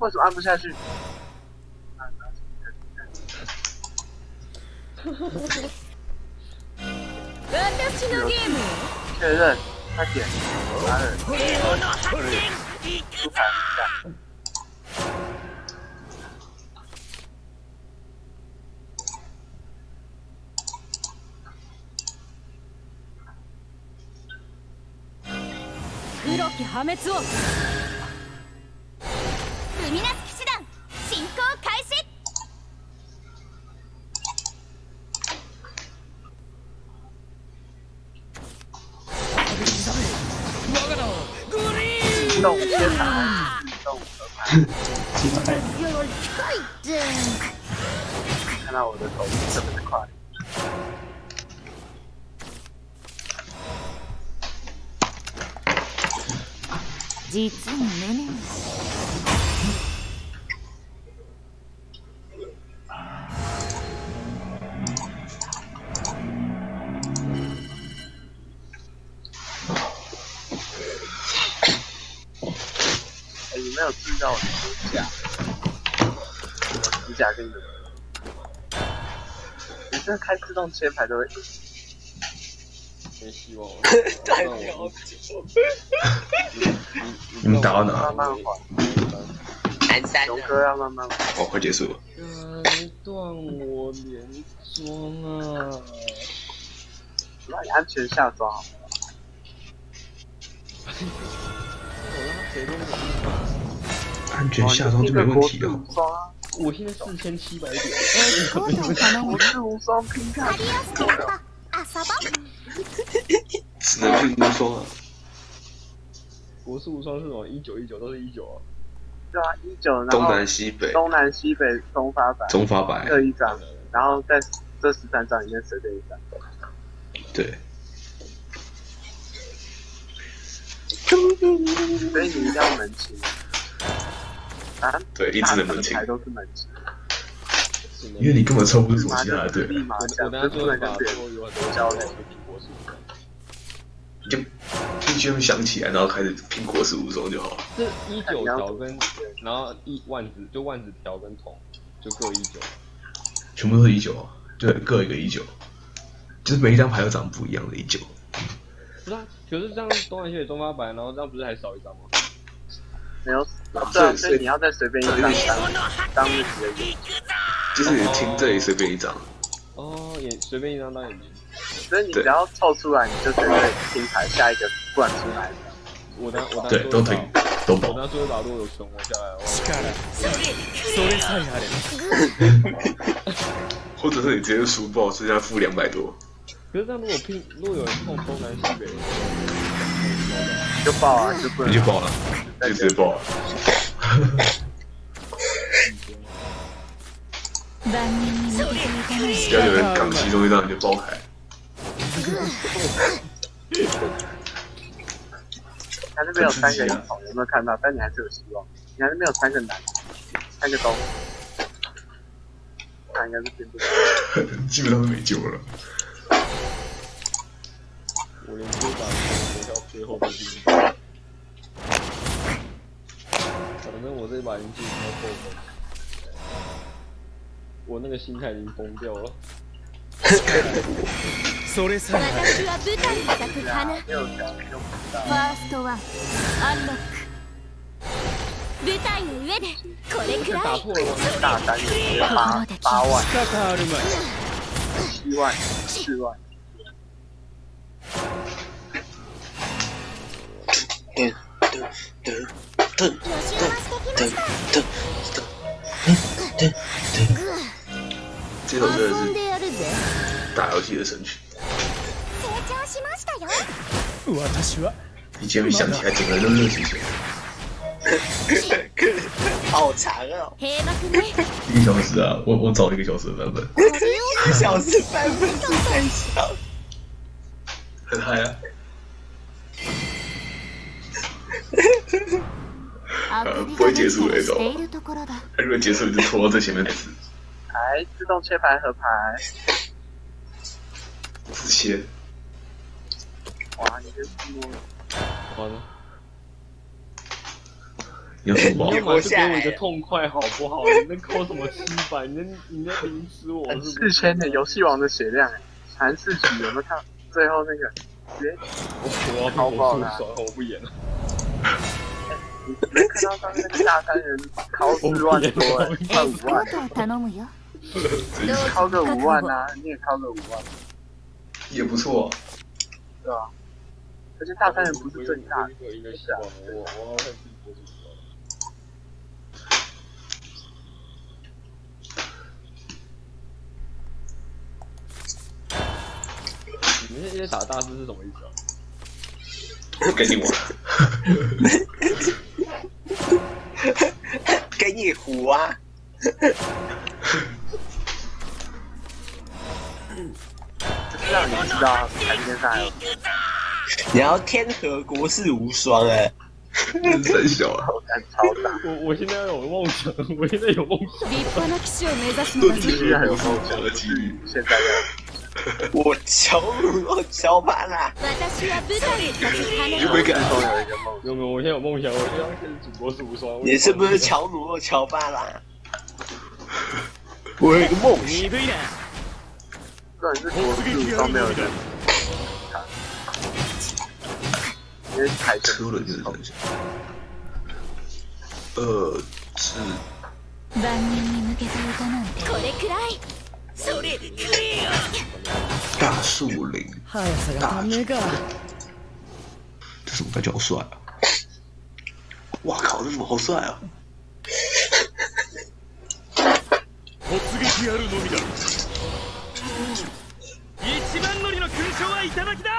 为什么按不下去？自动切牌都会赢。没希望了。太了解。你们打到哪慢？慢还，南山龙哥要慢慢还。哦，快结束断我连装啊！那你安全下装好吗？我让他谁都没安全下装就没问题了。无双啊！我现在四千七百点。我是无双拼卡。アディオスキラパ遊ぼ只能去无双啊。国士无双是什么？一九一九都是一九啊。对啊，一九，然后东南西北，东南西北中发白，中发白各一张，然后在这十三张里面随便一张。对，所以你一定要门清 啊！对一直能门清大神牌都是门清，因为你根本抽不出什么其他的队。我我等下做的法说有很多教练是苹果树，就 BGM 响起来，然后开始苹果十五中就好了。这一九条跟然后一万子就万子条跟铜就各一九，全部都是一九，对，各一个一九，就是每一张牌都长不一样的一九。不是啊，可是这样东南西北中发白，然后这样不是还少一张吗？没有，对啊，所以你要再随便一张当当日期的眼，就是你听这里随便一张，哦，眼随便一张当眼睛。所以你只要凑出来，你就随便听牌，下一个不管出来的。我当我当对，都停，都我保。当说把路有存活下来，それさえあれ或者是你直接输爆，剩下负两百多。可是这样如果拼，如果有人碰东南西北， 就爆啊，就不能你就爆了，就直接爆了。万人に向けていかない只要有人扛其中一张，你就爆开。他那边有三个银桶，有没有看到？但你还是有希望。你看那边有三个男，三个东，他应该是进不了。基本上是没救了。我连追打学校 最后都进不了。反正我这把已经进超够分，我那个心态已经崩掉了。それさえあれ私は舞台に咲く花ファーストワンアンロック舞台の上でこれくらい大单元八八万、仕方あるまい七万、四万。 这首真的遊んでやるぜ是打游戏的神曲，成長しましたよ私は BGM 响起来，整个人都热起来。好长哦，平幕ね一个小时啊，我我找了一个小时的版本，一个小时半分钟太小。很嗨啊。 呃，不会结束的那种。しているところだ如果结束，你就拖到最前面死，来，自动切牌合牌。直切。哇，你这摸完了，你要说你要爆？么就给我一个痛快好不好？你那扣什么七百？你那你那凌迟我是不四是？千的游戏王的血量，传四局有没有看？最后那个直接我要超爆了我爽，我不演了。 看到上面那个大三人掏四万多哎，快五万，頼むよ考个五万啊，你也掏个五万，也不错。对吧？而且大三人不是最大的，我应该希望我我要看自己播出你那些打大师是什么意思啊？给你玩。给你胡啊！就是让你知道台面上还有你要天河国士无双哎、真小啊！干超大，我我现在有梦想，我现在有梦想。立派な騎士を目指すのだぞ必须很有梦想的机遇。现在要 我乔鲁我乔巴啦！私は舞台に咲く花有没有感都有一个梦没有没有，我现在有梦想，我现在要开始主播是无双。你是不是乔努或乔巴啦？我有一个梦想，鈍いな重点是国术都没有人，因为海车轮就是真小。呃，是万人に向けた歌なんてこれくらい それくれよ大树林。速さが足んねえか这什么感觉好帅啊！哇靠，这怎么好帅啊！突撃あるのみだ一番乗りの勲章はいただきだ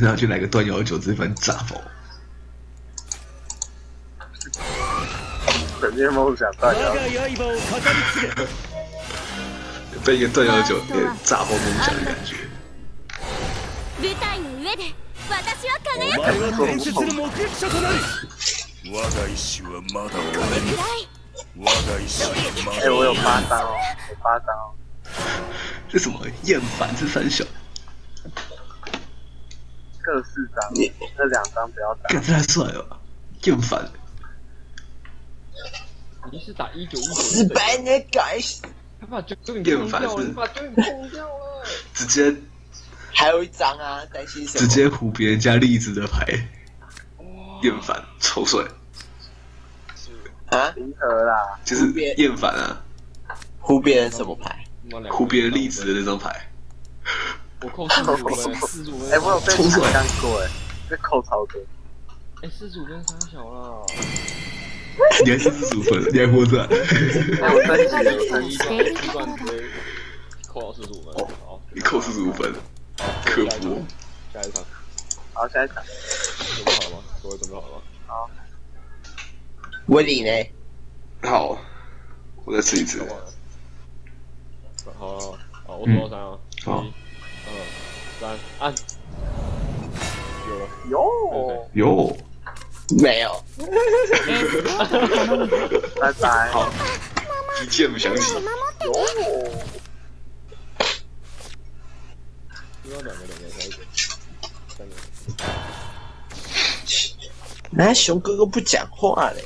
然后就来个断幺九，直接把你炸爆。 整天梦想大我家が刃を語り継げ被一个断幺九给炸爆梦想的感觉。舞台の上で 私は輝お前は伝説の目撃者となる我が意志はまだ終わらぬ我が意志はま哎、だ我有八张哦，有八张哦。这什么厌烦是三小？各四张，这两张不要打。干这太帅了吧！厌烦， 你是打一九一九，失败的改，他把就就你碰掉了，你把就你碰掉了。直接还有一张啊，担心什直？接胡别人家栗子的牌，厌烦臭帅，啊？零和啦，就是厌烦啊，胡别人什么牌？胡别人栗子的那张牌，我扣 四十五分，四十五分。哎、我有被冲出来抢过哎，被扣超多。哎，四十五分三小了。你还是四十五分，你还活着啊、哎、我三级了，我升级第一了。段第一段直接扣到四十五分。好，你扣四十五分，可恶！下一场好，下一场。准备好了吗？各位准备好了吗？好，威力呢？好，我再试一次。好了，好，我数到三啊，一、好二、三，按。有了。哟，哟，没有。拜拜。好，一见不响起。哟，需要两个，两个，才一个，三个。那熊哥哥不讲话嘞？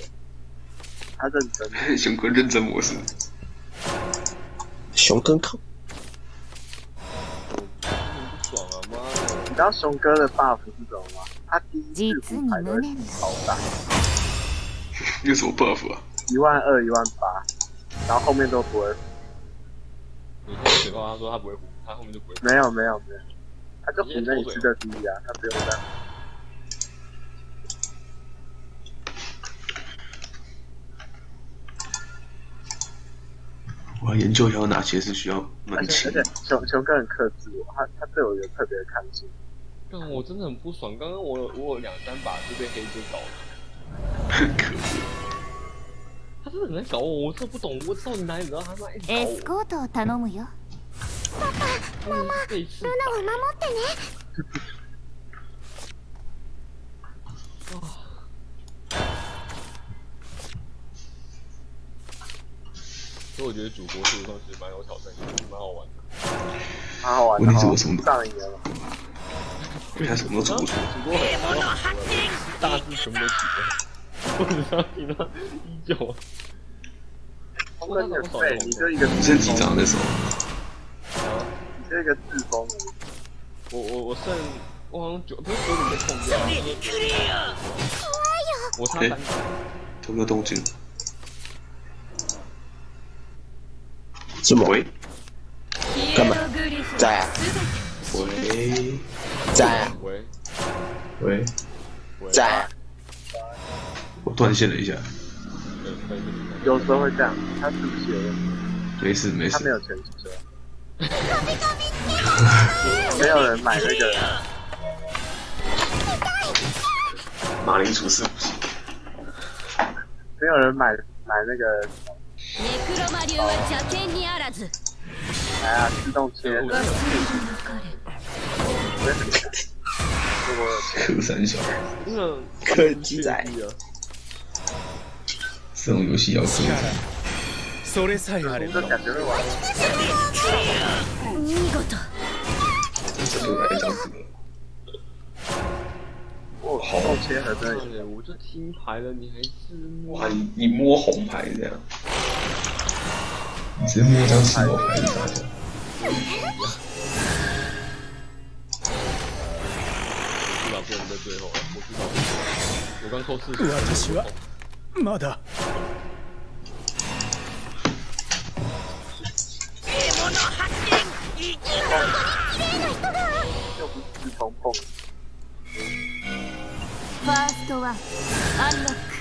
他认真。熊哥认真模式，熊哥靠，不爽啊！妈的！你知道熊哥的 buff 是什么吗？他第一次胡牌都会超大，有什么 buff 啊？一万二、一万八，然后后面都不会。你现在嘴炮，他说他不会胡，他后面就不会。没有没有没有，他就胡那一次的第一啊，他不用这样。我要研究一下有哪些是需要而门清而。且熊熊哥很克制我，他他对我有特别的看重。但我真的很不爽，刚刚我有我有两三把就被黑哥搞了。可恶！他真的很在搞我，我真的不懂，我到底哪里知道他妈一直搞我。エスコートを頼むよママルナを守ってね所以我觉得主播事实上其实蛮有挑战性，蛮好玩的。蛮好玩的。问题是我什么都上瘾 了。他什么都做不出。主播很蛮好玩的，大字什么都起来，我只想听到一九。我跟你对，你就一个你剩几张那时候？啊，你这一个自封。我我我剩我好像九，不是九点被控掉了。我差哎三张。有没有动静？什么？喂干嘛？在啊，喂在啊，喂喂，在啊。我断线了一下，有时候会这样，他是不是有问题？没事没事。他没有全车。没有人买那个，马铃薯是不行。没有人买买那个，ネクロマ流は邪剣にあらず哎呀，自动切。忘れの彼柯三小，真的科技仔。这种游戏要做。それさえあれば这感觉会玩。見事这就来一张这个。哦，后切合真的对，我就听牌了，你还自摸？哇，你你摸红牌这样， 全盲男子の入りだん。私はまだ獲物発見生き物だ人だファーストはアンロック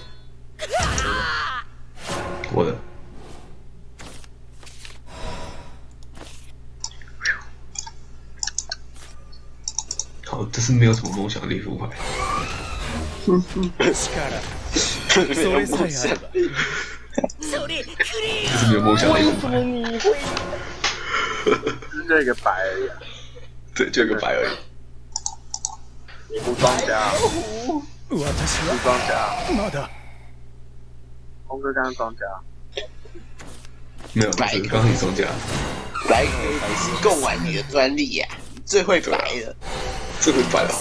我的。好，这是没有什么梦想的猎夫牌。力それさえあれば这是没有梦想的猎夫牌。你会？就一个白而已啊。对，就一个白而已。武装家，私武は装家， まだ红哥刚刚装家，没有，白不是刚刚你中奖，白可以是贡丸你的专利呀、你最会白的，最会白了。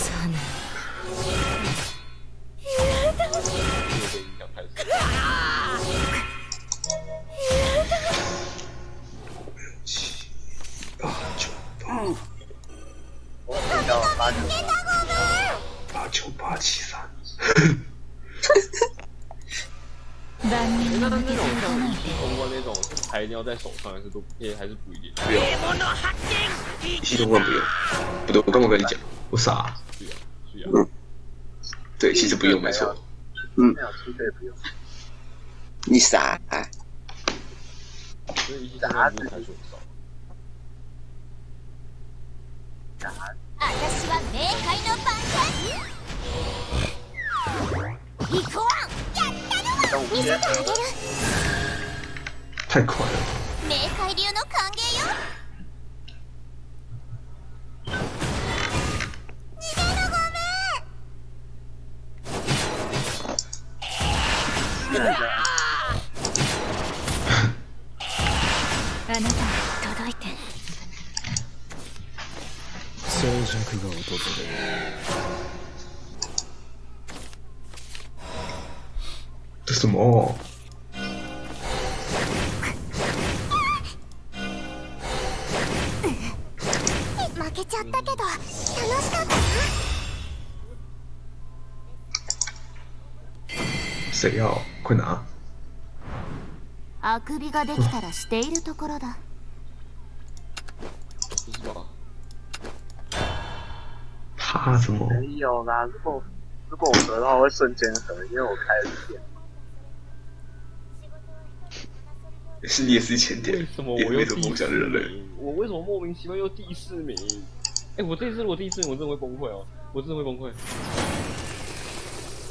你要在手上还是都也还是不一定。不用，系统关不用。不对，我刚刚跟你讲，我傻。是啊，是啊。对，其实不用，没错。嗯，没有出队不用，你傻、啊？所以一现在不是才手少。私は冥界の番犬行くわやったのは見せてあげる太快了。 冥界流の歓迎よ。逃げるごめんあなたに届いて。静寂が訪れる。这什么？めん負けちゃったけど楽しかったな谁要？快拿！あくびができたらしているところだ？怕什么？没有啦。如果如果我合的话，我会瞬间合，因为我开了电。是你也是前点为，什么也我又第没什么梦想的人类。名？我为什么莫名其妙又第四名？哎、我这次如果第四名，我真的会崩溃哦！我真的会崩溃。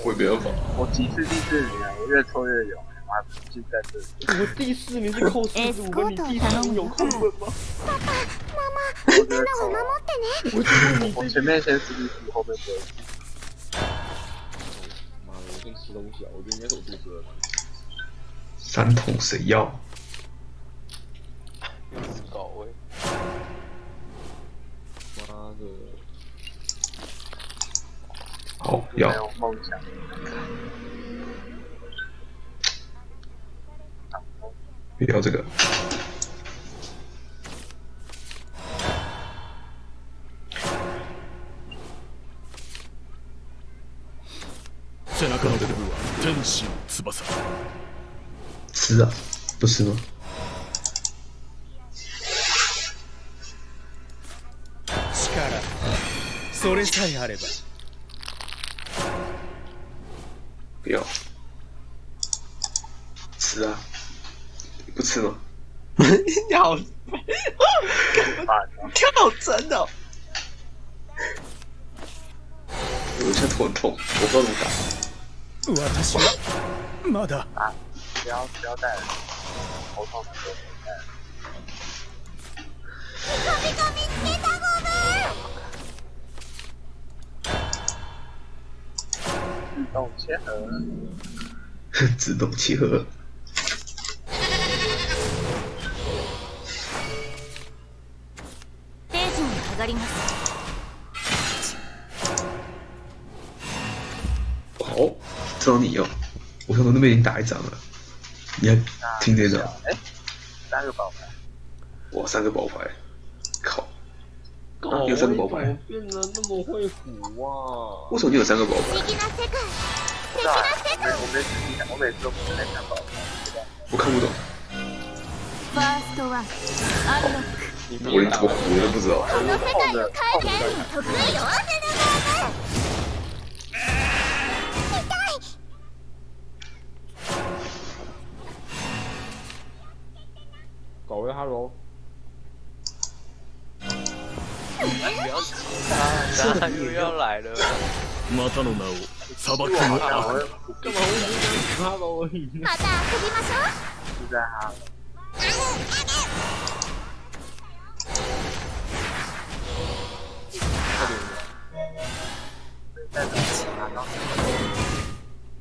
我也没办法。我几次第四名啊，我越挫越勇，妈就在这里。我第四名是扣四十五分，你第四名有扣分吗？我觉得みんなを守ってね我觉得你我这前面先是第四，后面得。妈的，我先吃东西啊！我觉得应该是我肚子饿吧。三桶谁要？ 搞哎！妈的！好，没要有梦想。不要这个。背中の部分は天使の翼吃啊？不吃吗？ それさえあれば不要。吃啊？你不吃吗？你好，跳针哦！我现在头很痛，我不知道怎么打。私はまだ啊，不要不要带了，头痛 自动切合，自动契合。ステージに上がります好，知道你要。我想说那边已经打一张了，你还听这张？哎，三个宝牌，哇，三个宝牌，靠！搞 啊，你有三个宝牌？变得那么会唬啊！为什么你有三个宝牌？不思議な世界不知道啊，我没我没仔细看，我每次都不太看宝牌。我看不懂。ファーストワンアンロック 我连怎么活的都不知道。この世界を変えて得意よ搞位 Hello， 不要气他，他又要来了。またの名を裁くの悪干嘛我只是 Hello 而已？また遊びましょう是在哈。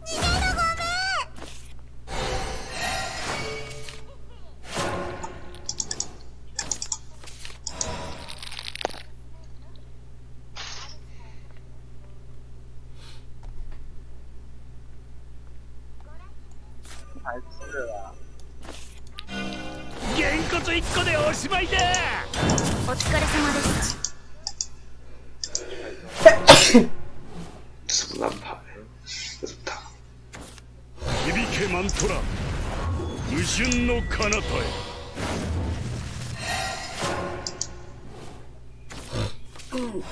还 什么烂牌？这是他。響けマントラ矛盾の彼方へ你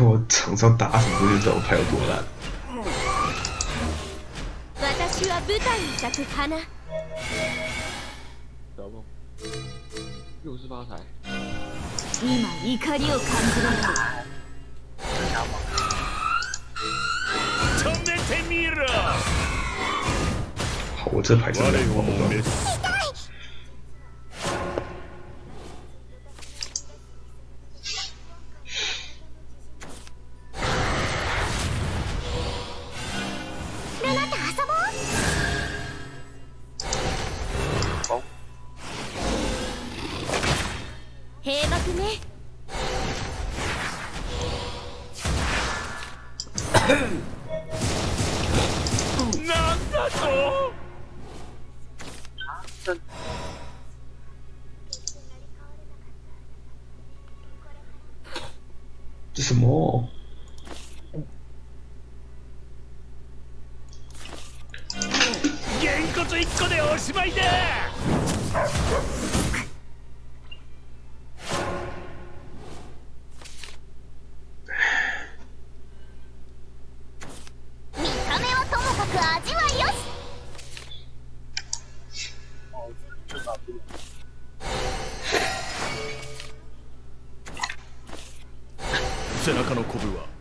看我场上打什么，就知道我牌有多烂。私は舞台に咲く花小梦，又是发财。今怒りを感じられる止めてみろ好，我这牌真的我好も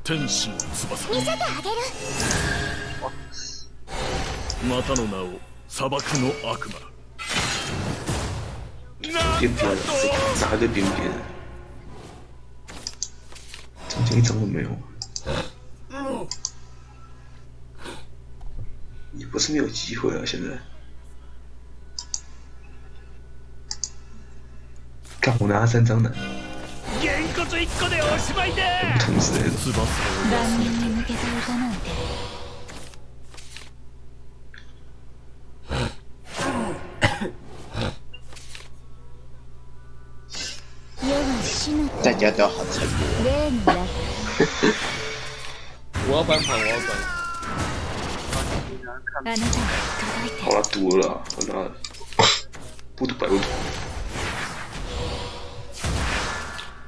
天使の翼見せてあげるまたの名を裁くの悪魔边边的，砸在边边，中间一张都没有。也不是没有机会啊，现在。干我拿三张呢，げん こつ一個でおしまいだ同时的。万人に向けた歌なんて夜が死ぬ大家都好沉默。例になる我要翻盘，我要翻。あなたに届いて好了，赌了啦，我拿不赌白不赌。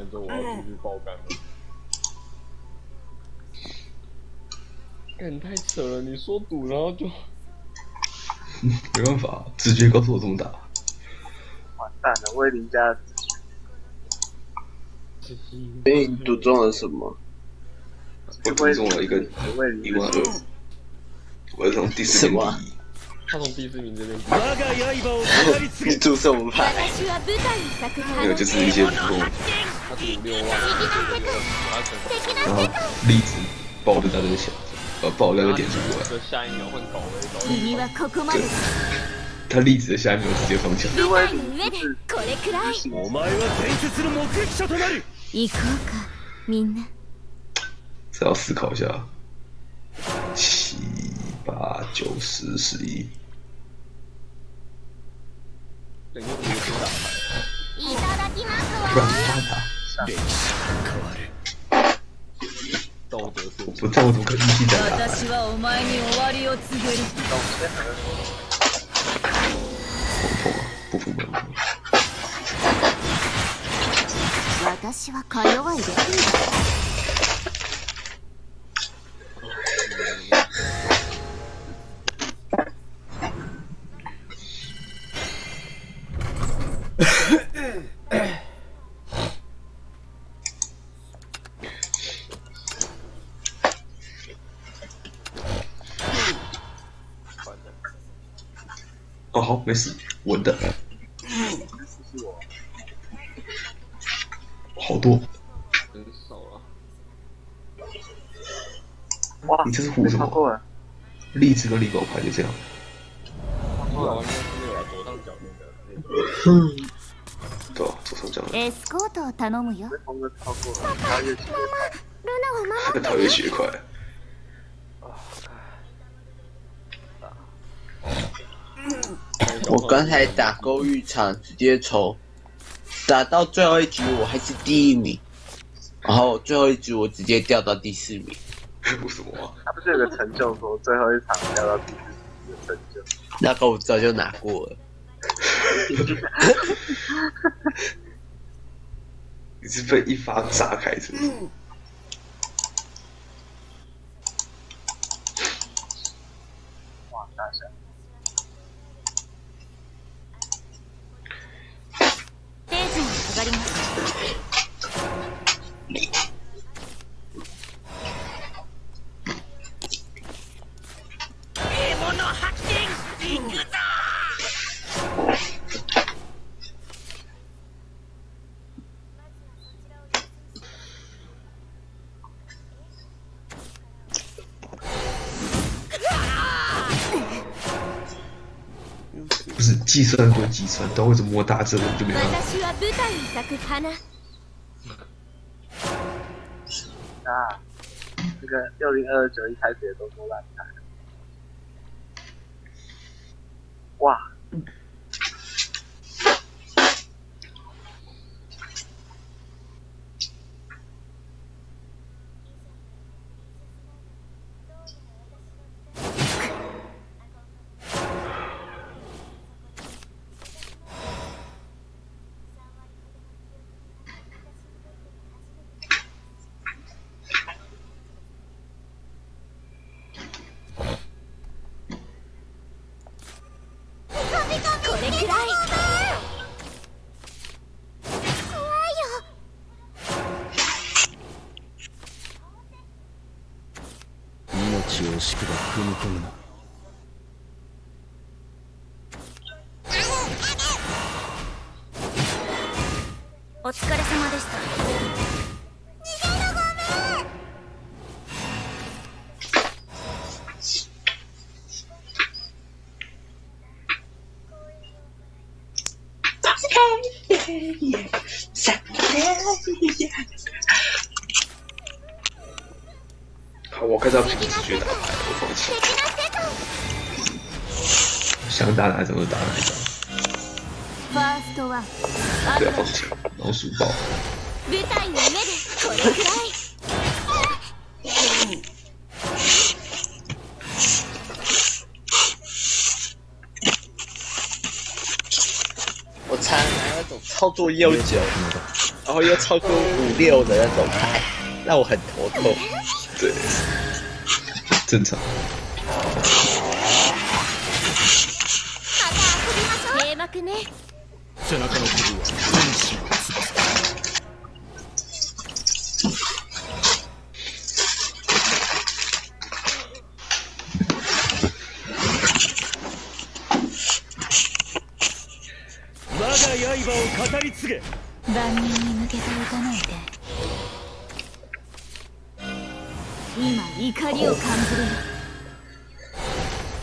看来之后我要出去爆肝了。干太扯了！你说赌，然后就 没办法，直觉告诉我这么打。两位邻家，所以你赌中了什么？我赌中了一个一万二，我是从第四名第一。他从第四名这边。你赌什么牌？私は舞台に咲く没有，就是一些普通，他赌六万，然后例子爆的那个小，呃，爆那个点数过来，这下一秒换狗尾狗。君はここまで他例子的下一秒直接放枪。舞台の上でこれくらいお前は伝説の目撃者となる行こうかみんな这要思考一下，七八九十十一， いただきます。わ歴史変わる私はお前に終わりを告げる私はか弱いです。好，没事，稳的。好多，真少了。哇，你这是胡什么？荔枝跟力狗牌就这样。后来应该是那个左上角那个。对啊，左上角那エスコートを頼むよ风格超过了，他越骑越快。ルナはマ个，讨厌血块。 我刚才打勾玉场直接抽，打到最后一局我还是第一名，然后最后一局我直接掉到第四名。为什么啊？他不是有个成就说最后一场掉到第四名的成就？那个我早就拿过了。你是被一发炸开是不是？哇，不是计算归计算，但为什么我打这个就没办法？私は舞台に咲く花啊，这个六零二九一开始也都说烂牌。哇， しくば踏み込むな。打哪一张就打哪一张，ファーストは不要放弃。老鼠爆，舞台の上でこれくらい我常拿那种操作悠久，然后又超过五六的那种牌，让我很头痛。对，正常。 背中のコブは天使の翼我が刃を語り継げ万人に向けて撃たないで今怒りを感じる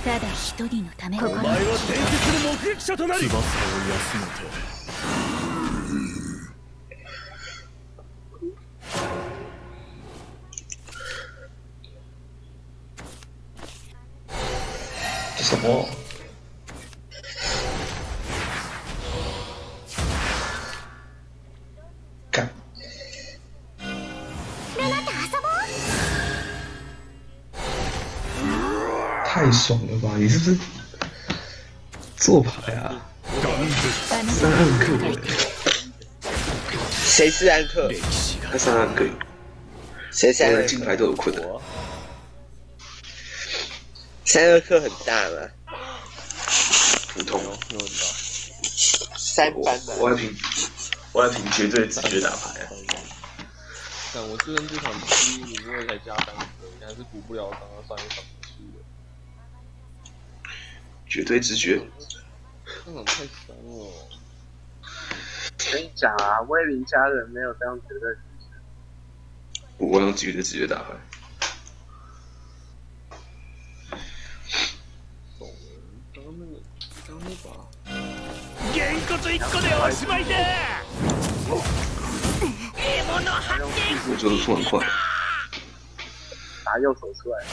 ただ一人のためお前は伝説の目撃者となり。翼这什么？干！太爽了吧！你是不是做牌啊？谁是安克？他三暗克，我连谁是安克？金牌都有困难。三二克很大吗？普通，三班的。我还凭我还凭绝对直觉打牌啊！但我这边这场第一名因为才加三颗，你还是补不了刚刚上一场输的。绝对直觉，这场太伤了。跟你讲啊，威灵家人没有这样绝对直觉。我用绝对直觉打牌。刚刚那个，刚刚那把。げんこつ一個でおしまいだ獲物発見我觉得出很快，打右手出来。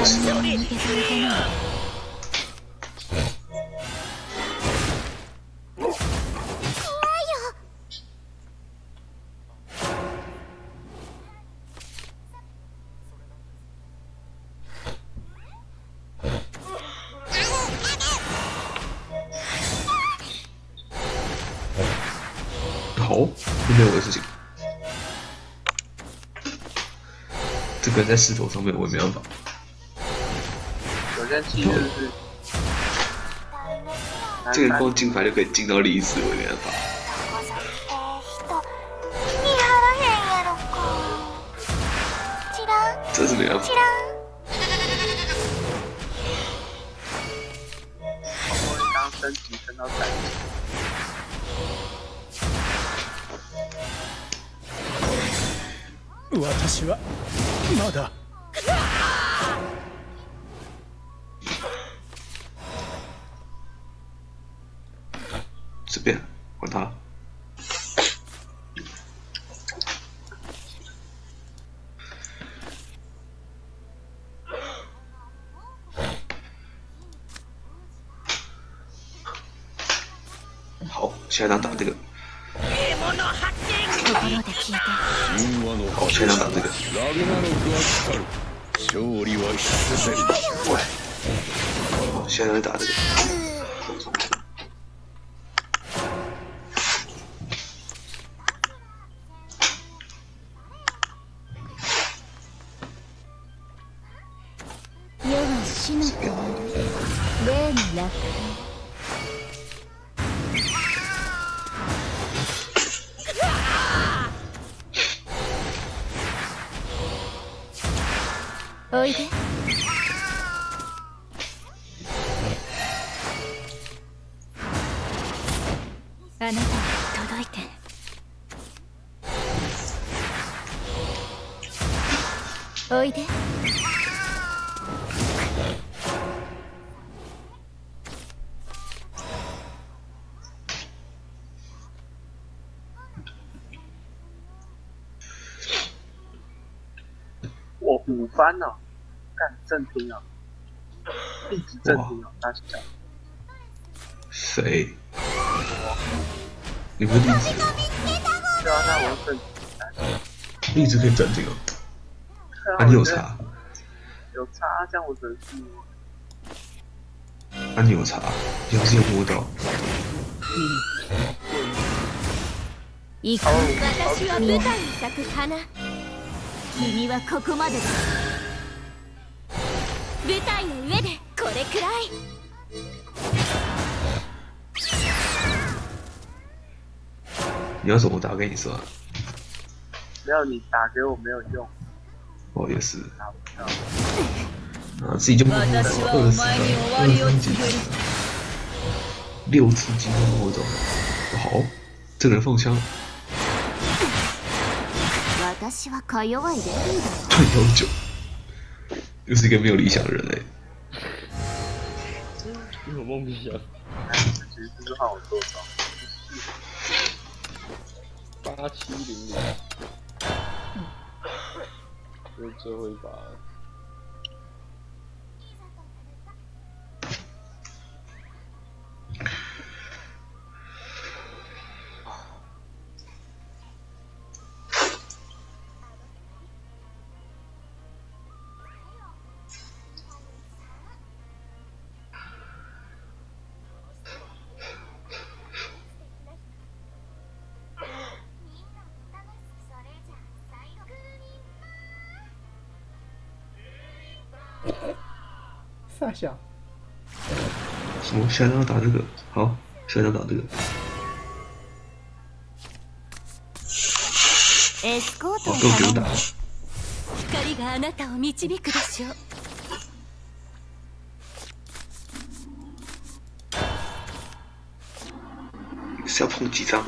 什么都是我吃他。抜けて撃たない好，就没有我的事情。这个在石头上面我也没办法。 首先其实是这个光金牌就可以进到历史，我没办法。好，下一张打正听哦，一直正听哦，大家谁？你不是荔枝？对啊，那我正荔枝可以整这个。对啊，你有我觉得查？有差，这样我只能是啊，你有查？你好像有摸到。行く私は舞台に咲く花君はここまでだ 舞台の上でこれくらい你要怎么打给你算？没有你打给我没有用，哦，也是。打不到。啊，自己就摸到二十二三几六次机会摸到。好，这个人放枪，私はか弱いレディーだ退调酒， 又是一个没有理想的人嘞。有梦想。其实这是换我多少？八七零零，这是最后一把傻笑。什么？下一张打这个？好，下一张打这个。エスコート哦を，都给我打。光があなたを導くでしょう是要碰几张？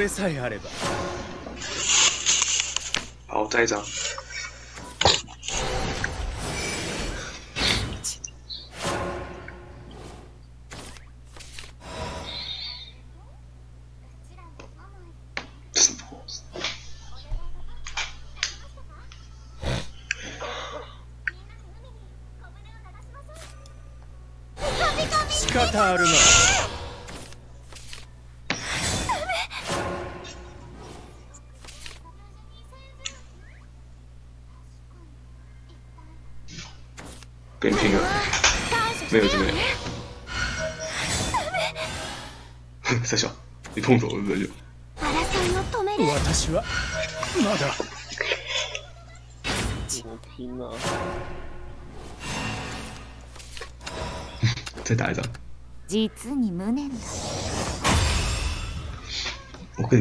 れさえあれば？仕方あるまい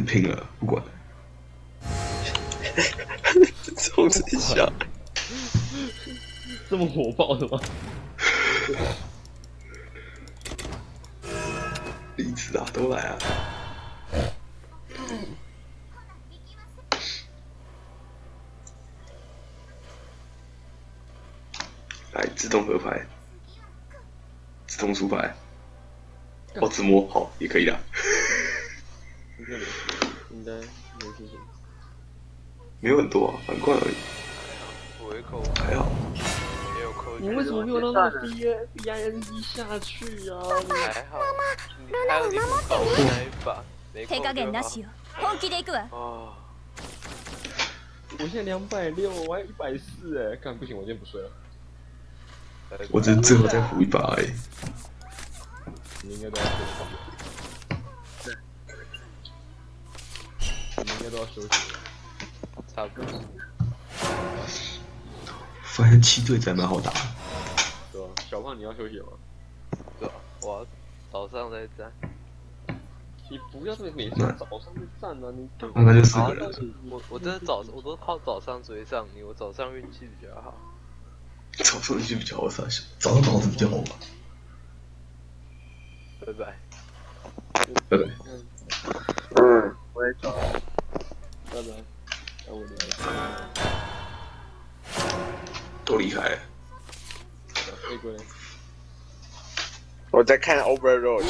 拼了，不管。冲 这下，这么火爆的吗？离子啊，都来啊！来，自动合牌，自动出牌。哦，自摸好也可以啦，没有让那个 B B I N E 下去呀、啊？还好，还有你不搞我那一把，没扣手加減就好なしよ本気で行くわ哦，我现在两百六，我还一百四哎，干不行，我今天不睡了。我只是最后再胡一把而已。你应该都要休息。对，你应该都要休息了。差不多。发现七队才蛮好打的，对吧？ 小胖，你要休息吗？对啊，我早上再站。你不要每天早上去站啊！你给那那就四个人啊我我真的早我都靠早上追上你，我早上运气比较好。早上运气比较好早上脑子比较好吧？拜拜。拜拜。嗯，我也走。拜拜。那我聊。都离开了。我在看 Overlord，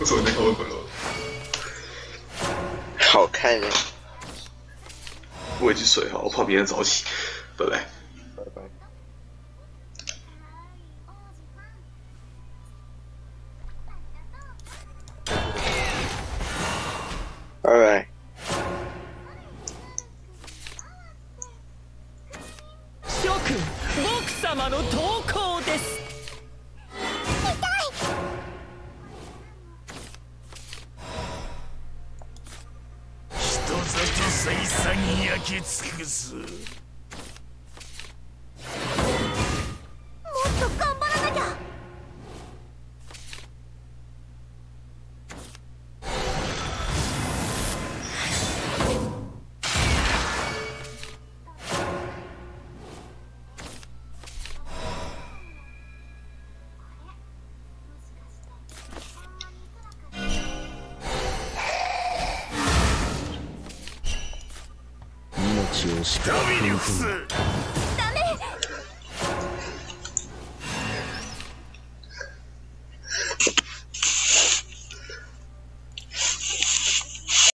为什么在看 Overlord？好看耶！我也去睡好，我怕别人早起。拜拜。拜拜。拜拜。様の投稿です。人里再三焼き尽くす。